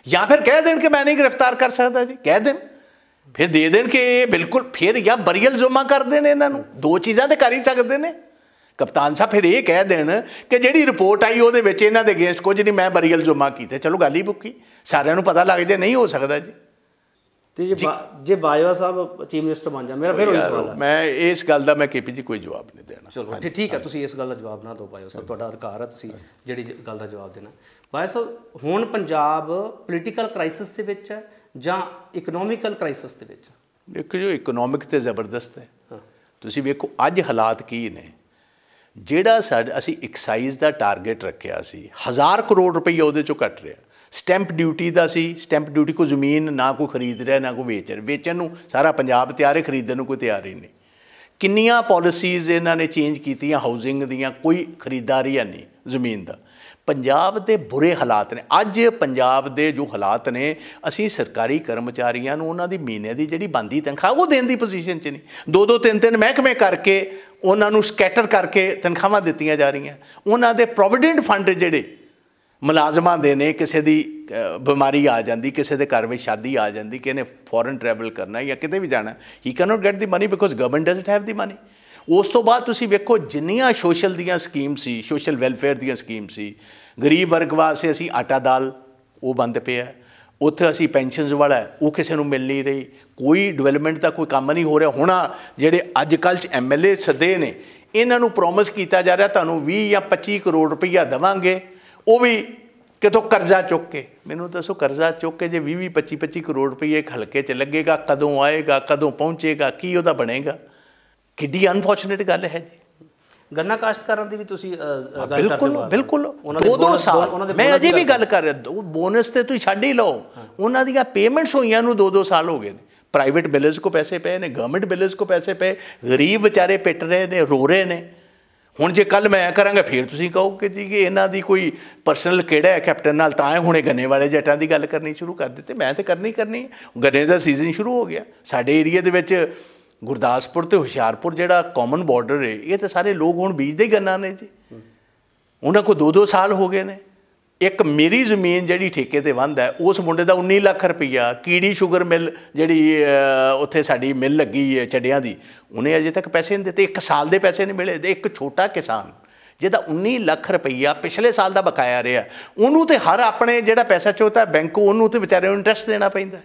S2: ਜਾਂ ਫਿਰ ਕਹਿ ਦੇਣ ਕਿ ਮੈਂ ਨਹੀਂ ਗ੍ਰਿਫਤਾਰ ਕਰ ਸਕਦਾ ਜੀ। ਕਹਿ ਦੇਣ। ਫਿਰ ਦੇ ਦੇਣ ਕਿ ਇਹ ਬਿਲਕੁਲ, ਫਿਰ ਜਾਂ ਬਰੀਅਲ ਜ਼ੁਮਾ ਕਰ ਦੇਣ ਇਹਨਾਂ ਨੂੰ। ਦੋ ਚੀਜ਼ਾਂ ਤੇ ਕਰ ਹੀ ਸਕਦੇ ਨੇ। ਕਪਤਾਨ ਸਾਹਿਬ ਫਿਰ ਇਹ ਕਹਿ ਦੇਣ ਕਿ ਜਿਹੜੀ ਰਿਪੋਰਟ ਆਈ ਉਹਦੇ ਵਿੱਚ ਇਹਨਾਂ ਦੇ ਅਗੇਂਸਟ ਕੁਝ ਨਹੀਂ ਮੈਂ ਬਰੀਅਲ ਜ਼ੁਮਾ ਕੀਤੇ। ਚਲੋ ਗੱਲ ਹੀ ਮੁੱਕੀ। ਸਾਰਿਆਂ ਨੂੰ ਪਤਾ ਲੱਗ ਜੇ ਨਹੀਂ ਹੋ ਸਕਦਾ ਜੀ।
S1: ਤੇ ਜੇ ਜੇ। ਬਾਜਵਾ ਸਾਹਿਬ ਚੀਫ ਮਿਨਿਸਟਰ ਬਣ ਜਾ ਮੇਰਾ ਫਿਰ ਉਹੀ ਸਵਾਲ ਹੈ
S2: ਮੈਂ ਇਸ ਗੱਲ ਦਾ ਮੈਂ ਕੇਪੀ ਜੀ ਕੋਈ ਜਵਾਬ ਨਹੀਂ ਦੇਣਾ।
S1: ਚਲੋ ਠੀਕ ਠੀਕ ਹੈ ਤੁਸੀਂ ਇਸ ਗੱਲ ਦਾ ਜਵਾਬ ਨਾ ਦਿਓ ਬਾਜਵਾ ਸਾਹਿਬ ਤੁਹਾਡਾ ਅਧਿਕਾਰ ਹੈ ਤੁਸੀਂ ਜਿਹੜੀ ਗੱਲ ਦਾ ਜਵਾਬ ਦੇਣਾ। ਬਾਜਵਾ ਸਾਹਿਬ ਹੁਣ ਪੰਜਾਬ ਪੋਲੀਟੀਕਲ ਕ੍ਰਾਈਸਿਸ ਦੇ ਵਿੱਚ ਹੈ ਜਾਂ ਇਕਨੋਮਿਕਲ ਕ੍ਰਾਈਸਿਸ ਦੇ ਵਿੱਚ?
S2: ਇੱਕ ਜੋ ਇਕਨੋਮਿਕ ਤੇ ਜ਼ਬਰਦਸਤ ਹੈ। ਤੁਸੀਂ ਵੇਖੋ ਅੱਜ ਹਾਲਾਤ ਕੀ ਨੇ? ਜਿਹੜਾ ਸਾਡਾ ਅਸੀਂ ਐਕਸਾਈਜ਼ ਦਾ ਟਾਰਗੇਟ ਰੱਖਿਆ ਸੀ, ਹਜ਼ਾਰ ਕਰੋੜ ਰੁਪਈਆ ਉਹਦੇ ਚੋਂ ਕੱਟ ਰਿਹਾ। ਸਟੈਂਪ ਡਿਊਟੀ ਦਾ ਸੀ ਸਟੈਂਪ ਡਿਊਟੀ ਕੋ ਜ਼ਮੀਨ ਨਾ ਕੋਈ ਖਰੀਦ ਰਿਹਾ, ਨਾ ਕੋਈ ਵੇਚ ਰਿਹਾ। ਵੇਚਣ ਨੂੰ ਸਾਰਾ ਪੰਜਾਬ ਤਿਆਰ ਹੈ, ਖਰੀਦਣ ਨੂੰ ਕੋਈ ਤਿਆਰ ਹੀ ਨਹੀਂ। ਕਿੰਨੀਆਂ ਪਾਲਿਸੀਜ਼ ਇਹਨਾਂ ਨੇ ਚੇਂਜ ਕੀਤੀਆਂ ਹਾਊਸਿੰਗ ਦੀਆਂ, ਕੋਈ ਖਰੀਦਦਾਰੀ ਨਹੀਂ ਜ਼ਮੀਨ ਦਾ। ਪੰਜਾਬ ਦੇ ਬੁਰੇ ਹਾਲਾਤ ਨੇ। ਅੱਜ ਪੰਜਾਬ ਦੇ ਜੋ ਹਾਲਾਤ ਨੇ, ਅਸੀਂ ਸਰਕਾਰੀ ਕਰਮਚਾਰੀਆਂ ਨੂੰ ਉਹਨਾਂ ਦੀ ਮਹੀਨੇ ਦੀ ਜਿਹੜੀ ਬੰਦੀ ਤਨਖਾਹ, ਉਹ ਦੇਣ ਦੀ ਪੋਜੀਸ਼ਨ 'ਚ ਨਹੀਂ। ਦੋ ਦੋ ਤਿੰਨ ਤਿੰਨ ਮਹਿਕਮੇ ਕਰਕੇ, ਉਹਨਾਂ ਨੂੰ ਸਕੈਟਰ ਕਰਕੇ ਤਨਖਾਹਾਂ ਦਿੱਤੀਆਂ ਜਾ ਰਹੀਆਂ। ਉਹਨਾਂ ਦੇ ਪ੍ਰੋਵੀਡੈਂਟ ਫੰਡ ਜਿਹੜੇ ਮੁਲਾਜ਼ਮਾਂ ਦੇ ਨੇ, ਕਿਸੇ ਦੀ ਬਿਮਾਰੀ ਆ ਜਾਂਦੀ, ਕਿਸੇ ਦੇ ਘਰ ਵਿੱਚ ਸ਼ਾਦੀ ਆ ਜਾਂਦੀ, ਕਿ ਇਹਨੇ ਫੋਰਨ ਟਰੈਵਲ ਕਰਨਾ ਜਾਂ ਕਿਤੇ ਵੀ ਜਾਣਾ he cannot get the money because government doesn't have the money ਉਸ ਤੋਂ ਬਾਅਦ ਤੁਸੀਂ ਵੇਖੋ ਜਿੰਨੀਆਂ ਸੋਸ਼ਲ ਦੀਆਂ ਸਕੀਮ ਸੀ ਸੋਸ਼ਲ ਵੈਲਫੇਅਰ ਦੀਆਂ ਸਕੀਮ ਸੀ, ਗਰੀਬ ਵਰਗ ਵਾਸਤੇ ਅਸੀਂ ਆਟਾ ਦਾਲ ਉਹ ਬੰਦ ਪਿਆ ਉੱਥੇ ਅਸੀਂ ਪੈਨਸ਼ਨਸ ਵਾਲਾ ਉਹ ਕਿਸੇ ਨੂੰ ਮਿਲ ਨਹੀਂ ਰਹੀ, ਕੋਈ ਡਿਵੈਲਪਮੈਂਟ ਦਾ ਕੋਈ ਕੰਮ ਨਹੀਂ ਹੋ ਰਿਹਾ। ਹੁਣ ਜਿਹੜੇ ਅੱਜ ਕੱਲ੍ਹ ਚ ਐਮਐਲਏ ਸੱਦੇ ਨੇ, ਇਹਨਾਂ ਨੂੰ ਪ੍ਰੋਮਿਸ ਕੀਤਾ ਜਾ ਰਿਹਾ, ਤੁਹਾਨੂੰ 20 ਜਾਂ 25 ਕਰੋੜ ਰੁਪਈਆ ਦੇਵਾਂਗੇ, ਉਹ ਵੀ ਕਿਤੋਂ ਕਰਜ਼ਾ ਚੁੱਕ ਕੇ। ਮੈਨੂੰ ਦੱਸੋ, ਕਰਜ਼ਾ ਚੁੱਕ ਕੇ ਜੇ 20 25 25 ਕਰੋੜ ਰੁਪਈਏ ਇੱਕ ਹਲਕੇ 'ਚ ਲੱਗੇਗਾ, ਕਦੋਂ ਆਏਗਾ, ਕਦੋਂ ਪਹੁੰਚੇਗਾ, ਕੀ ਉਹਦਾ ਬਣੇਗਾ? ਕਿੱਡੀ ਅਨਫੋਰਚੂਨੇਟ ਗੱਲ ਹੈ ਜੀ।
S1: ਗੰਨਾ ਕਾਸ਼ਤਕਾਰਾਂ ਦੀ ਵੀ ਤੁਸੀਂ ਗੱਲ ਕਰਦੇ
S2: ਬਿਲਕੁਲ
S1: ਹੋ
S2: ਬਿਲਕੁਲ।
S1: ਉਹਨਾਂ ਦੇ
S2: ਦੋ ਸਾਲ। ਮੈਂ ਅਜੇ ਵੀ ਗੱਲ ਕਰ ਰਿਹਾ ਉਹ ਬੋਨਸ ਤੇ ਤੁਸੀਂ ਛੱਡ ਹੀ ਲਓ। ਉਹਨਾਂ ਦੀਆਂ ਪੇਮੈਂਟਸ ਹੋਈਆਂ ਨੂੰ ਦੋ ਦੋ ਸਾਲ ਹੋ ਗਏ ਨੇ। ਪ੍ਰਾਈਵੇਟ ਬਿਲਰਸ ਕੋ ਪੈਸੇ ਪਏ ਨੇ ਗਵਰਨਮੈਂਟ ਬਿਲਰਸ ਕੋ ਪੈਸੇ ਪਏ ਗਰੀਬ ਵਿਚਾਰੇ ਪਿੱਟ ਰਹੇ ਨੇ ਰੋ ਰਹੇ ਨੇ। ਹੁਣ ਜੇ ਕੱਲ ਮੈਂ ਕਰਾਂਗਾ ਫਿਰ ਤੁਸੀਂ ਕਹੋਗੇ ਜੀ ਕਿ ਇਹਨਾਂ ਦੀ ਕੋਈ ਪਰਸਨਲ ਕਿਹੜਾ ਹੈ ਕੈਪਟਨ ਨਾਲ? ਤਾਂ ਇਹ ਹੁਣੇ ਗੰਨੇ ਵਾਲੇ ਜੱਟਾਂ ਦੀ ਗੱਲ ਕਰਨੀ ਸ਼ੁਰੂ ਕਰ ਦਿੱਤੇ। ਮੈਂ ਤੇ ਕਰਨੀ ਕਰਨੀ। ਗੰਨੇ ਦਾ ਸੀਜ਼ਨ ਸ਼ੁਰੂ ਹੋ ਗਿਆ। ਸਾਡੇ ਏਰੀਆ ਦੇ ਵਿੱਚ ਗੁਰਦਾਸਪੁਰ ਤੇ ਹੁਸ਼ਿਆਰਪੁਰ ਜਿਹੜਾ ਕਾਮਨ ਬਾਰਡਰ ਹੈ ਇਹ ਤੇ ਸਾਰੇ ਲੋਕ ਹੁਣ ਬੀਜਦੇ ਹੀ ਗੰਨਾ ਨੇ ਜੀ। ਉਹਨਾਂ ਕੋ 2-2 ਸਾਲ ਹੋ ਗਏ ਨੇ। ਇੱਕ ਮੇਰੀ ਜ਼ਮੀਨ ਜਿਹੜੀ ਠੇਕੇ ਤੇ ਵੰਦ ਹੈ, ਉਸ ਮੁੰਡੇ ਦਾ 19 ਲੱਖ ਰੁਪਈਆ, ਕੀੜੀ ਸ਼ੂਗਰ ਮਿਲ ਜਿਹੜੀ ਉੱਥੇ ਸਾਡੀ ਮਿਲ ਲੱਗੀ ਹੈ ਚੱਡਿਆਂ ਦੀ, ਉਹਨੇ ਅਜੇ ਤੱਕ ਪੈਸੇ ਨਹੀਂ ਦਿੱਤੇ। ਇੱਕ ਸਾਲ ਦੇ ਪੈਸੇ ਨਹੀਂ ਮਿਲੇ। ਤੇ ਇੱਕ ਛੋਟਾ ਕਿਸਾਨ, ਜਿਹਦਾ 19 ਲੱਖ ਰੁਪਈਆ ਪਿਛਲੇ ਸਾਲ ਦਾ ਬਕਾਇਆ ਰਿਹਾ, ਉਹਨੂੰ ਤੇ ਹਰ ਆਪਣੇ ਜਿਹੜਾ ਪੈਸਾ ਚੋਤਾ ਬੈਂਕ, ਉਹਨੂੰ ਤੇ ਵਿਚਾਰੇ ਨੂੰ ਇੰਟਰਸਟ ਦੇਣਾ ਪੈਂਦਾ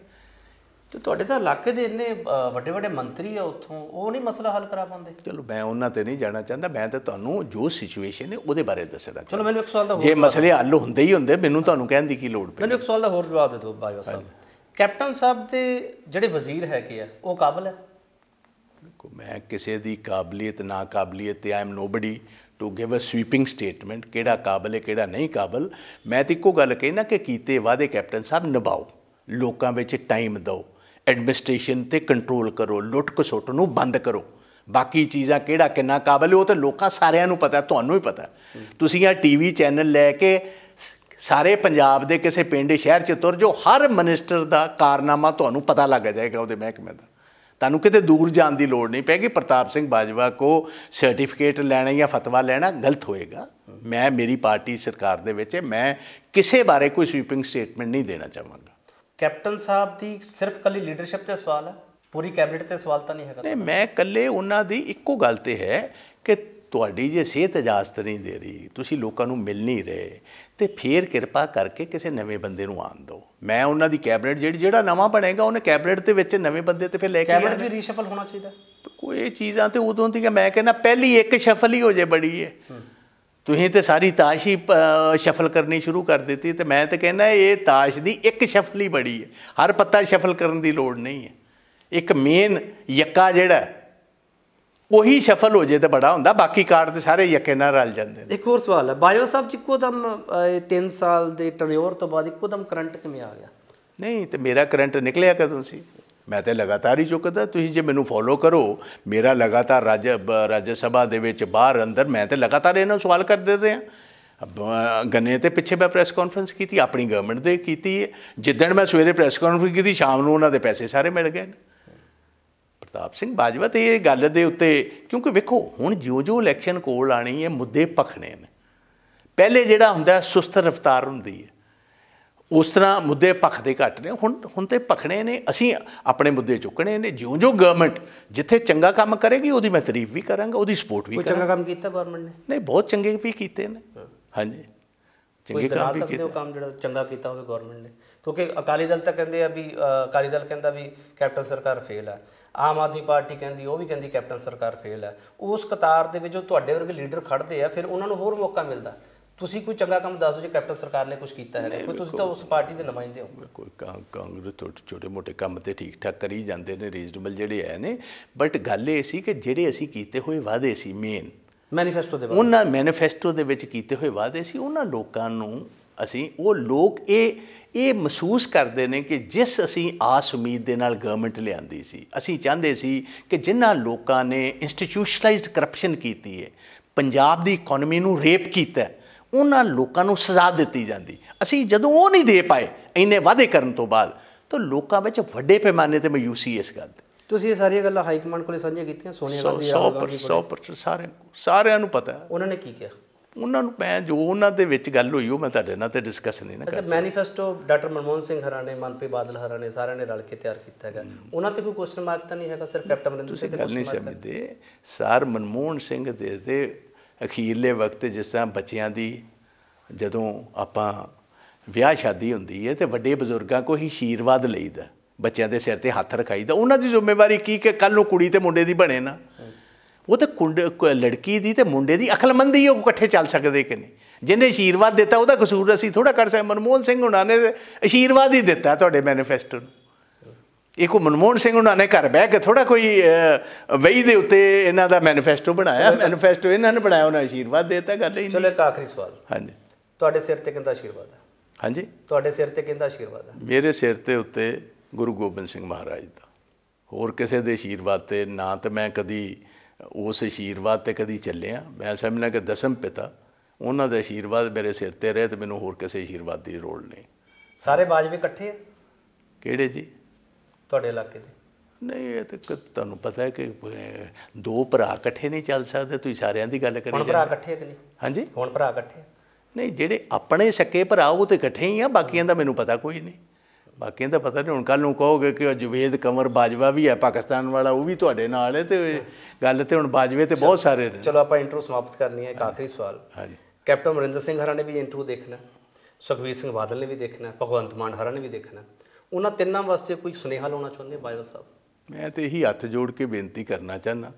S1: ਤੇ ਤੁਹਾਡੇ ਤਾਂ ਇਲਾਕੇ ਦੇ ਇੰਨੇ ਵੱਡੇ ਵੱਡੇ ਮੰਤਰੀ ਆ ਉੱਥੋਂ ਉਹ ਨਹੀਂ ਮਸਲਾ ਹੱਲ ਕਰਾ ਪਾਉਂਦੇ।
S2: ਚਲੋ ਮੈਂ ਉਹਨਾਂ ਤੇ ਨਹੀਂ ਜਾਣਾ ਚਾਹੁੰਦਾ ਮੈਂ ਤਾਂ ਤੁਹਾਨੂੰ ਜੋ ਸਿਚੁਏਸ਼ਨ ਹੈ ਉਹਦੇ ਬਾਰੇ ਦੱਸਣਾ
S1: ਚਲੋ ਮੈਨੂੰ ਇੱਕ ਸਵਾਲ ਦਾ ਹੋਰ
S2: ਜੇ ਮਸਲੇ ਹੱਲ ਹੁੰਦੇ ਹੀ ਹੁੰਦੇ ਮੈਨੂੰ ਤੁਹਾਨੂੰ ਕਹਿਣ ਦੀ ਕੀ ਲੋੜ ਪਈ?
S1: ਮੈਨੂੰ ਇੱਕ ਸਵਾਲ ਦਾ ਹੋਰ ਜਵਾਬ ਦੇ ਦਿਓ ਬਾਜਵਾ ਸਾਹਿਬ। ਕੈਪਟਨ ਸਾਹਿਬ ਦੇ ਜਿਹੜੇ ਵਜ਼ੀਰ ਹੈਗੇ ਆ ਉਹ ਕਾਬਲ ਹੈ?
S2: ਦੇਖੋ ਮੈਂ ਕਿਸੇ ਦੀ ਕਾਬਲੀਅਤ ਨਾ ਕਾਬਲੀਅਤ ਤੇ I am nobody to give a sweeping statement ਕਿਹੜਾ ਕਾਬਲ ਹੈ ਕਿਹੜਾ ਨਹੀਂ ਕਾਬਲ। ਮੈਂ ਤਾਂ ਇੱਕੋ ਗੱਲ ਕਹਿਣਾ ਕਿ ਕੀਤੇ ਵਾਅਦੇ ਕੈਪਟਨ ਸਾਹਿਬ ਨਿਭਾਓ ਲੋਕਾਂ ਵਿੱਚ ਟਾਈਮ ਦਿਓ। ਐਡਮਿਨਿਸਟ੍ਰੇਸ਼ਨ ਤੇ ਕੰਟਰੋਲ ਕਰੋ, ਲੁੱਟ ਖਸੁੱਟ ਨੂੰ ਬੰਦ ਕਰੋ। ਬਾਕੀ ਚੀਜ਼ਾਂ ਕਿਹੜਾ ਕਿੰਨਾ ਕਾਬਲ ਉਹ ਤਾਂ ਲੋਕਾਂ ਸਾਰਿਆਂ ਨੂੰ ਪਤਾ, ਤੁਹਾਨੂੰ ਹੀ ਪਤਾ। ਤੁਸੀਂ ਆ ਟੀਵੀ ਚੈਨਲ ਲੈ ਕੇ ਸਾਰੇ ਪੰਜਾਬ ਦੇ ਕਿਸੇ ਪਿੰਡ, ਸ਼ਹਿਰ ਚ ਤੁਰ ਜੋ ਹਰ ਮਿਨਿਸਟਰ ਦਾ ਕਾਰਨਾਮਾ ਤੁਹਾਨੂੰ ਪਤਾ ਲੱਗ ਜਾਏਗਾ ਉਹਦੇ ਮਹਿਕਮੇ ਦਾ। ਤੁਹਾਨੂੰ ਕਿਤੇ ਦੂਰ ਜਾਣ ਦੀ ਲੋੜ ਨਹੀਂ ਪੈਗੀ, ਪ੍ਰਤਾਪ ਸਿੰਘ ਬਾਜਵਾ ਕੋ ਸਰਟੀਫਿਕੇਟ ਲੈਣਾ ਜਾਂ ਫਤਵਾ ਲੈਣਾ ਗਲਤ ਹੋਏਗਾ। ਮੈਂ, ਮੇਰੀ ਪਾਰਟੀ ਸਰਕਾਰ ਦੇ ਵਿੱਚ ਮੈਂ ਕਿਸੇ ਬਾਰੇ ਕੋਈ ਸਵੀਪਿੰਗ ਸਟੇਟਮੈਂਟ ਨਹੀਂ ਦੇਣਾ ਚਾਹਾਂਗਾ।
S1: ਕੈਪਟਨ ਸਾਹਿਬ ਦੀ ਸਿਰਫ ਕੱਲੀ ਲੀਡਰਸ਼ਿਪ ਤੇ ਸਵਾਲ ਹੈ? ਪੂਰੀ ਕੈਬਨਿਟ ਤੇ ਸਵਾਲ ਤਾਂ ਨਹੀਂ ਹੈਗਾ।
S2: ਨਹੀਂ ਮੈਂ ਇਕੱਲੇ ਉਹਨਾਂ ਦੀ ਇੱਕੋ ਗੱਲ ਤੇ ਹੈ ਕਿ ਤੁਹਾਡੀ ਜੇ ਸਿਹਤ ਇਜਾਜ਼ਤ ਨਹੀਂ ਦੇ ਰਹੀ ਤੁਸੀਂ ਲੋਕਾਂ ਨੂੰ ਮਿਲ ਨਹੀਂ ਰਹੇ ਤੇ ਫੇਰ ਕਿਰਪਾ ਕਰਕੇ ਕਿਸੇ ਨਵੇਂ ਬੰਦੇ ਨੂੰ ਆਣ ਦਿਓ। ਮੈਂ ਉਹਨਾਂ ਦੀ ਕੈਬਨਿਟ ਜਿਹੜੀ ਜਿਹੜਾ ਨਵਾਂ ਬਣੇਗਾ ਉਹਨੇ ਕੈਬਨਿਟ ਦੇ ਵਿੱਚ ਨਵੇਂ ਬੰਦੇ ਤੇ ਫਿਰ ਲੈ ਕੇ
S1: ਕੈਬਨਿਟ ਵੀ ਰੀਸ਼ਫਲ ਹੋਣਾ ਚਾਹੀਦਾ।
S2: ਕੋਈ ਇਹ ਚੀਜ਼ਾਂ ਤੇ ਉਦੋਂ ਦੀ ਮੈਂ ਕਹਿੰਦਾ ਪਹਿਲੀ ਇੱਕ ਸ਼ਫਲ ਹੀ ਹੋ ਜੇ ਬੜੀ ਹੈ। ਤੁਸੀਂ ਤੇ ਸਾਰੀ ਤਾਸ਼ ਹੀ ਸ਼ਫਲ ਕਰਨੀ ਸ਼ੁਰੂ ਕਰ ਦਿੱਤੀ ਤੇ ਮੈਂ ਤੇ ਕਹਿੰਦਾ ਇਹ ਤਾਸ਼ ਦੀ ਇੱਕ ਸ਼ਫਲ ਹੀ ਬੜੀ ਹੈ। ਹਰ ਪੱਤਾ ਸ਼ਫਲ ਕਰਨ ਦੀ ਲੋੜ ਨਹੀਂ ਹੈ। ਇੱਕ ਮੇਨ ਯੱਕਾ ਜਿਹੜਾ ਉਹੀ ਸ਼ਫਲ ਹੋ ਜੇ ਤੇ ਬੜਾ ਹੁੰਦਾ ਬਾਕੀ ਕਾਰਡ ਤੇ ਸਾਰੇ ਯੱਕੇ ਨਾਲ ਰਲ ਜਾਂਦੇ ਨੇ।
S1: ਇੱਕ ਹੋਰ ਸਵਾਲ ਹੈ ਬਾਇਓ ਸਾਹਿਬ ਜੀ ਇੱਕੋ ਦਮ 3 ਸਾਲ ਦੇ ਟਰਨਓਵਰ ਤੋਂ ਬਾਅਦ ਇੱਕੋ ਦਮ ਕਰੰਟ ਕਿਵੇਂ ਆ ਗਿਆ?
S2: ਨਹੀਂ ਤੇ ਮੇਰਾ ਕਰੰਟ ਨਿਕਲਿਆ ਕਦੋਂ ਸੀ? ਮੈਂ ਤੇ ਲਗਾਤਾਰ ਹੀ ਚੁੱਕਦਾ, ਤੁਸੀਂ ਜੇ ਮੈਨੂੰ ਫੋਲੋ ਕਰੋ, ਮੇਰਾ ਲਗਾਤਾਰ ਰਾਜ ਰਾਜ ਸਭਾ ਦੇ ਵਿੱਚ ਬਾਹਰ, ਅੰਦਰ, ਮੈਂ ਤੇ ਲਗਾਤਾਰ ਇਹਨਾਂ ਨੂੰ ਸਵਾਲ ਕਰਦੇ ਰਿਹਾ। ਗੰਨੇ ਤੇ ਪਿੱਛੇ ਮੈਂ ਪ੍ਰੈਸ ਕਾਨਫਰੰਸ ਕੀਤੀ, ਆਪਣੀ ਗਵਰਨਮੈਂਟ ਦੇ ਕੀਤੀ ਹੈ ਜਿੱਦਣ ਮੈਂ ਸਵੇਰੇ ਪ੍ਰੈਸ ਕਾਨਫਰੰਸ ਕੀਤੀ, ਸ਼ਾਮ ਨੂੰ ਉਹਨਾਂ ਦੇ ਪੈਸੇ ਸਾਰੇ ਮਿਲ ਗਏ ਨੇ। ਪ੍ਰਤਾਪ ਸਿੰਘ ਬਾਜਵਾ, ਤੇ ਇਹ ਗੱਲ ਦੇ ਉੱਤੇ, ਕਿਉਂਕਿ ਵੇਖੋ, ਹੁਣ ਜਿਉਂ ਜਿਉਂ ਇਲੈਕਸ਼ਨ ਕੋਲ ਆਣੀ ਹੈ ਮੁੱਦੇ ਭਖਣੇ ਨੇ। ਪਹਿਲੇ ਜਿਹੜਾ ਹੁੰਦਾ ਸੁਸਤ ਰਫਤਾਰ ਹੁੰਦੀ ਹੈ ਉਸ ਤਰ੍ਹਾਂ ਮੁੱਦੇ ਭਖਦੇ ਘੱਟ ਨੇ। ਹੁਣ ਹੁਣ ਤੇ ਭਖਣੇ ਨੇ। ਅਸੀਂ ਆਪਣੇ ਮੁੱਦੇ ਚੁੱਕਣੇ ਨੇ। ਜਿਉਂ-ਜਿਉਂ ਗਵਰਨਮੈਂਟ ਜਿੱਥੇ ਚੰਗਾ ਕੰਮ ਕਰੇਗੀ ਉਹਦੀ ਮੈਂ ਤਾਰੀਫ ਵੀ ਕਰਾਂਗਾ ਉਹਦੀ ਸਪੋਰਟ ਵੀ
S1: ਕੋਈ
S2: ਕਰਾਂਗਾ।
S1: ਚੰਗਾ ਕੰਮ ਕੀਤਾ ਗਵਰਨਮੈਂਟ ਨੇ?
S2: ਨਹੀਂ ਬਹੁਤ ਚੰਗੇ ਵੀ ਕੀਤੇ ਨੇ। ਹਾਂਜੀ।
S1: ਕੋਈ
S2: ਚੰਗੇ ਕੰਮ ਵੀ ਕੀਤੇ।
S1: ਕੰਮ ਜਿਹੜਾ ਚੰਗਾ ਕੀਤਾ ਹੋਵੇ ਗਵਰਨਮੈਂਟ ਨੇ? ਕਿਉਂਕਿ ਅਕਾਲੀ ਦਲ ਤਾਂ ਕਹਿੰਦੇ ਆ ਵੀ ਅਕਾਲੀ ਦਲ ਕਹਿੰਦਾ ਵੀ ਕੈਪਟਨ ਸਰਕਾਰ ਫੇਲ ਹੈ ਆਮ ਆਦਮੀ ਪਾਰਟੀ ਕਹਿੰਦੀ ਉਹ ਵੀ ਕਹਿੰਦੀ ਕੈਪਟਨ ਸਰਕਾਰ ਫੇਲ ਹੈ ਉਸ ਕਤਾਰ ਦੇ ਵਿੱਚ ਜੋ ਤੁਹਾਡੇ ਵਰਗੇ ਲੀਡਰ ਖੜਦੇ ਆ ਫਿਰ ਉਹਨਾਂ ਨੂੰ ਹੋਰ ਮੌਕਾ ਮਿਲਦਾ। ਤੁਸੀਂ ਕੋਈ ਚੰਗਾ ਕੰਮ ਦੱਸੋ ਜੇ ਕੈਪਟਨ ਸਰਕਾਰ ਨੇ ਕੁਝ ਕੀਤਾ ਹੈਗਾ ਕੋਈ ਤੁਸੀਂ ਤਾਂ ਉਸ ਪਾਰਟੀ ਦੇ ਨੁਮਾਇੰਦੇ ਹੋ।
S2: ਕੋਈ ਕਾਂਗਰਸ ਛੋਟੇ ਮੋਟੇ ਕੰਮ ਤੇ ਠੀਕ ਠਾਕ ਕਰੀ ਜਾਂਦੇ ਨੇ ਰੀਜ਼ਨੇਬਲ ਜਿਹੜੇ ਹੈ ਨੇ। ਬਟ ਗੱਲ ਇਹ ਸੀ ਕਿ ਜਿਹੜੇ ਅਸੀਂ ਕੀਤੇ ਹੋਏ ਵਾਅਦੇ ਸੀ ਮੇਨ
S1: ਮੈਨੀਫੈਸਟੋ ਦੇ
S2: ਉਹਨਾਂ ਮੈਨੀਫੈਸਟੋ ਦੇ ਵਿੱਚ ਕੀਤੇ ਹੋਏ ਵਾਅਦੇ ਸੀ ਉਹਨਾਂ ਲੋਕਾਂ ਨੂੰ ਅਸੀਂ ਉਹ ਲੋਕ ਇਹ ਇਹ ਮਹਿਸੂਸ ਕਰਦੇ ਨੇ ਕਿ ਜਿਸ ਅਸੀਂ ਆਸ ਉਮੀਦ ਦੇ ਨਾਲ ਗਵਰਨਮੈਂਟ ਲਿਆਂਦੀ ਸੀ ਅਸੀਂ ਚਾਹੁੰਦੇ ਸੀ ਕਿ ਜਿਨ੍ਹਾਂ ਲੋਕਾਂ ਨੇ ਇੰਸਟੀਟਿਊਸ਼ਨਲਾਈਜ਼ਡ ਕਰਪਸ਼ਨ ਕੀਤੀ ਹੈ ਪੰਜਾਬ ਦੀ ਇਕਨੋਮੀ ਨੂੰ ਰੇਪ ਕੀਤਾ ਹੈ, ਉਹਨਾਂ ਲੋਕਾਂ ਨੂੰ ਸਜ਼ਾ ਦਿੱਤੀ ਜਾਂਦੀ। ਅਸੀਂ ਜਦੋਂ ਉਹ ਨਹੀਂ ਦੇ ਪਾਏ ਇੰਨੇ ਵਾਅਦੇ ਕਰਨ ਤੋਂ ਬਾਅਦ ਤਾਂ ਲੋਕਾਂ ਵਿੱਚ ਵੱਡੇ ਪੈਮਾਨੇ ਤੇ ਮਾਯੂਸੀ ਇਸ ਗੱਲ ਦੀ
S1: ਤੁਸੀਂ ਇਹ ਸਾਰੀਆਂ ਗੱਲਾਂ ਹਾਈ ਕਮਾਂਡ ਕੋਲੇ ਸਾਂਝੀਆਂ ਕੀਤੀਆਂ ਸੋਨੀਆ ਗਾਂਧੀ ਰਾਹੁਲ ਗਾਂਧੀ
S2: 100% 100% ਸਾਰਿਆਂ ਸਾਰਿਆਂ ਨੂੰ ਪਤਾ। ਹੈ
S1: ਉਹਨਾਂ ਨੇ ਕੀ ਕਿਹਾ?
S2: ਉਹਨਾਂ ਨੂੰ ਮੈਂ ਜੋ ਉਹਨਾਂ ਦੇ ਵਿੱਚ ਗੱਲ ਹੋਈ ਉਹ ਮੈਂ ਤੁਹਾਡੇ ਨਾਲ ਤੇ ਡਿਸਕਸ ਨਹੀਂ ਨਾ ਕਰ
S1: ਮੈਨੀਫੈਸਟੋ ਡਾਕਟਰ ਮਨਮੋਹਨ ਸਿੰਘ ਹਰਾਂ ਨੇ ਮਨਪ੍ਰੀਤ ਬਾਦਲ ਹਰਾਂ ਨੇ ਸਾਰਿਆਂ ਨੇ ਰਲ ਕੇ ਤਿਆਰ ਕੀਤਾ ਹੈਗਾ। ਉਹਨਾਂ ਤੇ ਕੋਈ ਕੁਐਸਚਨ ਮਾਰਕ ਤਾਂ ਨਹੀਂ ਹੈਗਾ ਸਿਰਫ ਕੈਪਟਨ ਅਮਰਿੰਦਰ ਸਿੰਘ ਤੇ
S2: ਨਹੀਂ। ਸਮਝਦੇ। ਸਰ ਮਨਮੋਹਨ ਸਿੰਘ ਦੇ ਤੇ ਅਖੀਰਲੇ ਵਕਤ ਜਿਸ ਤਰ੍ਹਾਂ ਬੱਚਿਆਂ ਦੀ ਜਦੋਂ ਆਪਾਂ ਵਿਆਹ ਸ਼ਾਦੀ ਹੁੰਦੀ ਹੈ ਤੇ ਵੱਡੇ ਬਜ਼ੁਰਗਾਂ ਕੋ ਹੀ ਆਸ਼ੀਰਵਾਦ ਲਈਦਾ, ਬੱਚਿਆਂ ਦੇ ਸਿਰ ਤੇ ਹੱਥ ਰਖਾਈਦਾ, ਉਹਨਾਂ ਦੀ ਜ਼ਿੰਮੇਵਾਰੀ ਕੀ ਕਿ ਕੱਲ ਨੂੰ ਕੁੜੀ ਤੇ ਮੁੰਡੇ ਦੀ ਬਣੇ ਨਾ? ਉਹ ਤਾਂ ਕੁੰਡ- ਕ- ਲੜਕੀ ਦੀ ਤੇ ਮੁੰਡੇ ਦੀ ਅਕਲਮੰਦੀ ਉਹ ਇਕੱਠੇ ਚੱਲ ਸਕਦੇ ਕਿ ਨਹੀਂ? ਜਿਹਨੇ ਆਸ਼ੀਰਵਾਦ ਦਿੱਤਾ ਉਹਦਾ ਕਸੂਰ ਅਸੀਂ ਥੋੜਾ ਕਰ ਸਕਦੇ ਮਨਮੋਹਨ ਸਿੰਘ ਹੁਣਾਂ ਨੇ ਆਸ਼ੀਰਵਾਦ ਹੀ ਦਿੱਤਾ ਤੁਹਾਡੇ ਮੈਨੀਫੈਸਟੋ ਨੂੰ। ਇਹ ਕੋ ਮਨਮੋਹਨ ਸਿੰਘ ਹੁਣਾਂ ਨੇ ਘਰ ਬਹਿ ਕੇ ਥੋੜਾ ਕੋਈ ਵਹੀ ਦੇ ਉੱਤੇ ਇਹਨਾਂ ਦਾ ਮੈਨੀਫੈਸਟੋ ਬਣਾਇਆ। ਮੈਨੀਫੈਸਟੋ ਇਹਨਾਂ ਨੇ ਬਣਾਇਆ ਉਹਨਾਂ ਆਸ਼ੀਰਵਾਦ ਦਿੱਤਾ ਗੱਲ ਹੀ
S1: ਚਲੋ ਇੱਕ ਆਖਰੀ ਸਵਾਲ।
S2: ਹਾਂਜੀ।
S1: ਤੁਹਾਡੇ ਸਿਰ ਤੇ ਕਿੰਦਾ ਆਸ਼ੀਰਵਾਦ ਹੈ
S2: ਹਾਂਜੀ।
S1: ਤੁਹਾਡੇ ਸਿਰ ਤੇ ਕਿੰਦਾ ਆਸ਼ੀਰਵਾਦ ਹੈ
S2: ਮੇਰੇ ਸਿਰ ਤੇ ਉੱਤੇ ਗੁਰੂ ਗੋਬਿੰਦ ਸਿੰਘ ਮਹਾਰਾਜ ਦਾ। ਹੋਰ ਕਿਸੇ ਦੇ ਆਸ਼ੀਰਵਾਦ ਤੇ ਨਾ ਤੇ ਮੈਂ ਕਦੀ ਉਸ ਆਸ਼ੀਰਵਾਦ ਤੇ ਕਦੀ ਚੱਲਿਆ। ਮੈਂ ਸਮਝਣਾ ਕਿ ਦਸਮ ਪਿਤਾ ਉਹਨਾਂ ਦਾ ਆਸ਼ੀਰਵਾਦ ਮੇਰੇ ਸਿਰ ਤੇ ਰਹੇ ਤੇ ਮੈਨੂੰ ਹੋਰ ਕਿਸੇ ਆਸ਼ੀਰਵਾਦ ਦੀ ਲੋੜ ਨਹੀਂ।
S1: ਸਾਰੇ ਬਾਜਵੇ ਇਕੱਠੇ ਆ?
S2: ਕਿਹੜੇ ਜੀ?
S1: ਤੁਹਾਡੇ ਇਲਾਕੇ ਦੇ?
S2: ਨਹੀਂ ਇਹ ਤਾਂ ਤੁਹਾਨੂੰ ਪਤਾ ਹੈ ਕਿ ਦੋ ਭਰਾ ਇਕੱਠੇ ਨਹੀਂ ਚੱਲ ਸਕਦੇ ਤੁਸੀਂ ਸਾਰਿਆਂ ਦੀ ਗੱਲ ਕਰੀ
S1: ਹੁਣ ਭਰਾ ਇਕੱਠੇ ਕਿ ਨਹੀਂ?
S2: ਹਾਂਜੀ?
S1: ਹੁਣ ਭਰਾ ਇਕੱਠੇ?
S2: ਨਹੀਂ ਜਿਹੜੇ ਆਪਣੇ ਸਕੇ ਭਰਾ ਉਹ ਤੇ ਇਕੱਠੇ ਹੀ ਆ ਬਾਕੀਆਂ ਦਾ ਮੈਨੂੰ ਪਤਾ ਕੋਈ ਨਹੀਂ। ਬਾਕੀਆਂ ਦਾ ਪਤਾ ਨਹੀਂ ਹੁਣ ਕੱਲ ਨੂੰ ਕਹੋਗੇ ਕਿ ਉਹ ਜਵੇਦ ਕਮਰ ਬਾਜਵਾ ਵੀ ਹੈ ਪਾਕਿਸਤਾਨ ਵਾਲਾ ਉਹ ਵੀ ਤੁਹਾਡੇ ਨਾਲ ਹੈ ਤੇ ਗੱਲ ਤੇ ਹੁਣ ਬਾਜਵੇ ਤੇ ਬਹੁਤ ਸਾਰੇ ਨੇ।
S1: ਚਲੋ ਆਪਾਂ ਇੰਟਰੋ ਸਮਾਪਤ ਕਰਨੀ ਹੈ ਇੱਕ ਆਖਰੀ ਸਵਾਲ।
S2: ਹਾਂਜੀ।
S1: ਕੈਪਟਨ ਅਮਰਿੰਦਰ ਸਿੰਘ ਹਰਾਂ ਨੇ ਵੀ ਇੰਟਰੋ ਦੇਖਣਾ ਹੈ, ਸੁਖਬੀਰ ਸਿੰਘ ਬਾਦਲ ਨੇ ਵੀ ਦੇਖਣਾ ਭਗਵੰਤ ਮਾਨ ਹਰਾਂ ਨੇ ਵੀ ਦੇਖਣਾ। ਉਹਨਾਂ ਤਿੰਨਾਂ ਵਾਸਤੇ ਕੋਈ ਸੁਨੇਹਾ ਲਾਉਣਾ ਚਾਹੁੰਦੇ ਬਾਜਵਾ ਸਾਹਿਬ?
S2: ਮੈਂ ਤੇ ਇਹੀ ਹੱਥ ਜੋੜ ਕੇ ਬੇਨਤੀ ਕਰਨਾ ਚਾਹਨਾ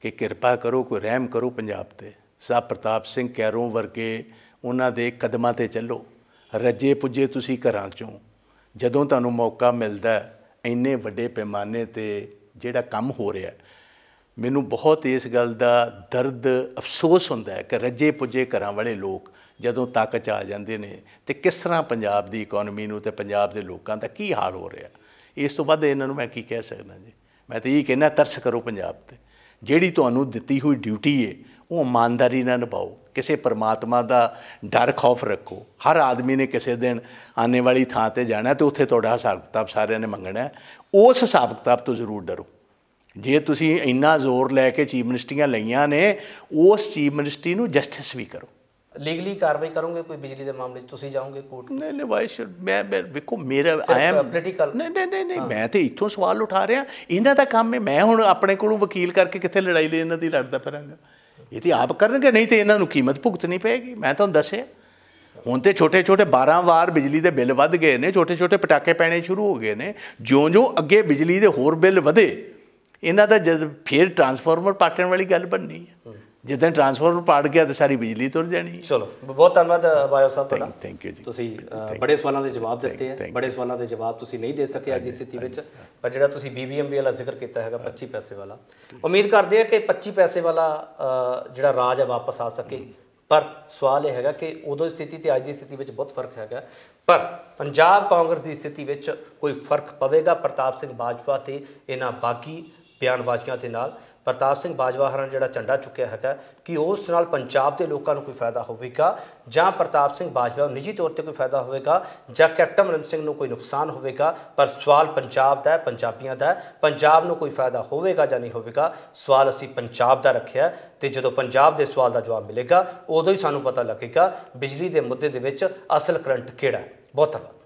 S2: ਕਿ ਕਿਰਪਾ ਕਰੋ, ਕੋਈ ਰਹਿਮ ਕਰੋ ਪੰਜਾਬ ਤੇ। ਸਾਹਿਬ ਪ੍ਰਤਾਪ ਸਿੰਘ ਕੈਰੋਂ ਵਰਗੇ ਉਹਨਾਂ ਦੇ ਕਦਮਾਂ ਤੇ ਚੱਲੋ। ਰੱਜੇ ਪੁੱਜੇ ਤੁਸੀਂ ਘਰਾਂ ਚੋਂ। ਜਦੋਂ ਤੁਹਾਨੂੰ ਮੌਕਾ ਮਿਲਦਾ ਇੰਨੇ ਵੱਡੇ ਪੈਮਾਨੇ ਤੇ ਜਿਹੜਾ ਕੰਮ ਹੋ ਰਿਹਾ ਮੈਨੂੰ ਬਹੁਤ ਇਸ ਗੱਲ ਦਾ ਦਰਦ ਅਫਸੋਸ ਹੁੰਦਾ ਹੈ ਕਿ ਰੱਜੇ ਪੁੱਜੇ ਘਰਾਂ ਵਾਲੇ ਲੋਕ ਜਦੋਂ ਤੱਕ ਚ ਆ ਜਾਂਦੇ ਨੇ ਤੇ ਕਿਸ ਤਰ੍ਹਾਂ ਪੰਜਾਬ ਦੀ ਇਕਨੋਮੀ ਨੂੰ ਤੇ ਪੰਜਾਬ ਦੇ ਲੋਕਾਂ ਦਾ ਕੀ ਹਾਲ ਹੋ ਰਿਹਾ? ਇਸ ਤੋਂ ਵੱਧ ਇਹਨਾਂ ਨੂੰ ਮੈਂ ਕੀ ਕਹਿ ਸਕਦਾ ਜੀ? ਮੈਂ ਤਾਂ ਇਹ ਕਹਿਣਾ ਤਰਸ ਕਰੋ ਪੰਜਾਬ ਤੇ। ਜਿਹੜੀ ਤੁਹਾਨੂੰ ਦਿੱਤੀ ਹੋਈ ਡਿਊਟੀ ਹੈ ਉਹ ਇਮਾਨਦਾਰੀ ਨਾਲ ਨਿਭਾਓ। ਕਿਸੇ ਪਰਮਾਤਮਾ ਦਾ ਡਰ ਖੌਫ ਰੱਖੋ। ਹਰ ਆਦਮੀ ਨੇ ਕਿਸੇ ਦਿਨ ਆਨੇ ਵਾਲੀ ਥਾਂ ਤੇ ਜਾਣਾ ਤੇ ਉੱਥੇ ਤੁਹਾਡਾ ਹਿਸਾਬ ਕਿਤਾਬ ਸਾਰਿਆਂ ਨੇ ਮੰਗਣਾ। ਉਸ ਹਿਸਾਬ ਕਿਤਾਬ ਤੋਂ ਜ਼ਰੂਰ ਡਰੋ। ਜੇ ਤੁਸੀਂ ਇੰਨਾ ਜ਼ੋਰ ਲੈ ਕੇ ਚੀਫ ਮਿਨਿਸਟਰੀਆਂ ਲਈਆਂ ਨੇ, ਉਸ ਚੀਫ ਮਿਨਿਸਟਰੀ ਨੂੰ ਜਸਟਿਸ ਵੀ ਕਰੋ।
S1: ਲੀਗਲੀ ਕਾਰਵਾਈ ਕਰੋਗੇ ਕੋਈ ਬਿਜਲੀ ਦੇ ਮਾਮਲੇ 'ਚ? ਤੁਸੀਂ ਜਾਓਗੇ ਕੋਰਟ
S2: ਨਹੀਂ ਨਹੀਂ ਵਾਈ ਸ਼ੁਡ ਮੈਂ ਵੇਖੋ ਮੇਰਾ ਆਈ ਐਮ ਨਹੀਂ ਨਹੀਂ ਨਹੀਂ ਨਹੀਂ ਮੈਂ ਤੇ ਇੱਥੋਂ ਸਵਾਲ ਉਠਾ ਰਿਹਾ। ਇਹਨਾਂ ਦਾ ਕੰਮ ਹੈ ਮੈਂ ਹੁਣ ਆਪਣੇ ਕੋਲੋਂ ਵਕੀਲ ਕਰਕੇ ਕਿੱਥੇ ਲੜਾਈ ਲਈ ਇਹਨਾਂ ਦੀ ਲੜਦਾ ਫਿਰਾਂਗਾ? ਇਹ ਤੇ ਆਪ ਕਰਨਗੇ ਨਹੀਂ ਤੇ ਇਹਨਾਂ ਨੂੰ ਕੀਮਤ ਭੁਗਤਣੀ ਪਏਗੀ। ਮੈਂ ਤੁਹਾਨੂੰ ਦੱਸਿਆ। ਹੁਣ ਤੇ ਛੋਟੇ ਛੋਟੇ 12 ਵਾਰ ਬਿਜਲੀ ਦੇ ਬਿੱਲ ਵੱਧ ਗਏ ਨੇ ਛੋਟੇ ਛੋਟੇ ਪਟਾਕੇ ਪੈਣੇ ਸ਼ੁਰੂ ਹੋ ਗਏ ਨੇ। ਜਿਉਂ-ਜਿਉਂ ਅੱਗੇ ਬਿਜਲੀ ਦੇ ਹੋਰ ਬਿੱਲ ਵਧੇ ਇਹਨਾਂ ਦਾ ਜਦ ਫਿਰ ਟਰਾਂਸਫਾਰਮਰ ਪਾਟਣ ਵਾਲੀ ਗੱਲ ਬਣਨੀ ਹੈ। ਜਿੱਦਾਂ ਟਰਾਂਸਫਾਰਮਰ ਪਾੜ ਗਿਆ ਤੇ ਸਾਰੀ ਬਿਜਲੀ ਤੁਰ ਜਾਣੀ ਹੈ।
S1: ਚਲੋ ਬਹੁਤ ਧੰਨਵਾਦ ਬਾਇਓ ਸਾਹਿਬ ਤੁਹਾਡਾ।
S2: ਥੈਂਕ ਯੂ ਜੀ।
S1: ਤੁਸੀਂ ਬੜੇ ਸਵਾਲਾਂ ਦੇ ਜਵਾਬ ਦਿੱਤੇ ਆ. ਬੜੇ ਸਵਾਲਾਂ ਦੇ ਜਵਾਬ ਤੁਸੀਂ ਨਹੀਂ ਦੇ ਸਕੇ ਅੱਜ ਦੀ ਸਥਿਤੀ ਵਿੱਚ। ਪਰ ਜਿਹੜਾ ਤੁਸੀਂ BBMB ਵਾਲਾ ਜ਼ਿਕਰ ਕੀਤਾ ਹੈਗਾ 25 ਪੈਸੇ ਵਾਲਾ। ਉਮੀਦ ਕਰਦੇ ਆ ਕਿ 25 ਪੈਸੇ ਵਾਲਾ ਜਿਹੜਾ ਰਾਜ ਹੈ ਵਾਪਸ ਆ ਸਕੇ। ਪਰ ਸਵਾਲ ਇਹ ਹੈਗਾ ਕਿ ਉਦੋਂ ਸਥਿਤੀ ਤੇ ਅੱਜ ਦੀ ਸਥਿਤੀ ਵਿੱਚ ਬਹੁਤ ਫ਼ਰਕ ਹੈਗਾ। ਪਰ ਪੰਜਾਬ ਕਾਂਗਰਸ ਦੀ ਸਥਿਤੀ ਵਿੱਚ ਕੋਈ ਫ਼ਰਕ ਪਵੇਗਾ? ਪ੍ਰਤਾਪ ਸਿੰਘ ਬਾਜਵਾ ਤੇ ਇਹਨਾਂ ਬਾਕੀ ਬਿਆਨਬਾਜ਼ੀਆਂ ਦੇ ਨਾਲ। ਪ੍ਰਤਾਪ ਸਿੰਘ ਬਾਜਵਾ ਹਰਾਂ ਜਿਹੜਾ ਝੰਡਾ ਚੁੱਕਿਆ ਹੈਗਾ ਕਿ ਉਸ ਨਾਲ ਪੰਜਾਬ ਦੇ ਲੋਕਾਂ ਨੂੰ ਕੋਈ ਫਾਇਦਾ ਹੋਵੇਗਾ ਜਾਂ ਪ੍ਰਤਾਪ ਸਿੰਘ ਬਾਜਵਾ ਨੂੰ ਨਿੱਜੀ ਤੌਰ ਤੇ ਕੋਈ ਫਾਇਦਾ ਹੋਵੇਗਾ ਜਾਂ ਕੈਪਟਨ ਅਮਰਿੰਦਰ ਸਿੰਘ ਨੂੰ ਕੋਈ ਨੁਕਸਾਨ ਹੋਵੇਗਾ, ਪਰ ਸਵਾਲ ਪੰਜਾਬ ਦਾ ਹੈ, ਪੰਜਾਬੀਆਂ ਦਾ ਹੈ। ਪੰਜਾਬ ਨੂੰ ਕੋਈ ਫਾਇਦਾ ਹੋਵੇਗਾ ਜਾਂ ਨਹੀਂ ਹੋਵੇਗਾ, ਸਵਾਲ ਅਸੀਂ ਪੰਜਾਬ ਦਾ ਰੱਖਿਆ ਹੈ ਤੇ ਜਦੋਂ ਪੰਜਾਬ ਦੇ ਸਵਾਲ ਦਾ ਜਵਾਬ ਮਿਲੇਗਾ, ਉਦੋਂ ਹੀ ਸਾਨੂੰ ਪਤਾ ਲੱਗੇਗਾ ਬਿਜਲੀ ਦੇ ਮੁੱਦੇ ਦੇ ਵਿੱਚ ਅਸਲ ਕਰੰਟ ਕਿਹੜਾ ਹੈ। ਬਹੁਤ ਧੰਨਵਾਦ।